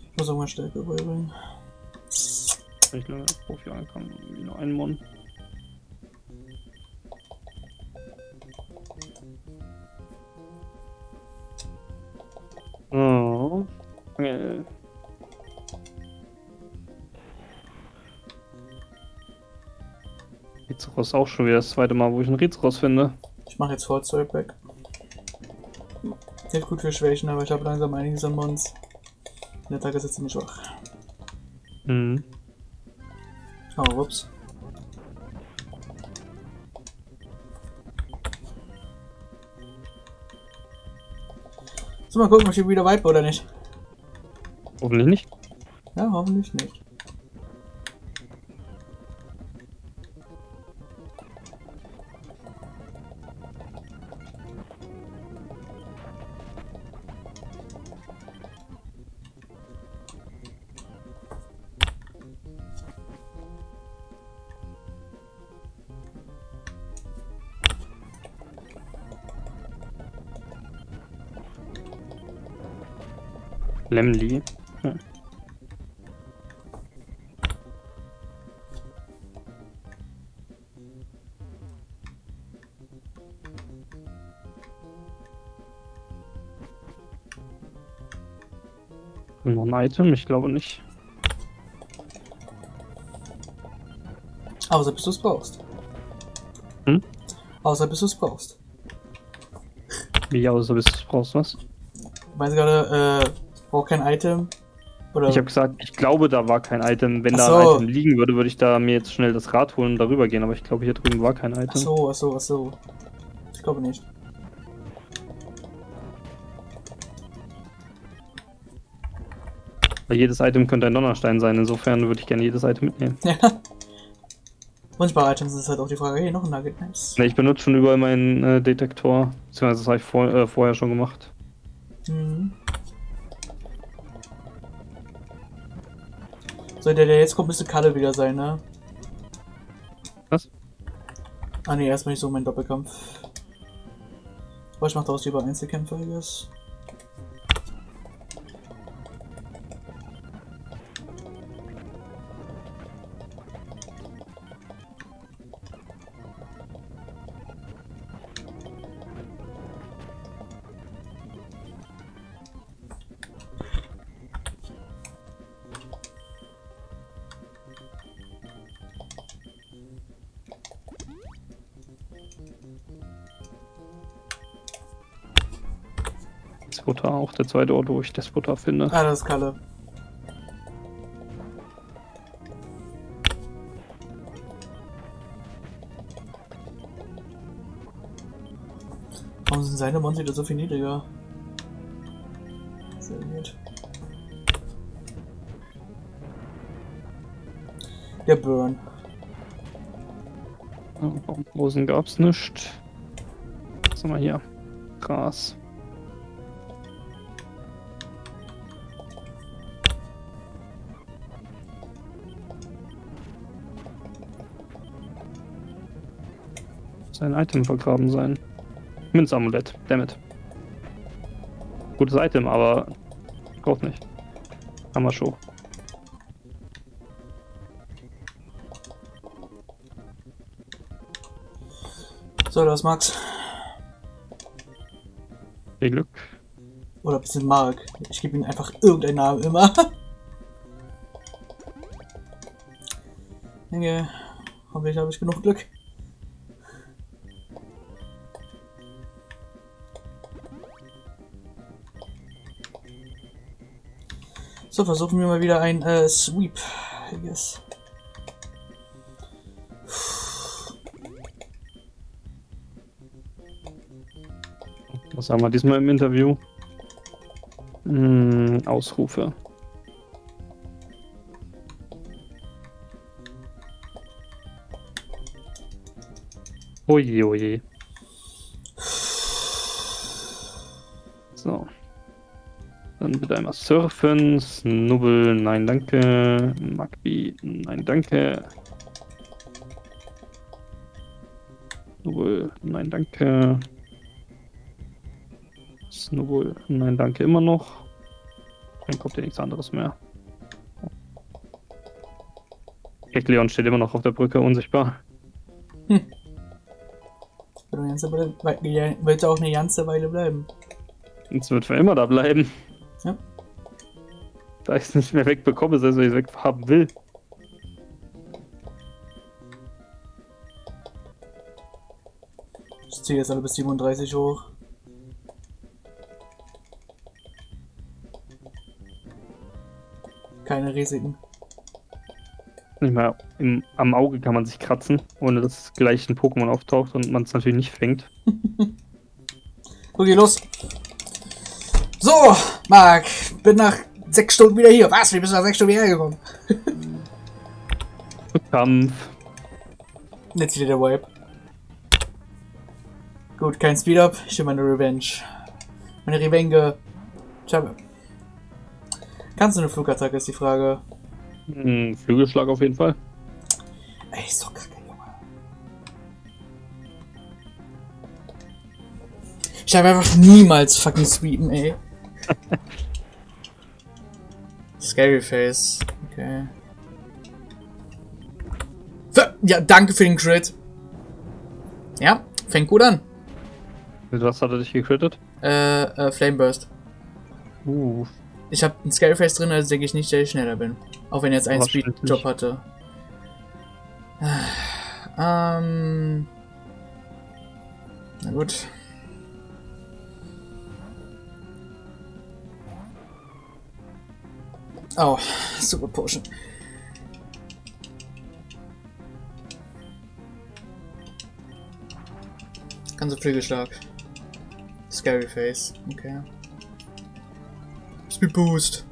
Ich muss auch mal Stärke beibringen. Ich glaube, Profi angekommen, wie nur ein Mon. Rizeros auch schon wieder das zweite Mal, wo ich einen Rizeros finde. Ich mache jetzt Fortzeug weg. Hilft gut für Schwächen, aber ich habe langsam einiges an Mons. Der Tag ist jetzt ziemlich schwach. Mhm. Oh, ups. So, mal gucken, ob ich hier wieder wipe oder nicht. Hoffentlich nicht. Ja, hoffentlich nicht. Lemli. Hm. Noch ein Item? Ich glaube nicht. Außer bis du es brauchst. Hm? Außer bis du es brauchst. Wie außer bis du es brauchst, was? Ich weiß gerade, äh, Braucht kein Item? Oder? Ich habe gesagt, ich glaube, da war kein Item. Wenn so. da ein Item liegen würde, würde ich da mir jetzt schnell das Rad holen und darüber gehen. Aber ich glaube, hier drüben war kein Item. Ach so, ach so, ach so. Ich glaube nicht. Weil jedes Item könnte ein Donnerstein sein. Insofern würde ich gerne jedes Item mitnehmen. Ja. Manchmal Items ist halt auch die Frage, hey, noch ein Nugget, nice. Ne, ich benutze schon überall meinen äh, Detektor. Beziehungsweise das habe ich vor, äh, vorher schon gemacht. So, der, der jetzt kommt, müsste Kalle wieder sein, ne? Was? Ah ne, erstmal nicht so mein Doppelkampf. Aber ich mach daraus lieber Einzelkämpfer, I guess. Zweite Ort, wo ich Despotar finde. Ah, das ist Kalle. Warum sind seine Monster wieder so viel niedriger? Sehr gut. Der Burn. Rosen gab's nicht. Was haben wir hier? Gras. Sein Item vergraben sein. Münzamulett, damit. Gutes Item, aber braucht nicht. Hammer Show. So, das Max. Viel Glück. Oder ein bisschen Mark. Ich gebe ihm einfach irgendeinen Namen immer. Denke, hoffentlich habe ich genug Glück. So, versuchen wir mal wieder ein äh, Sweep. Guess. Was haben wir diesmal im Interview? Hm, Ausrufe. Oje, oje. Dann bitte einmal surfen, Snubbel, nein danke, Magbi, nein danke. Snubbel, nein danke. Snubbel, nein danke immer noch. Dann kommt ja nichts anderes mehr. Leon steht immer noch auf der Brücke, unsichtbar. Hm. Ich Wird auch eine ganze Weile bleiben. Jetzt wird für immer da bleiben. Ja. Da ich es nicht mehr wegbekomme, selbst wenn ich es weghaben will. Ich ziehe jetzt alle bis 37 hoch. Keine Risiken. Nicht mal im, am Auge kann man sich kratzen, ohne dass gleich ein Pokémon auftaucht und man es natürlich nicht fängt. okay, los. So, Marc, bin nach sechs Stunden wieder hier. Was? Wie bist du nach sechs Stunden hierher gekommen? Kampf. Jetzt wieder der Wipe. Gut, kein Speed-Up. Ich will meine Revenge. Meine Revenge. Ich habe... Kannst du eine Flugattacke, ist die Frage. Hm, Flügelschlag auf jeden Fall. Ey, ist doch kacke, Junge. Ich habe einfach niemals fucking sweepen, ey. Scary Face. Okay. Ja, danke für den Crit. Ja, fängt gut an. Mit was hat er dich gecrittet? Äh, äh, Flame Burst. Uh. Ich habe einen Scary Face drin, also denke ich nicht, dass ich schneller bin. Auch wenn er jetzt einen Speed-Job hatte. Ähm. Na gut. Oh, Super Potion. Ganze Flügelschlag. Scary Face. Okay. Speed Boost.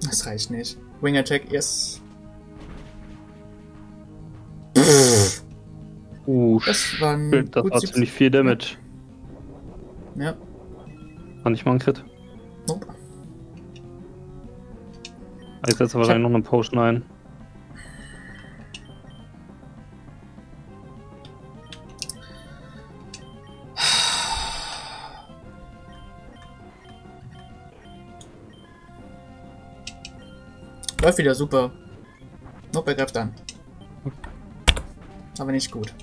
Das reicht nicht. Wing Attack, yes. Uh, das, waren das war ziemlich viel Damage. Ja. War nicht mal ein Crit. Nope. Ich setze wahrscheinlich noch eine Potion ein. Läuft wieder super. Nope, er greift an. Aber nicht gut.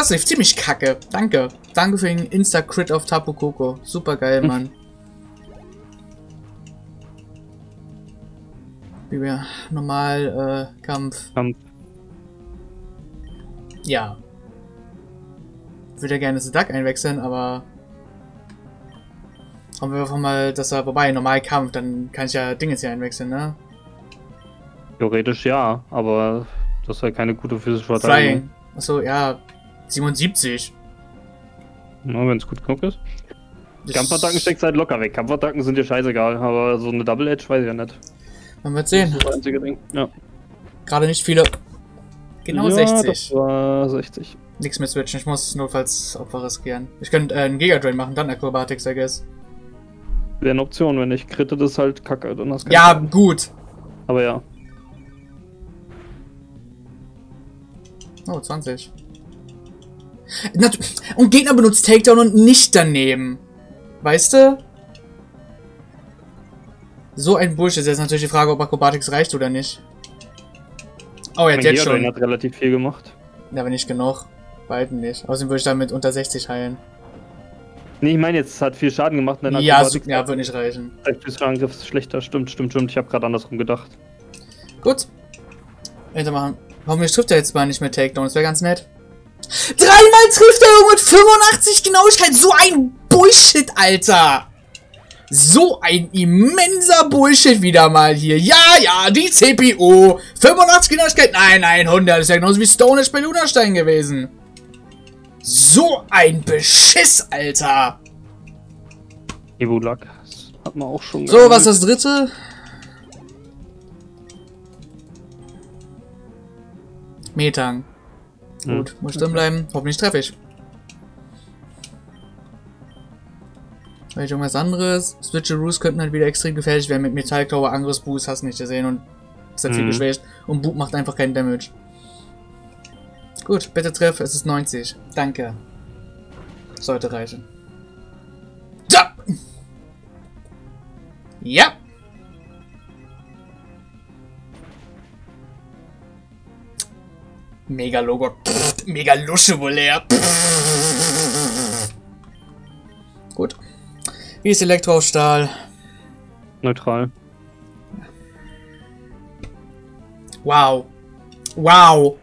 Das lief ziemlich kacke. Danke. Danke für den Insta-Crit auf Tapu Koko. Super geil, Mann. Wie wir normal äh, Kampf. Kampf. Ja. Ich würde ja gerne das Duck einwechseln, aber Hoffen wir einfach mal, dass er vorbei normal Kampf, dann kann ich ja Dinge hier einwechseln, ne? Theoretisch ja, aber das ist ja keine gute physische Verteidigung. Flying. Achso, ja. 77. Na, wenn es gut genug ist. Kampfattacken steckt halt locker weg. Kampfattacken sind dir scheißegal, aber so eine Double Edge weiß ich ja nicht. Man wird sehen. Das ist das einzige Ding. Ja. Gerade nicht viele. Genau ja, 60. Das war 60. Nichts mehr switchen, ich muss notfalls Opfer riskieren. Ich könnte äh, einen Giga-Drain machen, dann Acrobatics, I guess. Wäre eine Option, wenn ich kritte, das ist halt kacke. Dann hast ja, gut. Aber ja. Oh, 20. Und Gegner benutzt Takedown und nicht daneben. Weißt du? So ein Bullshit. Jetzt ist natürlich die Frage, ob Acrobatics reicht oder nicht. Oh, er hat jetzt schon. hat relativ viel gemacht. Ja, aber nicht genug. Beiden nicht. Außerdem würde ich damit unter 60 heilen. Nee, ich meine jetzt, hat viel Schaden gemacht. ja, so, ja, wird nicht reichen. Vielleicht Angriff ist schlechter. Stimmt, stimmt, stimmt. Ich habe gerade andersrum gedacht. Gut. Weitermachen. Warum trifft er jetzt mal nicht mehr Takedown? Das wäre ganz nett. Dreimal trifft er mit 85 Genauigkeit. So ein Bullshit, Alter. So ein immenser Bullshit wieder mal hier. Ja, ja, die CPU. 85 Genauigkeit. Nein, nein, 100. Das ist ja genauso wie Stone bei Lunastein gewesen. So ein Beschiss, Alter. Evulak. Hat man auch schon. So, was ist das dritte? Metang. Hm. Gut, muss drin bleiben. Hoffentlich treffe ich. Vielleicht irgendwas anderes. Switcheroos könnten halt wieder extrem gefährlich werden mit Metallklaue, Angriffsboost, hast du nicht gesehen und ist halt mhm. viel geschwächt. Und Boot macht einfach keinen Damage. Gut, bitte treff, es ist 90. Danke. Sollte reichen. Da! Ja! Mega Logo. mega Lusche wohl leer. Gut. Wie ist Elektrostahl? Neutral. Wow. Wow.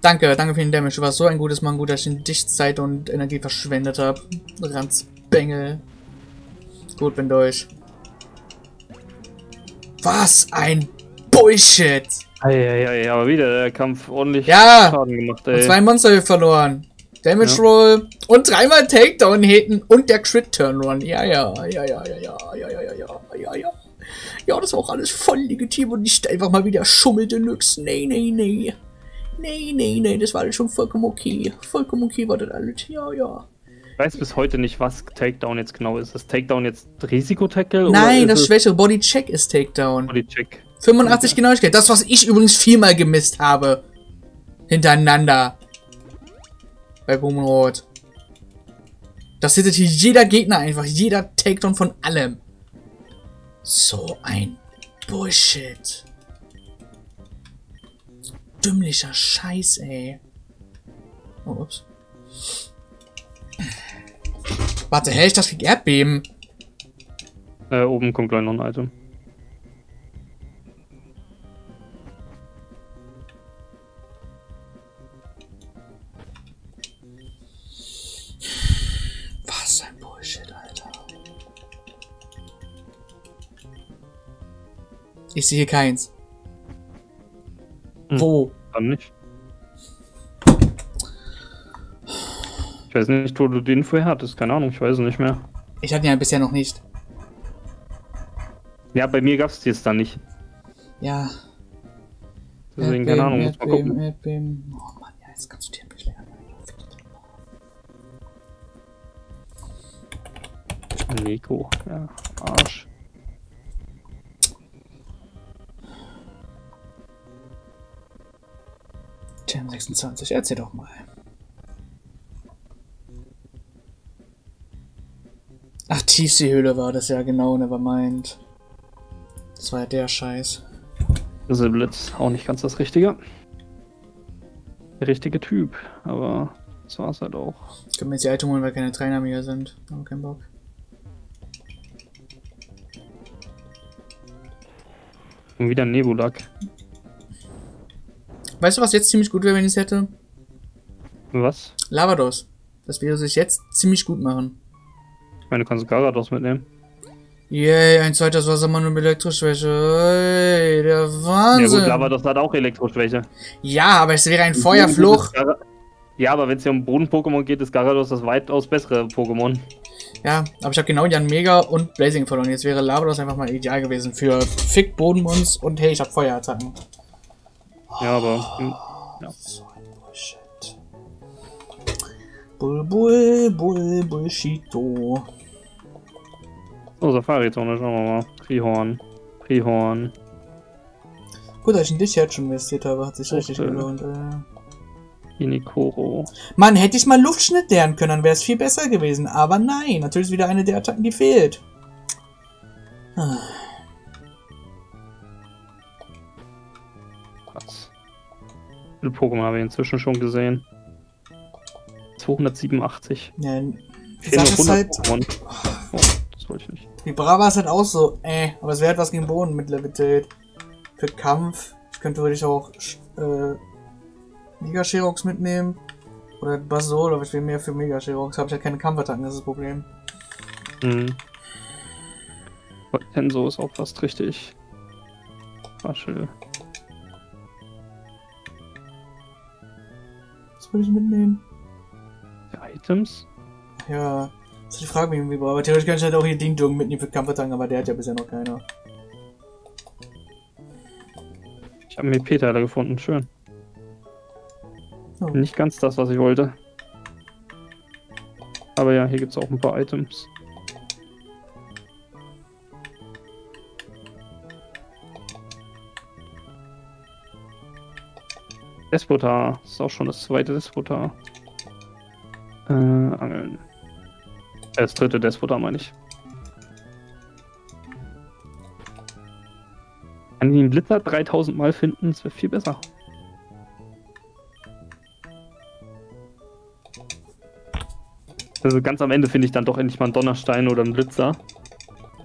Danke, danke für den Damage. Du warst so ein gutes Mann, gut, dass ich dich Zeit und Energie verschwendet habe. Ranzbengel. Gut, bin durch. Was ein Bullshit! Eieiei, aber wieder der Kampf ordentlich ja, Schaden gemacht, ey. Und zwei Monster verloren. Damage ja. Roll und dreimal Takedown hitten und der Crit Turn Run. Ja, ja, ja, ja, ja, ja, ja, ja, ja, ja, ja. Ja, das war auch alles voll legitim und nicht einfach mal wieder schummelte nix. Nee, nee, nee. Nee, nee, nee, das war alles schon vollkommen okay. Vollkommen okay war das alles. Ja, ja. Ich weiß bis heute nicht, was Takedown jetzt genau ist. Ist Takedown jetzt Risiko-Tackle? Nein, das schwächere Body-Check ist Takedown. Body-Check. 85 ja. Genauigkeit. Das, was ich übrigens viermal gemisst habe. Hintereinander. Bei Boomenrot. Das hittet hier jeder Gegner einfach. Jeder Takedown von allem. So ein Bullshit. Dümmlicher Scheiß, ey. Oh, ups. Warte, hä, ich das krieg Erdbeben. Äh, oben kommt gleich noch ein Item. Ich sehe keins. Hm. Wo? Dann nicht. Ich weiß nicht, wo du den vorher hattest. Keine Ahnung, ich weiß es nicht mehr. Ich hatte ihn ja bisher noch nicht. Ja, bei mir gab es jetzt dann nicht. Ja. Deswegen, keine Ahnung, muss mal gucken. Erdbeben. Oh Mann, ja, jetzt kannst du dir ein bisschen Nico, ja, Arsch. Jam 26, erzähl doch mal. Ach, Tiefseehöhle war das ja genau, nevermind. Das war ja der Scheiß. Blitz, auch nicht ganz das Richtige. Der richtige Typ, aber das war's halt auch. Ich kann mir jetzt die Item holen, weil keine Trainer mehr sind. Aber kein Bock. Und wieder ein Nebulak. Weißt du, was jetzt ziemlich gut wäre, wenn ich es hätte? Was? Lavados. Das würde sich jetzt ziemlich gut machen. Ich meine, du kannst Garados mitnehmen. Yay, ein zweites Wassermann und Elektroschwäche. Hey, der Wahnsinn. Ja gut, Lavados hat auch Elektroschwäche. Ja, aber es wäre ein Feuerfluch. Ja, aber wenn es hier um Boden-Pokémon geht, ist Garados das weitaus bessere Pokémon. Ja, aber ich habe genau Jan Mega und Blazing verloren. Jetzt wäre Lavados einfach mal ideal gewesen für Fick Bodenmons und hey, ich habe Feuerattacken. Ja, aber. Hm, ja. So ein Bullshit. Bull, bull, bull, bullshito. So, Safari-Zone, schauen wir mal. Prihorn. Prihorn. Gut, dass ich in dich jetzt schon investiert habe, hat sich richtig gelohnt. Äh. Inikoro. Mann, hätte ich mal Luftschnitt lernen können, dann wäre es viel besser gewesen. Aber nein, natürlich ist wieder eine der Attacken, die fehlt. Ah. Viele Pokémon habe ich inzwischen schon gesehen? 287. Ja, die Sache ist halt... Pokémon. Oh, das wollte ich nicht. Die Brava ist halt auch so, äh, aber es wäre etwas gegen Boden mit Levitate. Für Kampf. Ich könnte wirklich auch äh, Mega Sherox mitnehmen. Oder Basol, aber ich will mehr für Mega Sherox. Habe ich halt keine Kampfattacken, das ist das Problem. Mhm. Tenso ist auch fast richtig. Waschel. Würde ich mitnehmen? Items? Ja, das ist die Frage, wie wir Aber theoretisch kann ich halt auch hier Ding Dong mitnehmen für Kampfattacken, aber der hat ja bisher noch keiner. Ich habe mir Peter gefunden, schön. Oh. Nicht ganz das, was ich wollte. Aber ja, hier gibt es auch ein paar Items. Despotar. Ist auch schon das zweite Despotar. Äh, Angeln. Äh, das dritte Despotar meine ich. Kann ich den Blitzer 3000 Mal finden? Das wäre viel besser. Also ganz am Ende finde ich dann doch endlich mal einen Donnerstein oder einen Blitzer.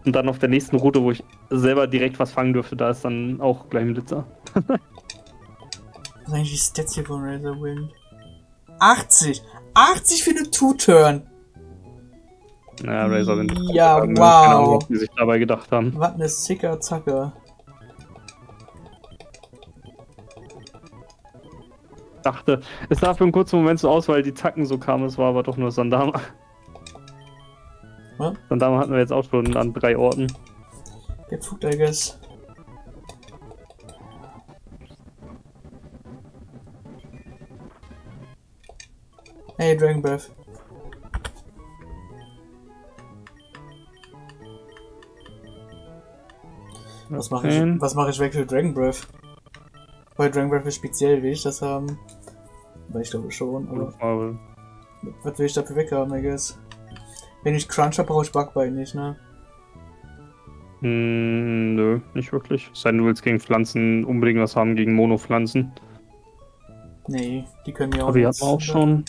Und dann auf der nächsten Route, wo ich selber direkt was fangen dürfte, da ist dann auch gleich ein Blitzer. was ist eigentlich die Stats hier von Razorwind? 80! 80 für eine Two-Turn! Naja, Razorwind. Ja, wow. Ahnung, was die sich dabei gedacht haben. Was eine sicker Zacke. dachte, es sah für einen kurzen Moment so aus, weil die Zacken so kamen, es war aber doch nur Sandama. Was? Sandama hatten wir jetzt auch schon an drei Orten. Get food, I guess. Hey, Dragon Breath. Was mache ich, was mach ich weg für Dragon Breath? Weil Dragon Breath ist speziell, will ich das haben? Weil ich glaube schon, aber. Was will ich dafür weghaben, I guess? Wenn ich Crunch habe, brauche ich Bugbein nicht, ne? Mm, nö, nicht wirklich. Sei denn, du willst gegen Pflanzen unbedingt was haben, gegen Monopflanzen. Nee, die können ja auch. Aber die hatten wir auch schon.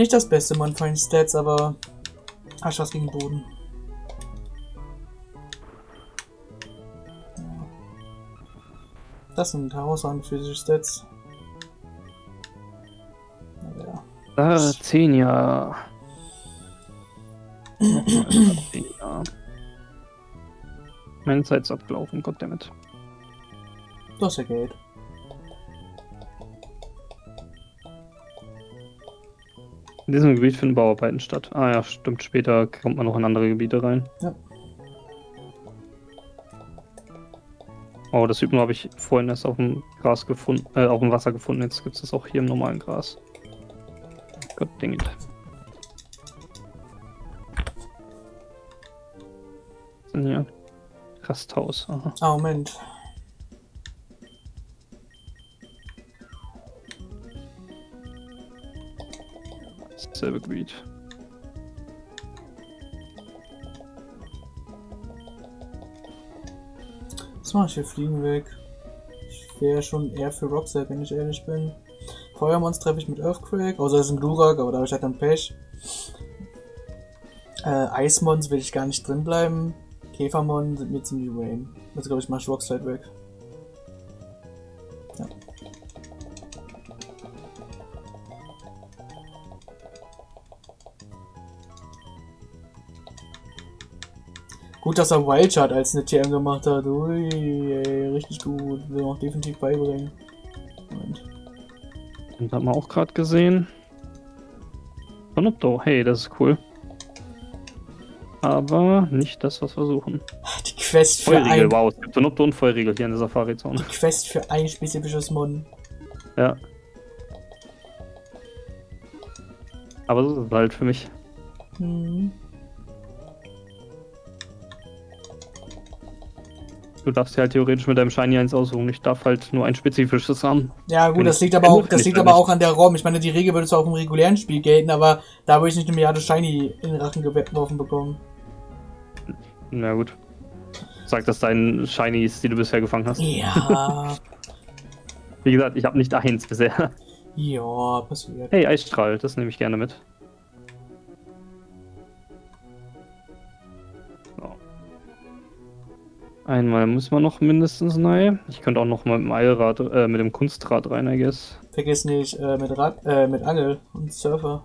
Nicht das beste Mann von Stats, aber hast was gegen Boden. Das sind herausragende physische Stats. Ja. Ah, 10 Jahre. 10 Jahre. Meine Zeit ist abgelaufen, goddammit. Du hast ja Geld. In diesem Gebiet finden Bauarbeiten statt. Ah ja, stimmt. Später kommt man noch in andere Gebiete rein. Ja. Oh, das Hypno habe ich vorhin erst auf dem Gras gefunden, äh, auf dem Wasser gefunden. Jetzt gibt es das auch hier im normalen Gras. Gott dang it. Was denn hier? Rasthaus. Aha. Oh, Moment. Dasselbe Gebiet. Was mache ich hier? Fliegen weg. Ich wäre schon eher für Rockset, wenn ich ehrlich bin. Feuermons treffe ich mit Earthquake, außer es ist ein Glurak, aber da habe ich halt dann Pech. Äh, Eismons will ich gar nicht drin bleiben. Käfermon sind mir ziemlich Rain. Also glaube ich, mache ich Rockslide weg. Gut, dass er Wildshard als eine TM gemacht hat. Ui, ey, richtig gut. Will auch definitiv beibringen. Moment. Den hat man auch gerade gesehen. Sonopto, hey, das ist cool. Aber nicht das, was wir suchen. Die Quest für Feuerriegel, ein... wow, es gibt Sonopto und Feuerriegel hier in der Safari-Zone. Die Quest für ein spezifisches Mon. Ja. Aber so ist es halt für mich. Hm. Du darfst ja halt theoretisch mit deinem Shiny 1 aussuchen. Ich darf halt nur ein spezifisches haben. Ja, gut, das liegt aber auch, das liegt aber auch an der ROM. Ich meine, die Regel würde zwar auch im regulären Spiel gelten, aber da würde ich nicht eine Milliarde Shiny in den Rachen geworfen bekommen. Na gut. Sag das deinen Shinies, die du bisher gefangen hast. Ja. Wie gesagt, ich habe nicht eins bisher. Ja, passiert. Hey, Eisstrahl, das nehme ich gerne mit. Einmal muss man noch mindestens rein. Ich könnte auch noch mal mit dem Eilrad, äh, mit dem Kunstrad rein, I guess. Vergiss nicht äh, mit Rad, äh, mit Angel und Surfer.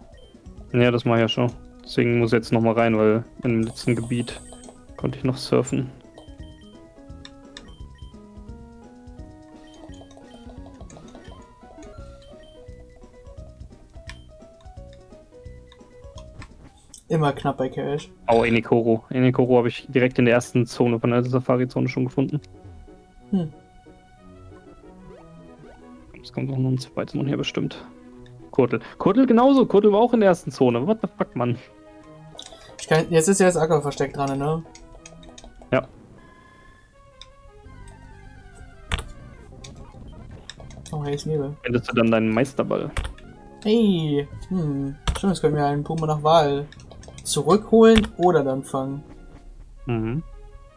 Ja, das mache ich ja schon. Deswegen muss ich jetzt noch mal rein, weil im letzten Gebiet konnte ich noch surfen. Immer knapp bei Cash. Oh, Enikoro. Enikoro habe ich direkt in der ersten Zone von der Safari-Zone schon gefunden. Hm. Es kommt auch noch ein zweites Mann hier bestimmt. Kurtel. Kurtel genauso. Kurtel war auch in der ersten Zone. What the fuck, Mann? Ich kann, jetzt ist ja das Acker versteckt dran, ne? Ja. Oh, hey, ist Nebel. Findest du dann deinen Meisterball? Hey, hm. Schön, jetzt können wir einen Puma nach Wahl zurückholen oder dann fangen. Mhm.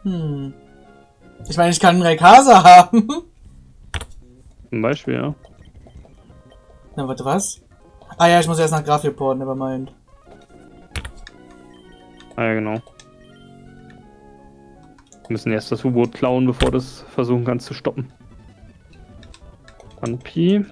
Hm. Ich meine, ich kann einen Rekasa haben. Zum Beispiel, ja. Na, warte, was? Ah ja, ich muss erst nach Grafik porten, nevermind. Ah ja, genau. Wir müssen erst das U-Boot klauen, bevor das versuchen kannst zu stoppen. An Pi.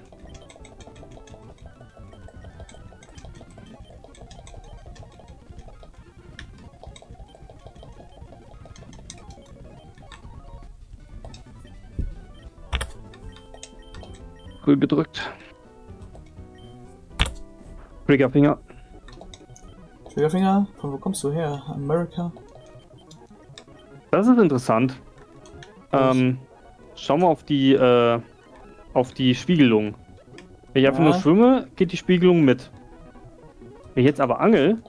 Früh gedrückt. Triggerfinger. Triggerfinger? Von wo kommst du her? Amerika? Das ist interessant. Ähm, schau mal auf die, äh, auf die Spiegelung. Wenn ich einfach nur schwimme, geht die Spiegelung mit. Wenn ich jetzt aber angel,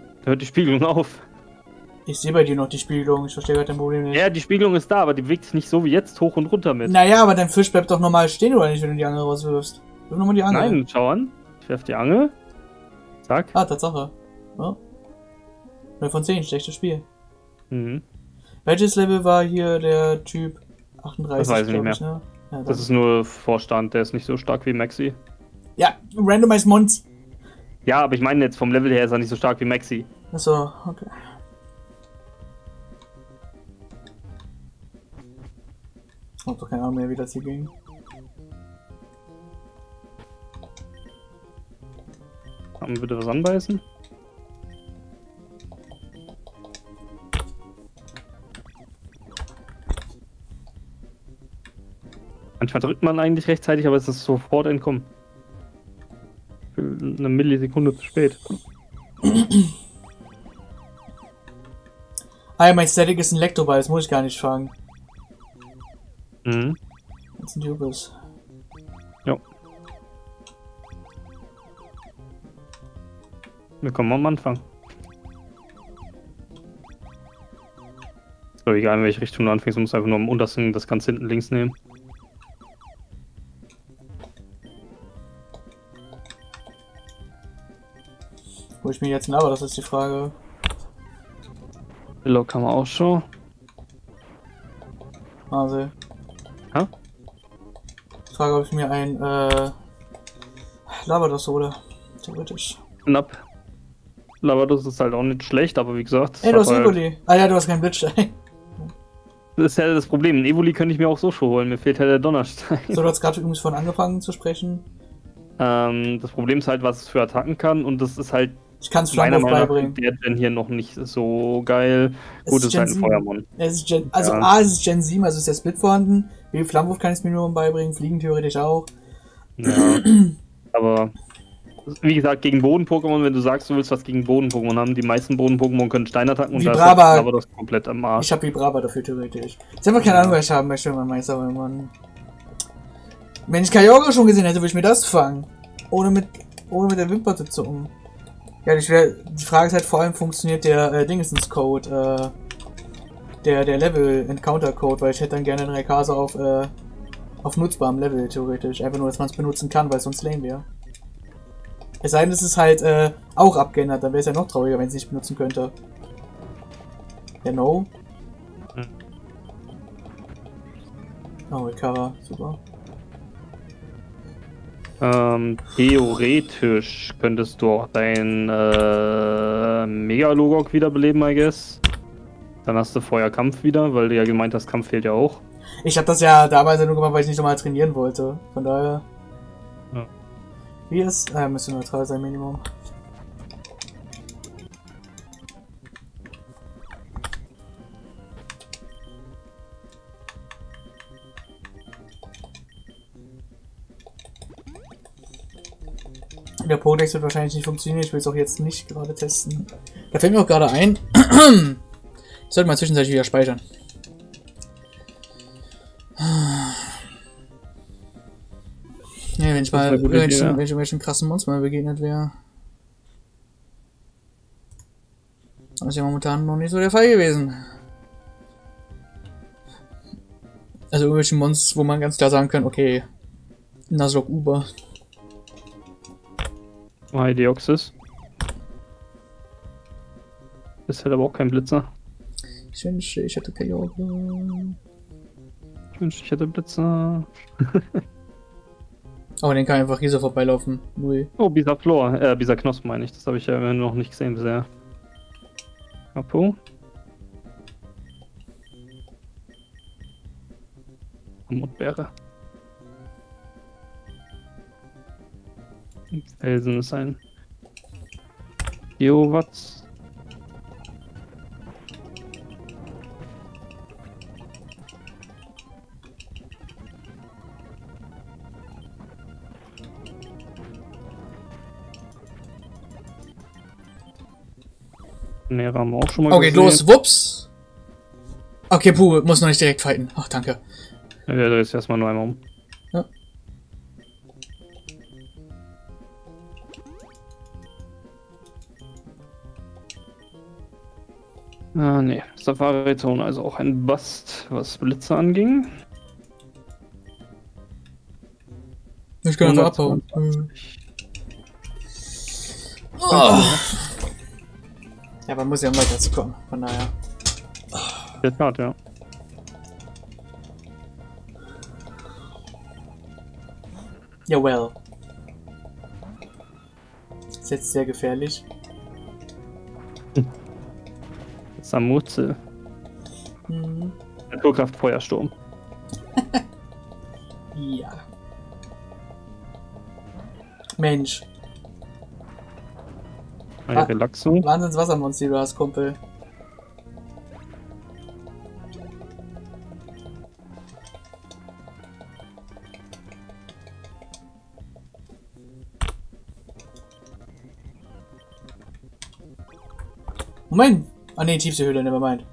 dann hört die Spiegelung auf. Ich sehe bei dir noch die Spiegelung, ich verstehe gerade dein Problem nicht. Ja, die Spiegelung ist da, aber die bewegt sich nicht so wie jetzt hoch und runter mit. Naja, aber dein Fisch bleibt doch normal stehen, oder nicht, wenn du die Angel rauswirfst? Wirf nochmal die Angel. Nein, schau an. Ich werf die Angel. Zack. Ah, Tatsache. Ja. 0 von 10, schlechtes Spiel. Mhm. Welches Level war hier der Typ 38? Das weiß ich nicht mehr. Ich, ne? ja, das ist nur Vorstand, der ist nicht so stark wie Maxi. Ja, Randomized Mons. Ja, aber ich meine jetzt vom Level her ist er nicht so stark wie Maxi. Achso, okay. Ich hab doch keine Ahnung mehr, wie das hier ging. Kann man bitte was anbeißen? Manchmal drückt man eigentlich rechtzeitig, aber es ist sofort entkommen. Für eine Millisekunde zu spät. Ah ja, mein Static ist ein Lektoball, das muss ich gar nicht fangen. Mhm. Das sind Jubels. Ja. Willkommen am Anfang. So, egal in welche Richtung du anfängst, du musst einfach nur am untersten das ganz hinten links nehmen. Wo ich mir jetzt aber das ist die Frage. Willow kann man auch schon. Also. Hä? Ich frage, ob ich mir ein äh, Lavados hole. Theoretisch. Knapp. Lavados ist halt auch nicht schlecht, aber wie gesagt. Ey, du hast halt... Evoli. Ah ja, du hast keinen Blitzstein. Das ist ja das Problem. Ein Evoli könnte ich mir auch so schon holen. Mir fehlt halt der Donnerstein. So, du hast gerade übrigens von angefangen zu sprechen. Ähm, das Problem ist halt, was es für Attacken kann und das ist halt ich kann es Flamwurf beibringen. Der Gen hier noch nicht so geil. Es Gut, ist, ist halt ein Gen, also ja. A, es ist Gen 7, also ist der Split vorhanden. B, Flammenwurf kann ich es mir nur beibringen, Fliegen theoretisch auch. Ja. aber wie gesagt, gegen Boden-Pokémon, wenn du sagst, du willst was gegen Boden-Pokémon haben, die meisten Boden-Pokémon können Steinattacken und Vibraba. da ist aber das komplett am Arsch. Ich habe Vibraba dafür theoretisch. Ich habe keine Ahnung, was ich haben möchte, mein Meister, aber Mann. Wenn ich Kyogre schon gesehen hätte, würde ich mir das fangen. Ohne mit, ohne mit der Wimper zu zucken. Ja, die, die Frage ist halt vor allem, funktioniert der äh, Dingensens-Code, äh, der, der Level-Encounter-Code, weil ich hätte dann gerne einen Rekase auf, äh, auf nutzbarem Level, theoretisch. Einfach nur, dass man es benutzen kann, weil es sonst lame wäre. Es sei denn, es ist halt äh, auch abgeändert, dann wäre es ja noch trauriger, wenn es nicht benutzen könnte. Ja, no. Hm. Oh, Recover, super. Ähm, theoretisch könntest du auch dein äh, Megalogok wiederbeleben, I guess. Dann hast du Feuerkampf wieder, weil du ja gemeint hast, Kampf fehlt ja auch. Ich habe das ja damals nur gemacht, weil ich nicht nochmal trainieren wollte. Von daher. Ja. Wie ist? Äh, müsste neutral sein, Minimum. Der Podex wird wahrscheinlich nicht funktionieren. Ich will es auch jetzt nicht gerade testen. Da fällt mir auch gerade ein. ich sollte mal zwischenzeitlich wieder speichern. Ja, wenn ich mal irgendwelchen, krassen Monster mal begegnet wäre. Das ist ja momentan noch nicht so der Fall gewesen. Also irgendwelche Monster, wo man ganz klar sagen kann, okay, Nuzlocke Uber. Deoxys. Ist halt aber auch kein Blitzer. Ich wünschte, ich hätte Kyogre. Ich wünschte, ich hätte Blitzer. Aber den kann einfach hier so vorbeilaufen. Null. Oh, Bisa Flor, äh, Bisa Knospen meine ich. Das habe ich ja noch nicht gesehen bisher. Apo. Mammutbeere. Felsen ist ein Geowatz. Ne, haben wir auch schon mal Okay, gesehen. los, wups! Okay, puh, muss noch nicht direkt fighten. Ach, danke. Ja, da ist erstmal nur einmal um. Ja. Ah, ne. Safari-Zone, also auch ein Bust, was Blitze anging. Ich kann einfach abhauen. Oh. Ja, man muss ja um weiterzukommen, von daher. Jetzt Tat, ja. Ja, well. Ist jetzt sehr gefährlich. Samutze. Mhm. Naturkraft Feuersturm. ja. Mensch. Ein Relaxo. Wahnsinns Wassermonster, du hast, Kumpel. Moment! Ah ne, tiefste Höhle, nevermind.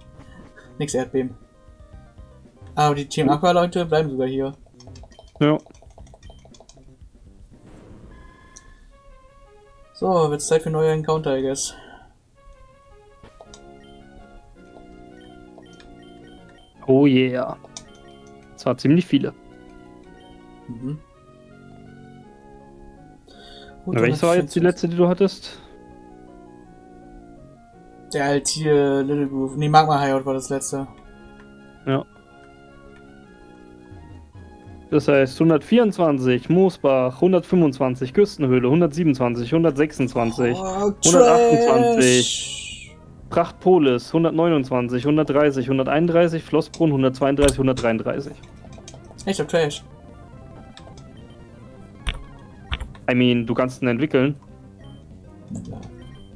Nix Erdbeben. Aber die Team Aqua Leute bleiben sogar hier. Ja. So, wird's Zeit für neue Encounter, I guess. Oh yeah. Das war ziemlich viele. Mhm. Gut, welches war jetzt die letzte, die du hattest? Der halt hier Little Groove. Nee, Magma Hideout war das letzte. Ja. Das heißt 124, Moosbach, 125, Küstenhöhle, 127, 126, oh, 128, Prachtpolis, 129, 130, 131, Flossbrunn, 132, 133. Echt auf Trash. I mean, du kannst ihn entwickeln.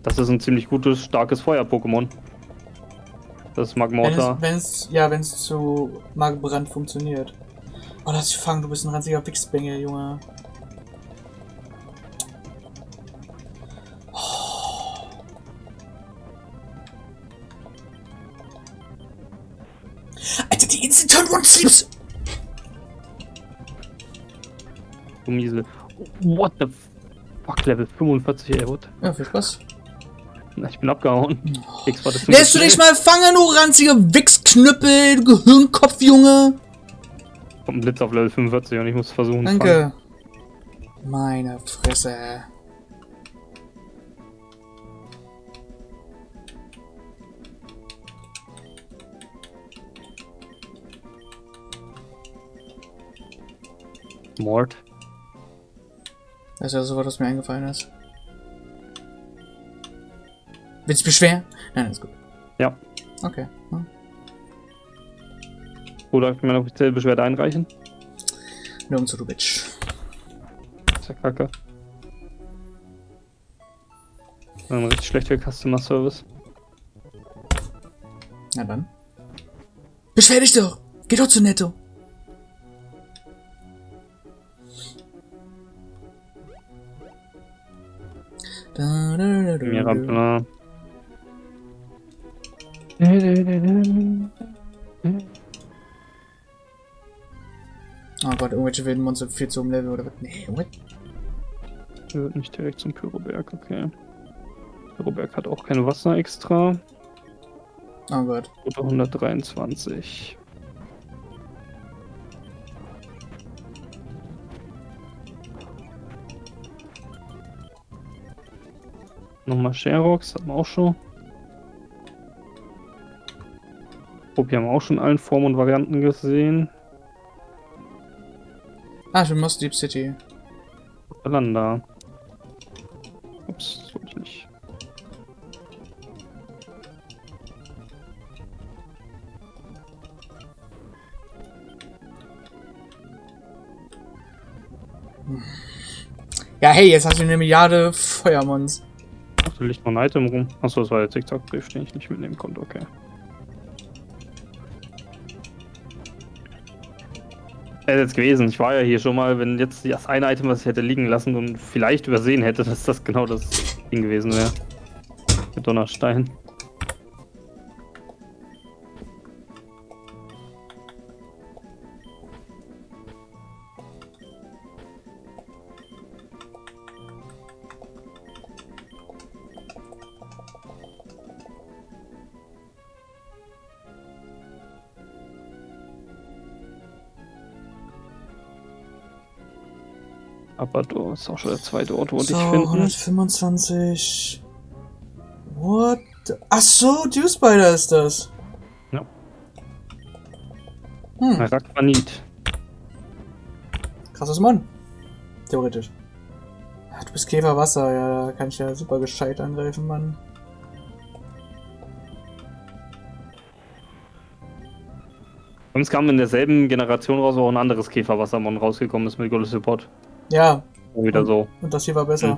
Das ist ein ziemlich gutes, starkes Feuer-Pokémon. Das ist Magmortar. Wenn es, ja, wenn es zu Magbrand funktioniert. Oh, lass dich fangen, du bist ein ranziger Wichsbengel, Junge. Oh. Alter, die Insel Turn One Sleeps! Du Miesel. What the fuck, Level 45, ey, what? Ja, viel Spaß. Ich bin abgehauen. Oh. Lässt du dich mal fangen, du ranzige Wichsknüppel, du Gehirnkopf, Junge? Kommt ein Blitz auf Level 45 und ich muss versuchen Danke. Meine Fresse. Mord. Das ist ja so, was mir eingefallen ist. Willst du beschweren? Nein, ist gut. Ja. Okay. Ja. Oder kann man offiziell Beschwerde einreichen? Nur um zu du Bitch. ist ja kacke. Ein richtig schlechter Customer Service. Na dann. Beschwer dich doch! Geh doch zu Netto! Mirabla. Oh Gott, irgendwelche wilden Monster viel zu Level oder was? Nee, what? Wird nicht direkt zum Pyroberg, okay. Pyroberg hat auch kein Wasser extra. Oh Gott. Oder 123. Nochmal Sherox, hat man auch schon. Rupi haben wir auch schon allen Formen und Varianten gesehen. Ah, ich bin Moss Deep City. Landa. Ups, das wollte ich nicht. Ja, hey, jetzt hast du eine Milliarde Feuermons. Ach, da liegt noch ein Item rum. Achso, das war der Zickzack-Brief, den ich nicht mitnehmen konnte, okay. Wäre jetzt gewesen. Ich war ja hier schon mal, wenn jetzt das eine Item, was ich hätte liegen lassen und vielleicht übersehen hätte, dass das genau das Ding gewesen wäre. Mit Donnerstein. Aber du ist auch schon der zweite Ort, wo so, dich finden. 125. What? Ach so, Dew Spider ist das. Ja. Hm. Arachmanit. Krasses Mann. Theoretisch. Ach, du bist Käferwasser, ja, da kann ich ja super gescheit angreifen, Mann. Und es kam in derselben Generation raus, wo auch ein anderes Käferwassermon rausgekommen ist mit Gold Support. Ja. Wieder so. Und das hier war besser. Hm.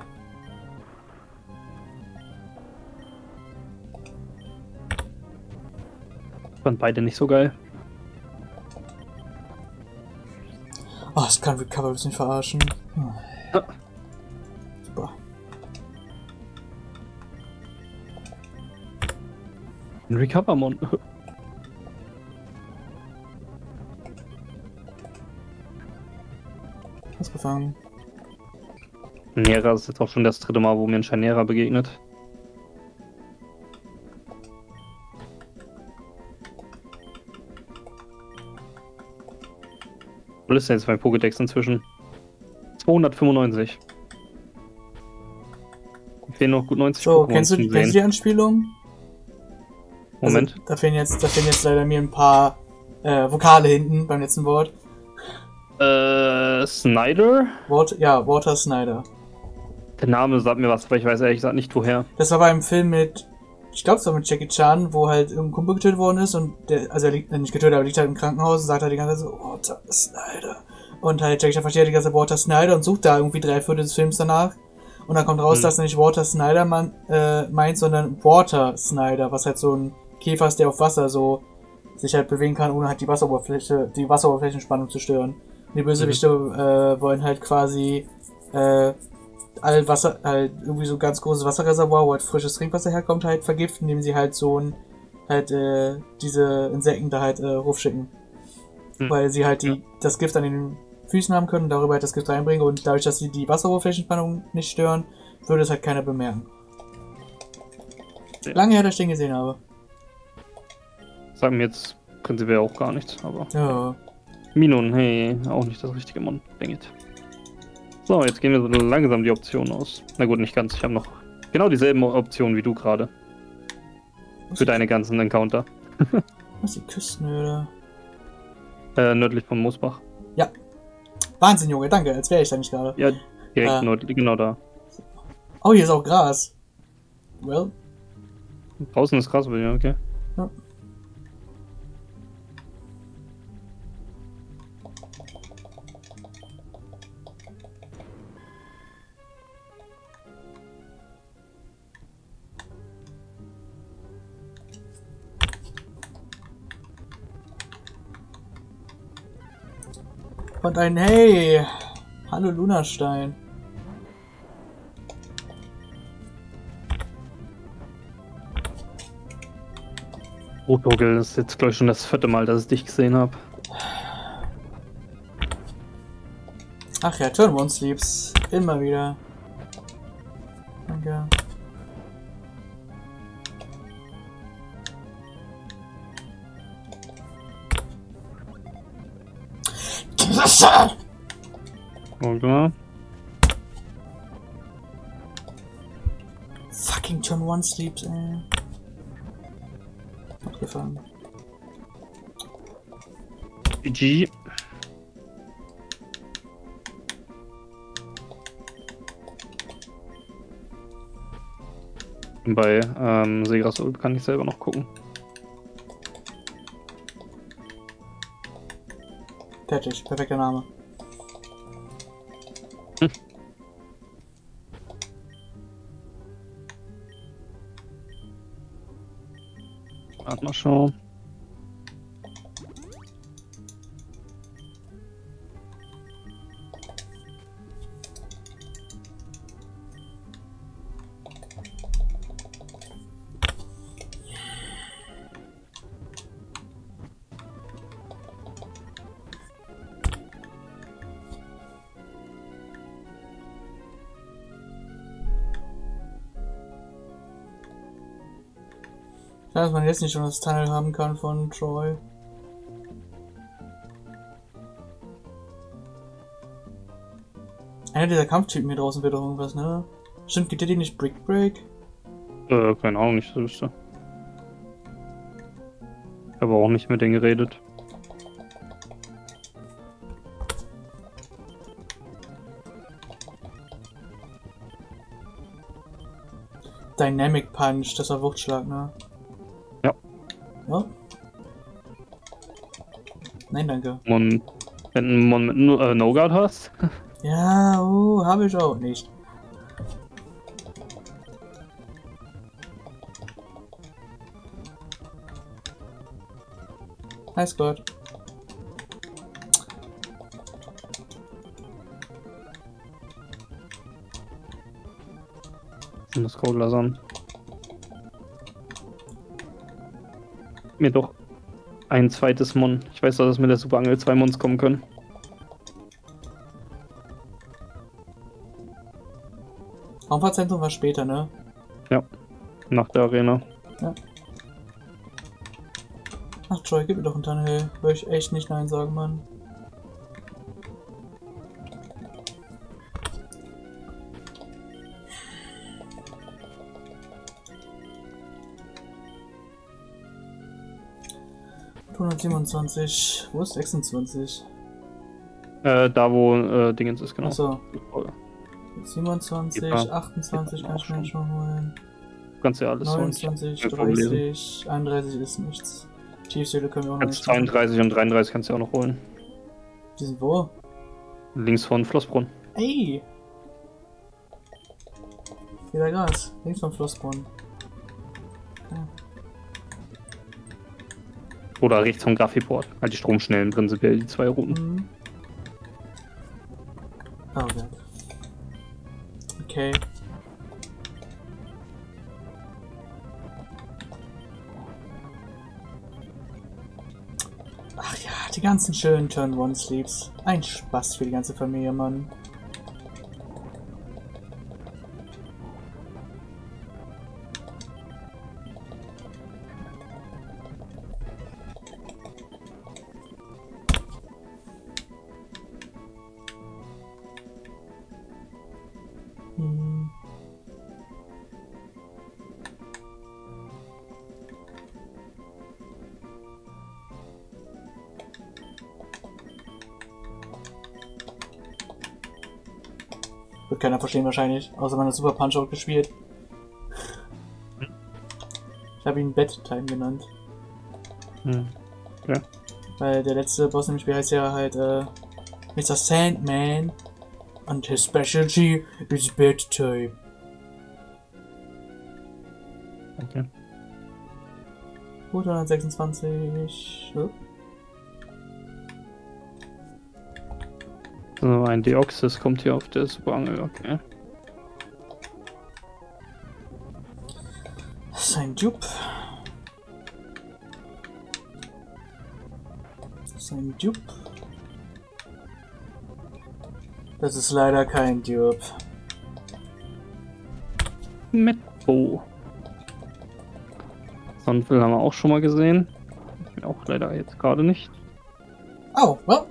Fand beide nicht so geil. Oh, das kann Recover ein nicht verarschen. Hm. Super. Ein Recover-Mon. Ausgefangen. Nera ist jetzt auch schon das dritte Mal, wo mir ein Scharnierer begegnet. Wo ist denn jetzt mein Pokédex inzwischen? 295. Fehlen noch gut 90 So, Pokémon kennst du, kennst du die Anspielung? Moment. Also, da, fehlen jetzt, da fehlen jetzt leider mir ein paar äh, Vokale hinten beim letzten Wort. Äh, Snyder? Water, ja, Walter Snyder. Der Name sagt mir was, aber ich weiß ehrlich gesagt nicht woher. Das war beim Film mit, ich glaube es war mit Jackie Chan, wo halt irgendein Kumpel getötet worden ist und der, also er liegt nicht getötet, aber liegt halt im Krankenhaus und sagt halt die ganze Zeit so, Walter Snyder. Und halt Jackie Chan versteht die ganze Zeit Walter Snyder und sucht da irgendwie drei Viertel des Films danach. Und dann kommt raus, hm. dass er nicht Walter Snyder man, äh, meint, sondern Water Snyder, was halt so ein Käfer ist, der auf Wasser so sich halt bewegen kann, ohne halt die Wasseroberfläche, die Wasseroberflächenspannung zu stören. Die Bösewichte äh, wollen halt quasi äh, all Wasser, halt irgendwie so ganz großes Wasserreservoir, wo halt frisches Trinkwasser herkommt, halt vergiften, indem sie halt so ein, halt äh, diese Insekten da halt äh, rufschicken. Mhm. Weil sie halt die, ja. das Gift an den Füßen haben können und darüber halt das Gift reinbringen und dadurch, dass sie die Wasseroberflächenspannung nicht stören, würde es halt keiner bemerken. Ja. Lange her, dass ich den gesehen habe. Sagen mir jetzt prinzipiell auch gar nichts, aber. Ja. Minon, hey, auch nicht das richtige Mon. Dang it. So, jetzt gehen wir so langsam die Optionen aus. Na gut, nicht ganz. Ich habe noch genau dieselben Optionen wie du gerade. Für deine ganzen Encounter. Was ist die Küstenhöhle? Äh, nördlich von Moosbach. Ja. Wahnsinn, Junge, danke, als wäre ich da nicht gerade. Ja, direkt äh, nördlich, genau da. Oh, hier ist auch Gras. Well. Draußen ist Gras, ja, okay. Und ein Hey! Hallo Lunastein. Rotvogel, das ist jetzt glaube ich schon das vierte Mal, dass ich dich gesehen habe. Ach ja, Turn One Sleeps. Immer wieder. Danke. Wasser! Oder? Fucking Turn One Sleeps, ey. Abgefahren. GG. Bei ähm, Segras Ult kann ich selber noch gucken. Fertig, perfekter Name. Hm. Warte mal schauen. Dass man jetzt nicht schon das Tunnel haben kann von Troy. Einer dieser Kampftypen hier draußen wird doch irgendwas, ne? Stimmt, gibt der die nicht Brick Break? Äh, keine Ahnung, nicht so wüsste. Ich habe auch nicht mit denen geredet. Dynamic Punch, das war Wuchtschlag, ne? Ja? Nein, danke. Und wenn man mit äh, No-Guard hast? ja, uh, habe ich auch nicht. Nice Gott. Und das Code lasern. Mir doch ein zweites Mon. Ich weiß doch, dass mit der Super Angel zwei Mons kommen können. Raumfahrtzentrum war später, ne? Ja. Nach der Arena. Ja. Ach, Joy, gib mir doch einen Tunnel. Würde ich echt nicht Nein sagen, Mann. 127. Wo ist 26? Äh, da wo äh, Dingens ist, genau. Achso. 27, ja. 28 kann ich mir schon holen. Kannst ja alles 29, 30, 31 ist nichts. Tiefseele können wir auch noch nicht 32 und 33 kannst du auch noch holen. Die sind wo? Links von Flossbrunn. Ey! Wieder Gas. Links von Flossbrunn. Oder rechts vom Graphiport. Halt die Stromschnellen prinzipiell, die zwei Routen. Mhm. Oh, okay. okay. Ach ja, die ganzen schönen Turn One Sleeps. Ein Spaß für die ganze Familie, Mann. Verstehen wahrscheinlich, außer man hat Super Punch-Out gespielt. Ich habe ihn Bedtime genannt. Hm. Ja. Weil der letzte Boss im Spiel heißt ja halt äh, Mr. Sandman und his specialty is Bedtime. Okay. Gut, 126. Oh. So, ein Deoxys kommt hier auf der Superangel, okay. Das ist ein Dupe. Das ist ein Dupe. Das ist leider kein Dupe. Mit Bo. Sonnenfilm haben wir auch schon mal gesehen. Auch leider jetzt gerade nicht. Oh, well.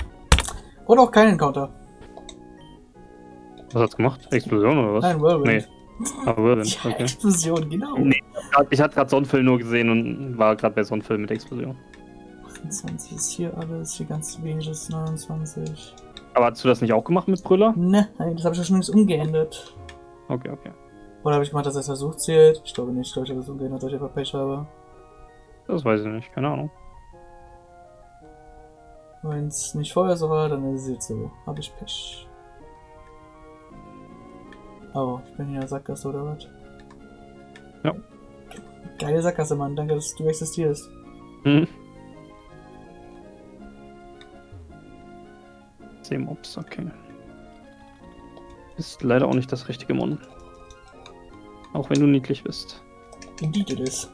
Und auch keinen Encounter. Was hat's gemacht? Explosion oder was? Nein, Whirlwind. Nee. Ah, Whirlwind, okay. Explosion, genau. Nee, ich hatte gerade Sonnenfilm nur gesehen und war gerade bei Sonnenfilm mit Explosion. 28 ist hier alles, hier ganz wenig ist 29. Aber hast du das nicht auch gemacht mit Brüller? Ne, das habe ich ja schon längst umgeändert. Okay, okay. Oder habe ich gemacht, dass er Versuch zählt? Ich glaube nicht, ich glaube, ich habe das umgeändert, dass ich einfach Pech habe. Das weiß ich nicht, keine Ahnung. Wenn es nicht vorher so war, dann ist es jetzt so. Habe ich Pech. Oh, ich bin hier in der Sackgasse oder was? Ja. Geile Sackgasse, Mann. Danke, dass du existierst. Mhm. Seemops, okay. Ist leider auch nicht das richtige Mon. Auch wenn du niedlich bist. Indeed it is.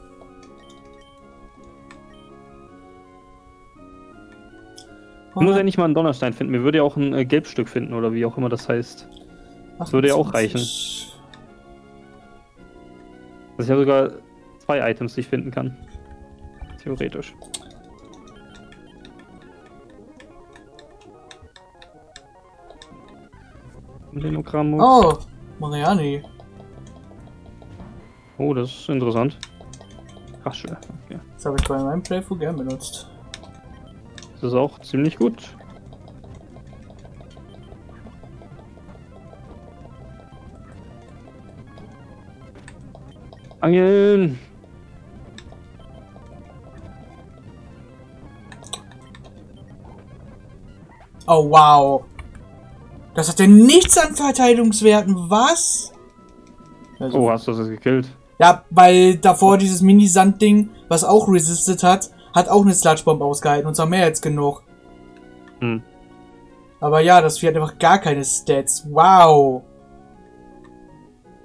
Ich muss ja nicht mal einen Donnerstein finden. Mir würde ja auch ein äh, Gelbstück finden oder wie auch immer das heißt. Das würde ja auch reichen. Das ist ja sogar zwei Items, die ich finden kann. Theoretisch. Lenogrammus. Oh, Mariani. Oh, das ist interessant. Rasche. Okay. Das habe ich bei meinem Playthrough gern benutzt. Das ist auch ziemlich gut. Angeln! Oh, wow. Das hat ja nichts an Verteidigungswerten. Was? Also, oh, hast du das gekillt? Ja, weil davor dieses Mini-Sand-Ding, was auch resistet hat, hat auch eine Sludge-Bomb ausgehalten. Und zwar mehr als genug. Hm. Aber ja, das Vieh hat einfach gar keine Stats. Wow.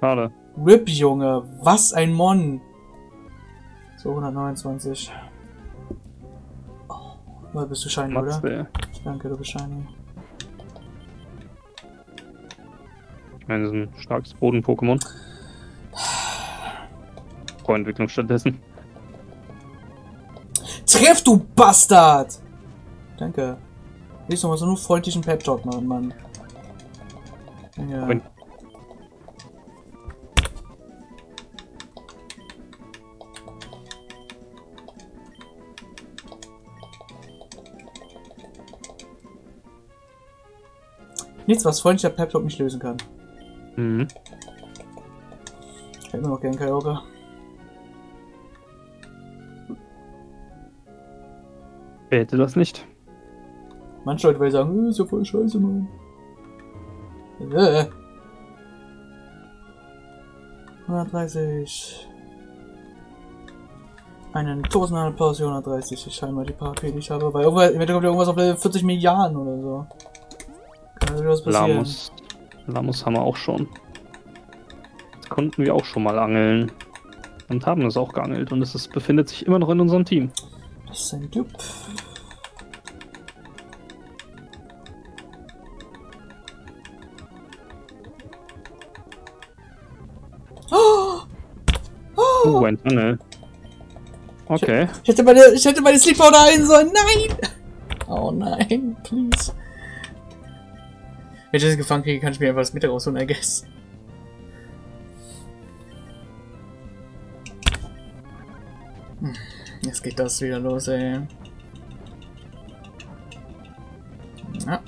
Schade. RIP, Junge. Was ein Mon. So, 129. Oh, bist du shiny, Matze. oder? Danke, du bist shiny. Ich meine, das ist ein starkes Boden-Pokémon. Vorentwicklung stattdessen. Treff, du Bastard! Danke. Noch mal so nur freundlichen Pep-Talk machen, Mann. Ja. Wenn Nichts, was freundlicher Pep Talk nicht lösen kann. Mhm. Ich hätte immer noch gern Kyogre. Wer hätte das nicht? Manche Leute werden sagen, ist ja voll scheiße, Mann. Äh. 130. Einen 1000 plus 130. Ich scheinbar die paar die ich habe. Weil irgendwann, kommt irgendwas auf 40 Milliarden oder so. Was passieren. Lamus. Lamus haben wir auch schon. Das konnten wir auch schon mal angeln. Und haben es auch geangelt. Und es ist, befindet sich immer noch in unserem Team. Das ist ein Dup. Oh, ein Tunnel. Okay. Ich, hätte meine, ich hätte meine Sleep Powder ein sollen. Nein! Oh nein, please. Wenn ich das gefangen kriege, kann ich mir einfach das Mitte rausholen, I guess. Hm, jetzt geht das wieder los, ey. Ja.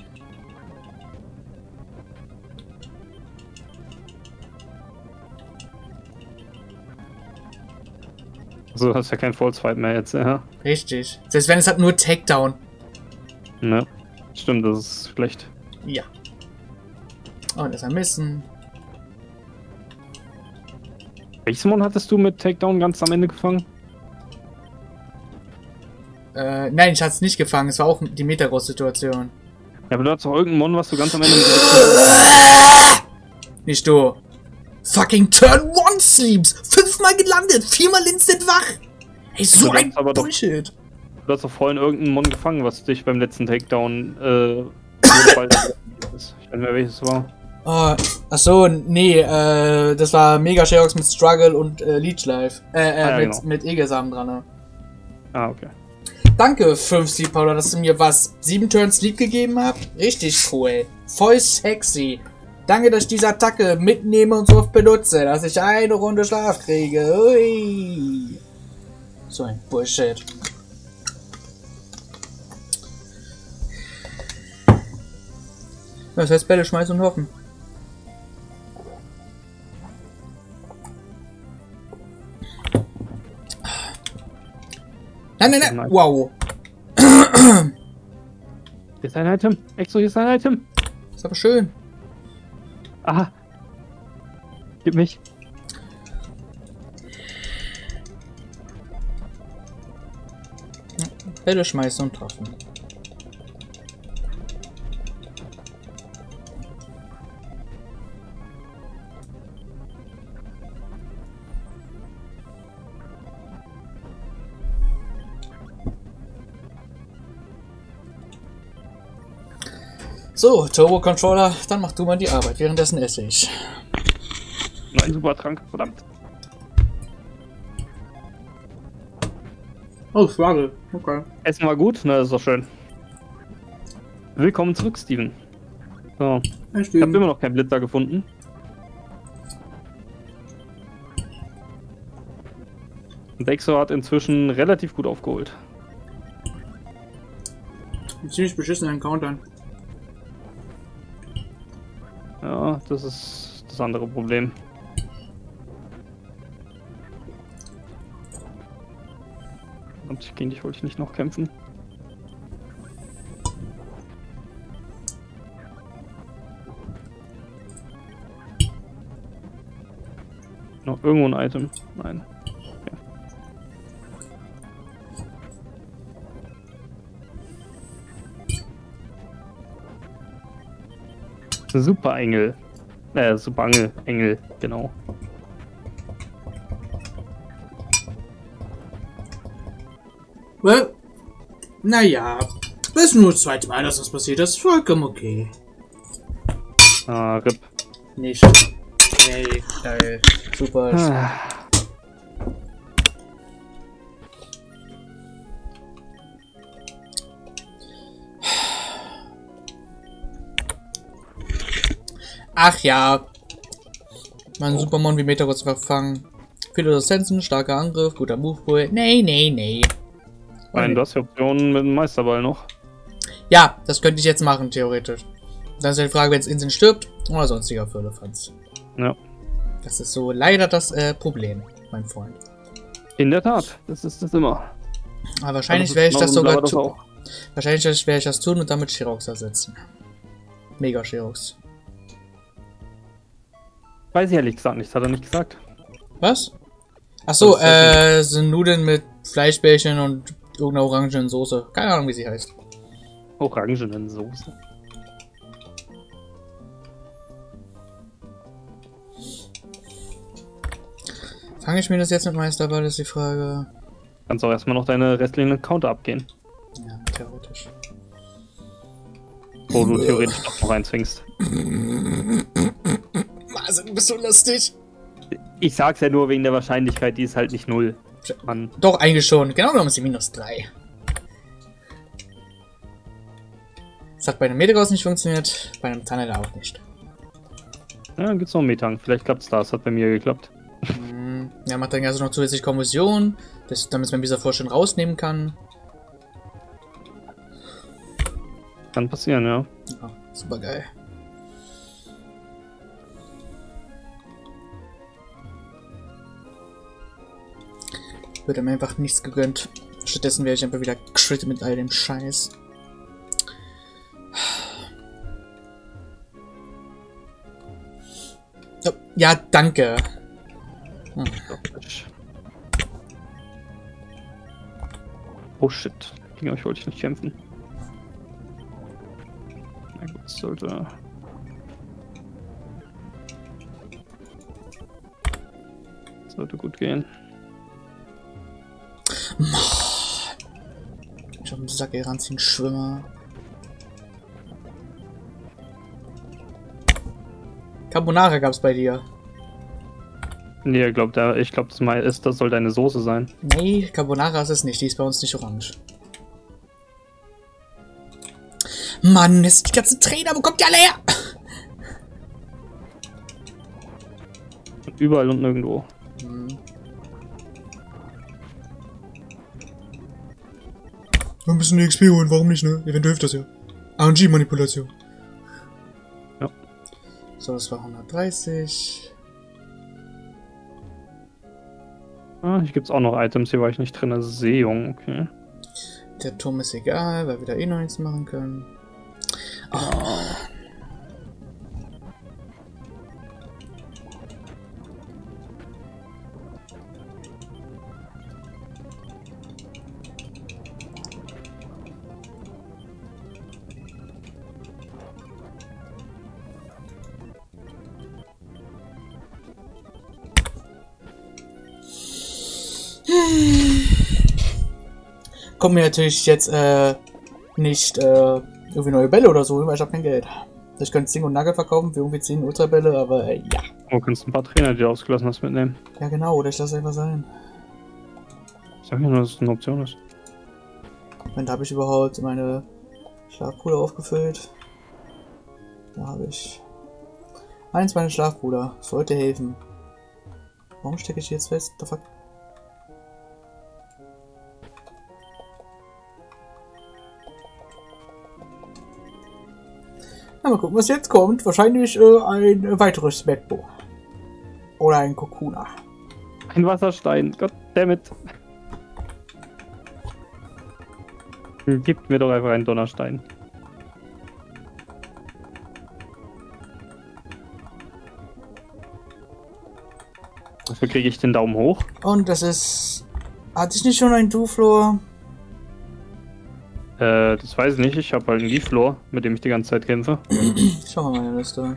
Also hast ja kein False Fight mehr jetzt, ja. Richtig. Selbst wenn es hat nur Takedown. Ne. Stimmt, das ist schlecht. Ja. Und ist ein Missen. Welches Mon hattest du mit Takedown ganz am Ende gefangen? Äh, nein, ich hatte es nicht gefangen. Es war auch die Metagross-Situation. Ja, aber du hattest auch irgendeinen Mon, was du ganz am Ende Nicht du. Fucking Turn One Sleeps! Fünfmal gelandet, viermal instant wach! Ey, so ein Bullshit! Doch, du hast doch vorhin irgendeinen Mon gefangen, was dich beim letzten Takedown äh, ich weiß nicht mehr welches war. Oh, ach so, nee, äh, das war Mega Sherox mit Struggle und äh, Leech Life. Äh, äh ah, ja, mit, genau. mit Egelsamen dran. Ne? Ah, okay. Danke, 5C Paula, dass du mir was 7 Turns Lead gegeben hast. Richtig cool. Voll sexy. Danke, dass ich diese Attacke mitnehme und so oft benutze, dass ich eine Runde Schlaf kriege. Ui. So ein Bullshit. Das heißt Bälle schmeißen und hoffen. Nein, nein, nein. Wow. Hier ist ein Item. Exo, hier ist ein Item. Ist aber schön. Aha. Gib mich. Bälle schmeißen und treffen. So, Turbo Controller, dann mach du mal die Arbeit. Währenddessen esse ich. Nein, super Trank, verdammt. Oh, Frage. Okay. Essen war gut? Na, das ist doch schön. Willkommen zurück, Steven. So. Ich habe immer noch keinen Blitzer gefunden. Und Exo hat inzwischen relativ gut aufgeholt. Ziemlich beschissenen Countern. Ja, das ist das andere Problem. Und gegen dich wollte ich nicht noch kämpfen. Noch irgendwo ein Item? Nein. Super Engel. Äh, Super Angel, Engel, genau. Well, naja, das ist nur das zweite Mal, dass das passiert ist. Vollkommen okay. Ah, RIP. Nicht. Hey, geil. Super. Ah. Ach ja. Mein. Supermon wie Metagross verfangen. Viele Resistenzen, starker Angriff, guter Movepool. Nee, nee, nee. Nein, du hast die Option mit dem Meisterball noch. Ja, das könnte ich jetzt machen, theoretisch. Dann ist ja die Frage, wenn es Inseln stirbt oder sonstiger Firlefanz. Ja. Das ist so leider das äh, Problem, mein Freund. In der Tat, das ist das immer. Aber wahrscheinlich werde ich das sogar tun. Wahrscheinlich werde ich das tun und damit Shirox ersetzen. Mega Shirox. Weiß ich ehrlich gesagt nicht, hat er nicht gesagt. Was? Achso, äh, sind Nudeln mit Fleischbällchen und irgendeiner orangenen Soße. Keine Ahnung, wie sie heißt. Orangenen Soße. Fange ich mir das jetzt mit Meisterball, ist die Frage. Kannst auch erstmal noch deine restlichen Counter abgehen. Ja, theoretisch. Wo du theoretisch auch noch reinzwingst. Also, du bist so lustig. Ich sag's ja nur wegen der Wahrscheinlichkeit, die ist halt nicht null. Mann. Doch, eigentlich schon. Genau genommen ist sie minus 3. Das hat bei einem Metagross nicht funktioniert, bei einem Tunnel auch nicht. Ja, dann gibt's noch einen Metang. Vielleicht klappt's da. Das hat bei mir geklappt. Hm, ja, macht dann also noch zusätzlich Kommission, das, damit man dieser Vorstellung rausnehmen kann. Kann passieren, ja. ja super geil. Wird ihm einfach nichts gegönnt. Stattdessen werde ich einfach wieder crit mit all dem Scheiß. Ja, danke. Hm. Oh shit. Gegen euch wollte ich nicht kämpfen. Na gut, sollte. Sollte gut gehen. Ich hab einen Sack ranziehen, Schwimmer. Carbonara gab's bei dir. Nee, ich glaube, ich glaub, das, ist, das soll deine Soße sein. Nee, Carbonara ist es nicht. Die ist bei uns nicht orange. Mann, ist die ganzen Trainer, wo kommt die alle her? Überall und nirgendwo. Ein bisschen XP holen, warum nicht, ne? Eventuell hilft das ja. RNG-Manipulation. So, das war 130. Ah, hier gibt es auch noch Items, hier war ich nicht drin. Sehung, okay. Der Turm ist egal, weil wir da eh noch nichts machen können. Oh. Kommen mir natürlich jetzt äh, nicht äh, irgendwie neue Bälle oder so, weil ich habe kein Geld. Ich könnte Sing und Nugget verkaufen für irgendwie 10 Ultrabälle, aber äh, ja. Oh, kannst ein paar Trainer, die du ausgelassen hast, mitnehmen. Ja genau, oder ich lasse einfach sein. Sag mir nur, dass es eine Option ist. Moment, habe ich überhaupt meine Schlafpuder aufgefüllt? Da habe ich. Eins meiner Schlafpuder. Sollte helfen. Warum stecke ich jetzt fest? The fuck? Na, mal gucken, was jetzt kommt. Wahrscheinlich äh, ein weiteres Medbo. Oder ein Kokuna. Ein Wasserstein. Goddammit. Gib mir doch einfach einen Donnerstein. Dafür kriege ich den Daumen hoch. Und das ist... Hatte ich nicht schon ein Duflor? Äh, das weiß ich nicht. Ich habe halt einen Leaflor, mit dem ich die ganze Zeit kämpfe. Schau mal meine Liste.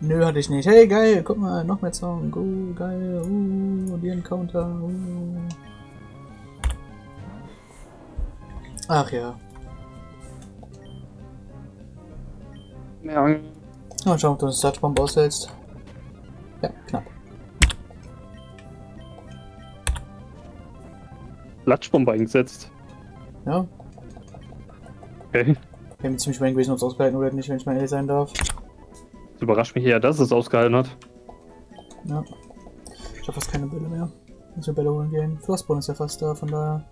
Nö, hatte ich nicht. Hey, geil, guck mal, noch mehr Song. Uh, geil, uh, und die Encounter. Uh. Ach ja. Ja. Mal schauen, ob du eine Startbombe aushältst. Ja, knapp. Klatschbombe eingesetzt. Ja. Okay. Ich bin ziemlich mein gewesen, ob es ausgehalten oder nicht, wenn ich mal ehrlich sein darf. Das überrascht mich eher, dass es ausgehalten hat. Ja. Ich habe fast keine Bälle mehr. Muss mir Bälle holen gehen. Frostborn ist ja fast da, von daher.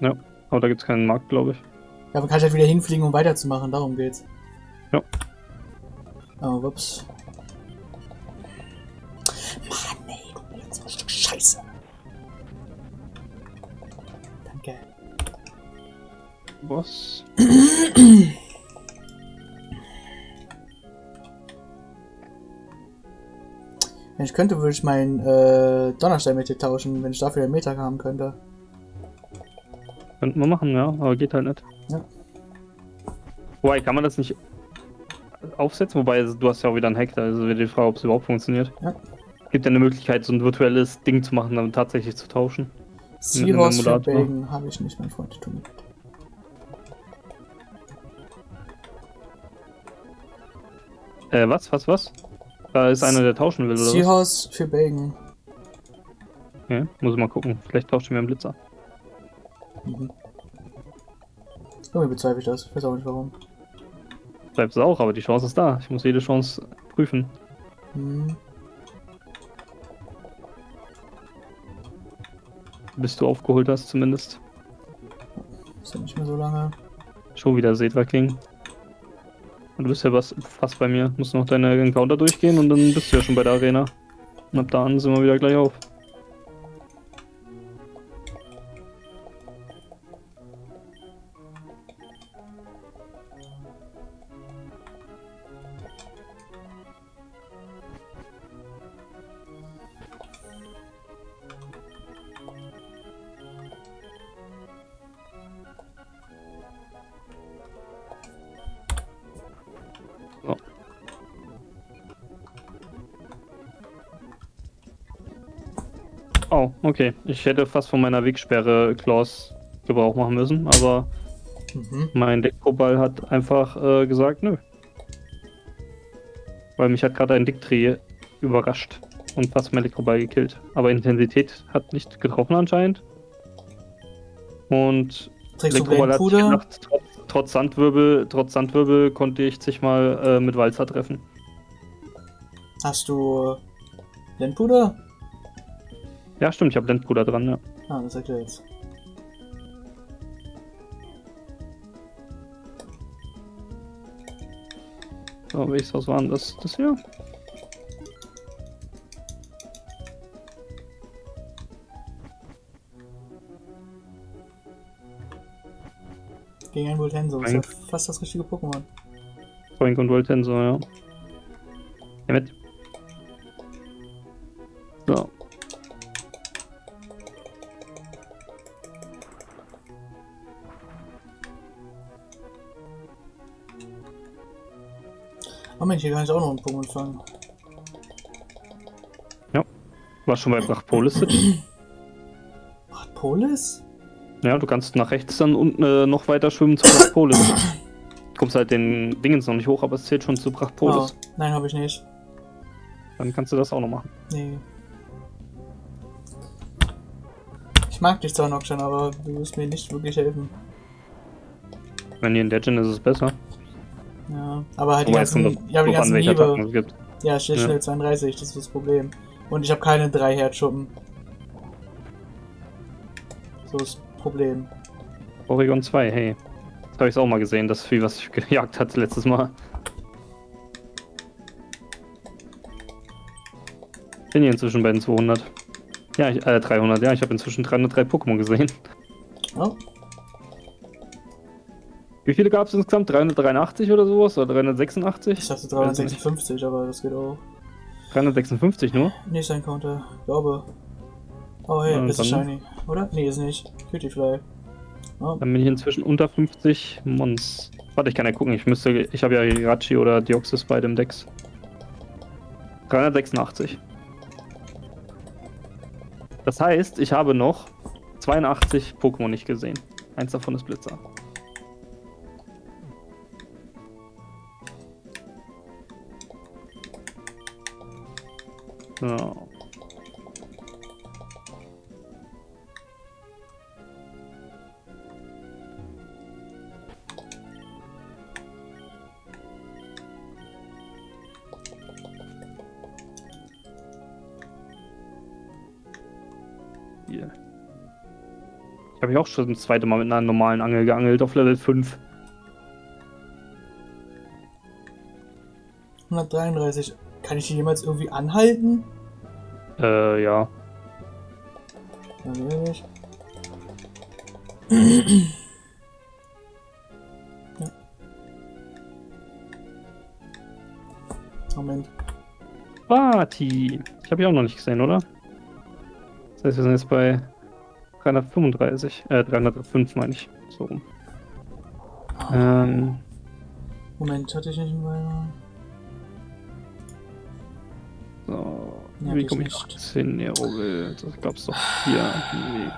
Ja, aber da gibt es keinen Markt, glaube ich. Ja, man kann halt wieder hinfliegen, um weiterzumachen, darum geht's. Ja. Oh, wups. Was? Wenn ich könnte, würde ich meinen äh, Donnerstein mit dir tauschen, wenn ich dafür einen Meter haben könnte. Könnten wir machen, ja, aber geht halt nicht. Ja. Wobei, kann man das nicht aufsetzen? Wobei, du hast ja auch wieder einen Hack, also wird die Frage, ob es überhaupt funktioniert. Ja. Gibt ja eine Möglichkeit, so ein virtuelles Ding zu machen, dann tatsächlich zu tauschen. Seahorse für Belgen habe ich nicht, mein Freund. Tut mir Äh, was, was, was? Da ist einer, der tauschen will, oder Seahorse für Belgen. Ja, muss ich mal gucken. Vielleicht tauscht er mir einen Blitzer. Mhm. Irgendwie bezweifle ich das. Ich weiß auch nicht warum. Bleibt es auch, aber die Chance ist da. Ich muss jede Chance prüfen. Mhm. Bis du aufgeholt hast, zumindest. Ist ja nicht mehr so lange. Schon wieder Sedra King. Du bist ja was, fast bei mir. Musst noch deine Encounter durchgehen und dann bist du ja schon bei der Arena. Und ab da an sind wir wieder gleich auf. Okay. Ich hätte fast von meiner Wegsperre Klaus Gebrauch machen müssen, aber mhm. mein Deckproball hat einfach äh, gesagt, nö. Weil mich hat gerade ein Dickdreh überrascht und fast mein Elektroball gekillt. Aber Intensität hat nicht getroffen anscheinend. Und Elektroball hat gedacht, trotz, trotz, Sandwirbel, trotz Sandwirbel konnte ich sich mal äh, mit Walzer treffen. Hast du Blendpuder? Ja, stimmt, ich habe Lendbruder dran, ja. Ah, das erklärt jetzt. So, welches Haus war denn das? Das hier? Gegen einen Voltensor, ist ja fast das richtige Pokémon. Frank und Voltensor, ja. Ja, mit Mensch, hier kann ich auch noch einen Pokémon fangen. Ja. War schon bei Brachpolis Brachpolis? Ja, du kannst nach rechts dann unten äh, noch weiter schwimmen zu Brachpolis. kommst halt den Dingens noch nicht hoch, aber es zählt schon zu Brachpolis. Oh, nein, habe ich nicht. Dann kannst du das auch noch machen. Nee. Ich mag dich zwar noch schon, aber du wirst mir nicht wirklich helfen. Wenn ihr in Legend ist es besser. Ja, aber halt die ganzen, ja, die ganzen Liebe. Ja, steht ja. schnell 32, das ist das Problem. Und ich habe keine drei Herzschuppen. So ist das Problem. Oregon 2, hey. Das habe ich auch mal gesehen, das Vieh, was ich gejagt hat letztes Mal. Bin hier inzwischen bei den 200. Ja, ich, äh, 300, ja, ich habe inzwischen 303 Pokémon gesehen. Oh. Wie viele gab es insgesamt? 383 oder sowas? Oder 386? Ich dachte 356, aber das geht auch. 356 nur? Nee, sein Counter. Glaube. Oh hey, ist shiny. Oder? Nee, ist nicht. Cutie Oh. Dann bin ich inzwischen unter 50 Mons. Warte, ich kann ja gucken. Ich müsste. Ich habe ja Hirachi oder Deoxys bei dem Dex. 386. Das heißt, ich habe noch 82 Pokémon nicht gesehen. Eins davon ist Blitzer. Ich habe ich auch schon das zweite Mal mit einer normalen Angel geangelt auf Level 5. 133. Kann ich die jemals irgendwie anhalten? Äh, ja. Dann will ich. ja. Moment. Party. Ich habe ich auch noch nicht gesehen, oder? Das heißt, wir sind jetzt bei 335, äh, 305 meine ich. So rum. Oh. Ähm. Moment, hatte ich nicht einen so, ja, wie komme ich noch hin? Neroville, das gab's doch hier einen Weg.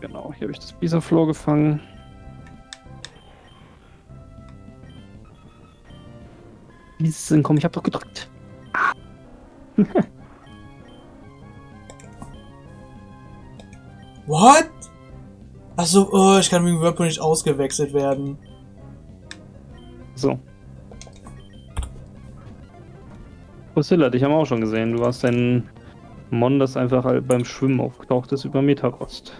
Genau, hier habe ich das Bisaflor gefangen. Wie ist es denn? Komm, ich habe doch gedrückt. Ah. What? Achso, oh, ich kann wegen Whirlpool nicht ausgewechselt werden. So. Priscilla, dich haben wir auch schon gesehen. Du warst ein Mon, das einfach halt beim Schwimmen aufgetaucht ist über Metarost.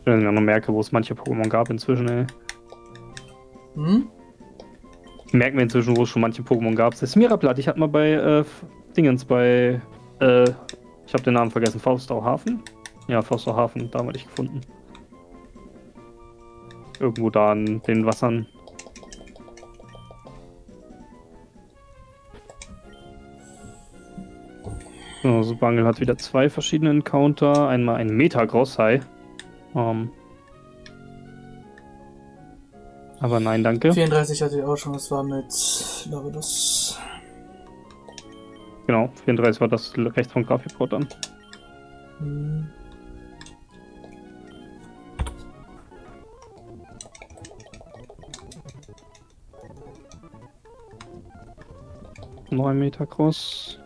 Ich ja noch merke, wo es manche Pokémon gab inzwischen, ey. Hm? Merken wir inzwischen, wo es schon manche Pokémon gab. Das Mirablatt, ich hatte mal bei äh, Dingens, bei äh, ich habe den Namen vergessen. Faustau Hafen? Ja, Faustau Hafen, da habe ich gefunden. Irgendwo da an den Wassern. So, Subangel hat wieder zwei verschiedene Encounter. Einmal ein Metagross-Hai. Um, ähm. aber nein, danke. 34 hatte ich auch schon, das war mit Lavados. Genau, 34 war das rechts vom Grafikport dann. Hm. Neun Meter groß.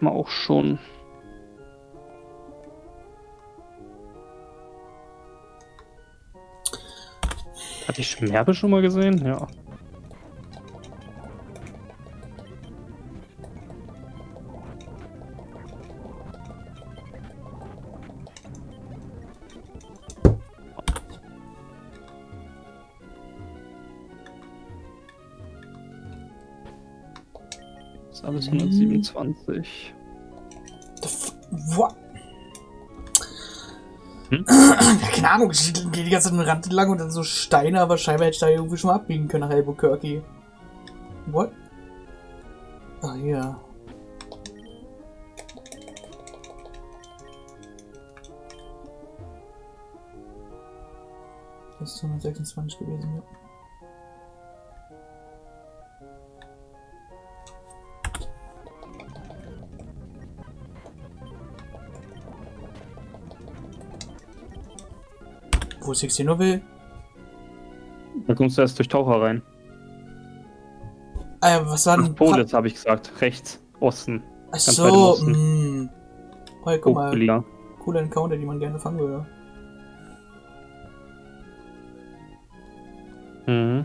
Hat man auch schon. Hatte ich Schmerbe schon mal gesehen? Ja. Das ist alles 127. What? Hm? Ja, keine Ahnung, ich gehe die ganze Zeit den Rand lang und dann so Steine, aber scheinbar hätte ich da irgendwie schon mal abbiegen können nach Albuquerque. What? Ah, ja. Das ist 126 gewesen, ja. Wo 16 nur will. Da kommst du erst durch Taucher rein. Ah, was war denn? Polis, habe ich gesagt. Rechts, Osten. Ach so, mh. Hm. Oh, guck mal. Cooler Encounter, die man gerne fangen würde. Mhm.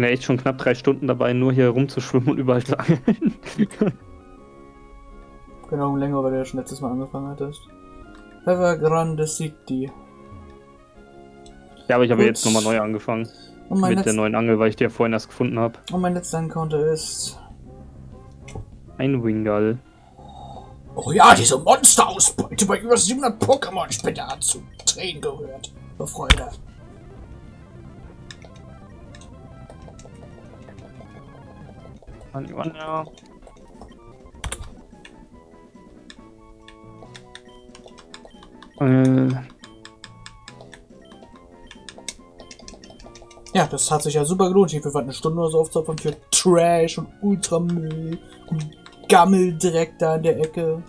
bin ja echt schon knapp drei Stunden dabei, nur hier rumzuschwimmen und überall zu angeln. genau, länger, weil du ja schon letztes Mal angefangen hattest. Evergrande City. Ja, aber ich habe jetzt nochmal neu angefangen. mit der neuen Angel, weil ich die ja vorhin erst gefunden habe. Und mein letzter Encounter ist... Ein Wingal. Oh ja, diese Monsterausbeute bei über 700 Pokémon. Ich bin da zu Tränen gehört. Vor Freude. Anja. Äh. Ja, das hat sich ja super gelohnt, hier für eine Stunde oder so aufzuopfern für Trash und Ultramüll und Gammel direkt da in der Ecke.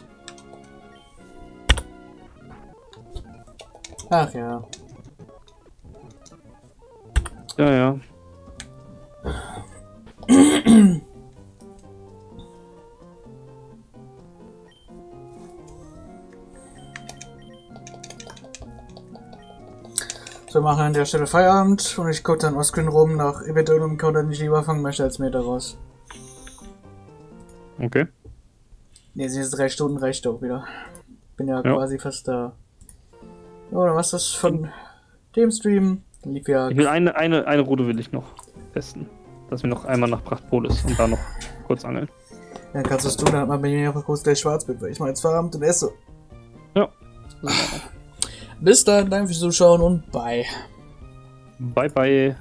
Ach ja. Ja, ja. So, wir machen an der Stelle Feierabend und ich gucke dann Oscrin rum nach eventuellem Code, den ich lieber fangen möchte als mir daraus. Okay. Ne, sind jetzt drei Stunden reicht auch wieder. Bin ja, ja. quasi fast da. Ja, dann was das von dem Stream. Lief ja. Ich will eine, eine, eine Route will ich noch testen. Dass wir noch einmal nach Prachtpolis und da noch kurz angeln. Dann kannst du es tun, dann hat man bei mir einfach kurz gleich Schwarzbild, weil ich mal jetzt Feierabend und esse. Ja. Bis dann, danke fürs Zuschauen und bye. Bye bye.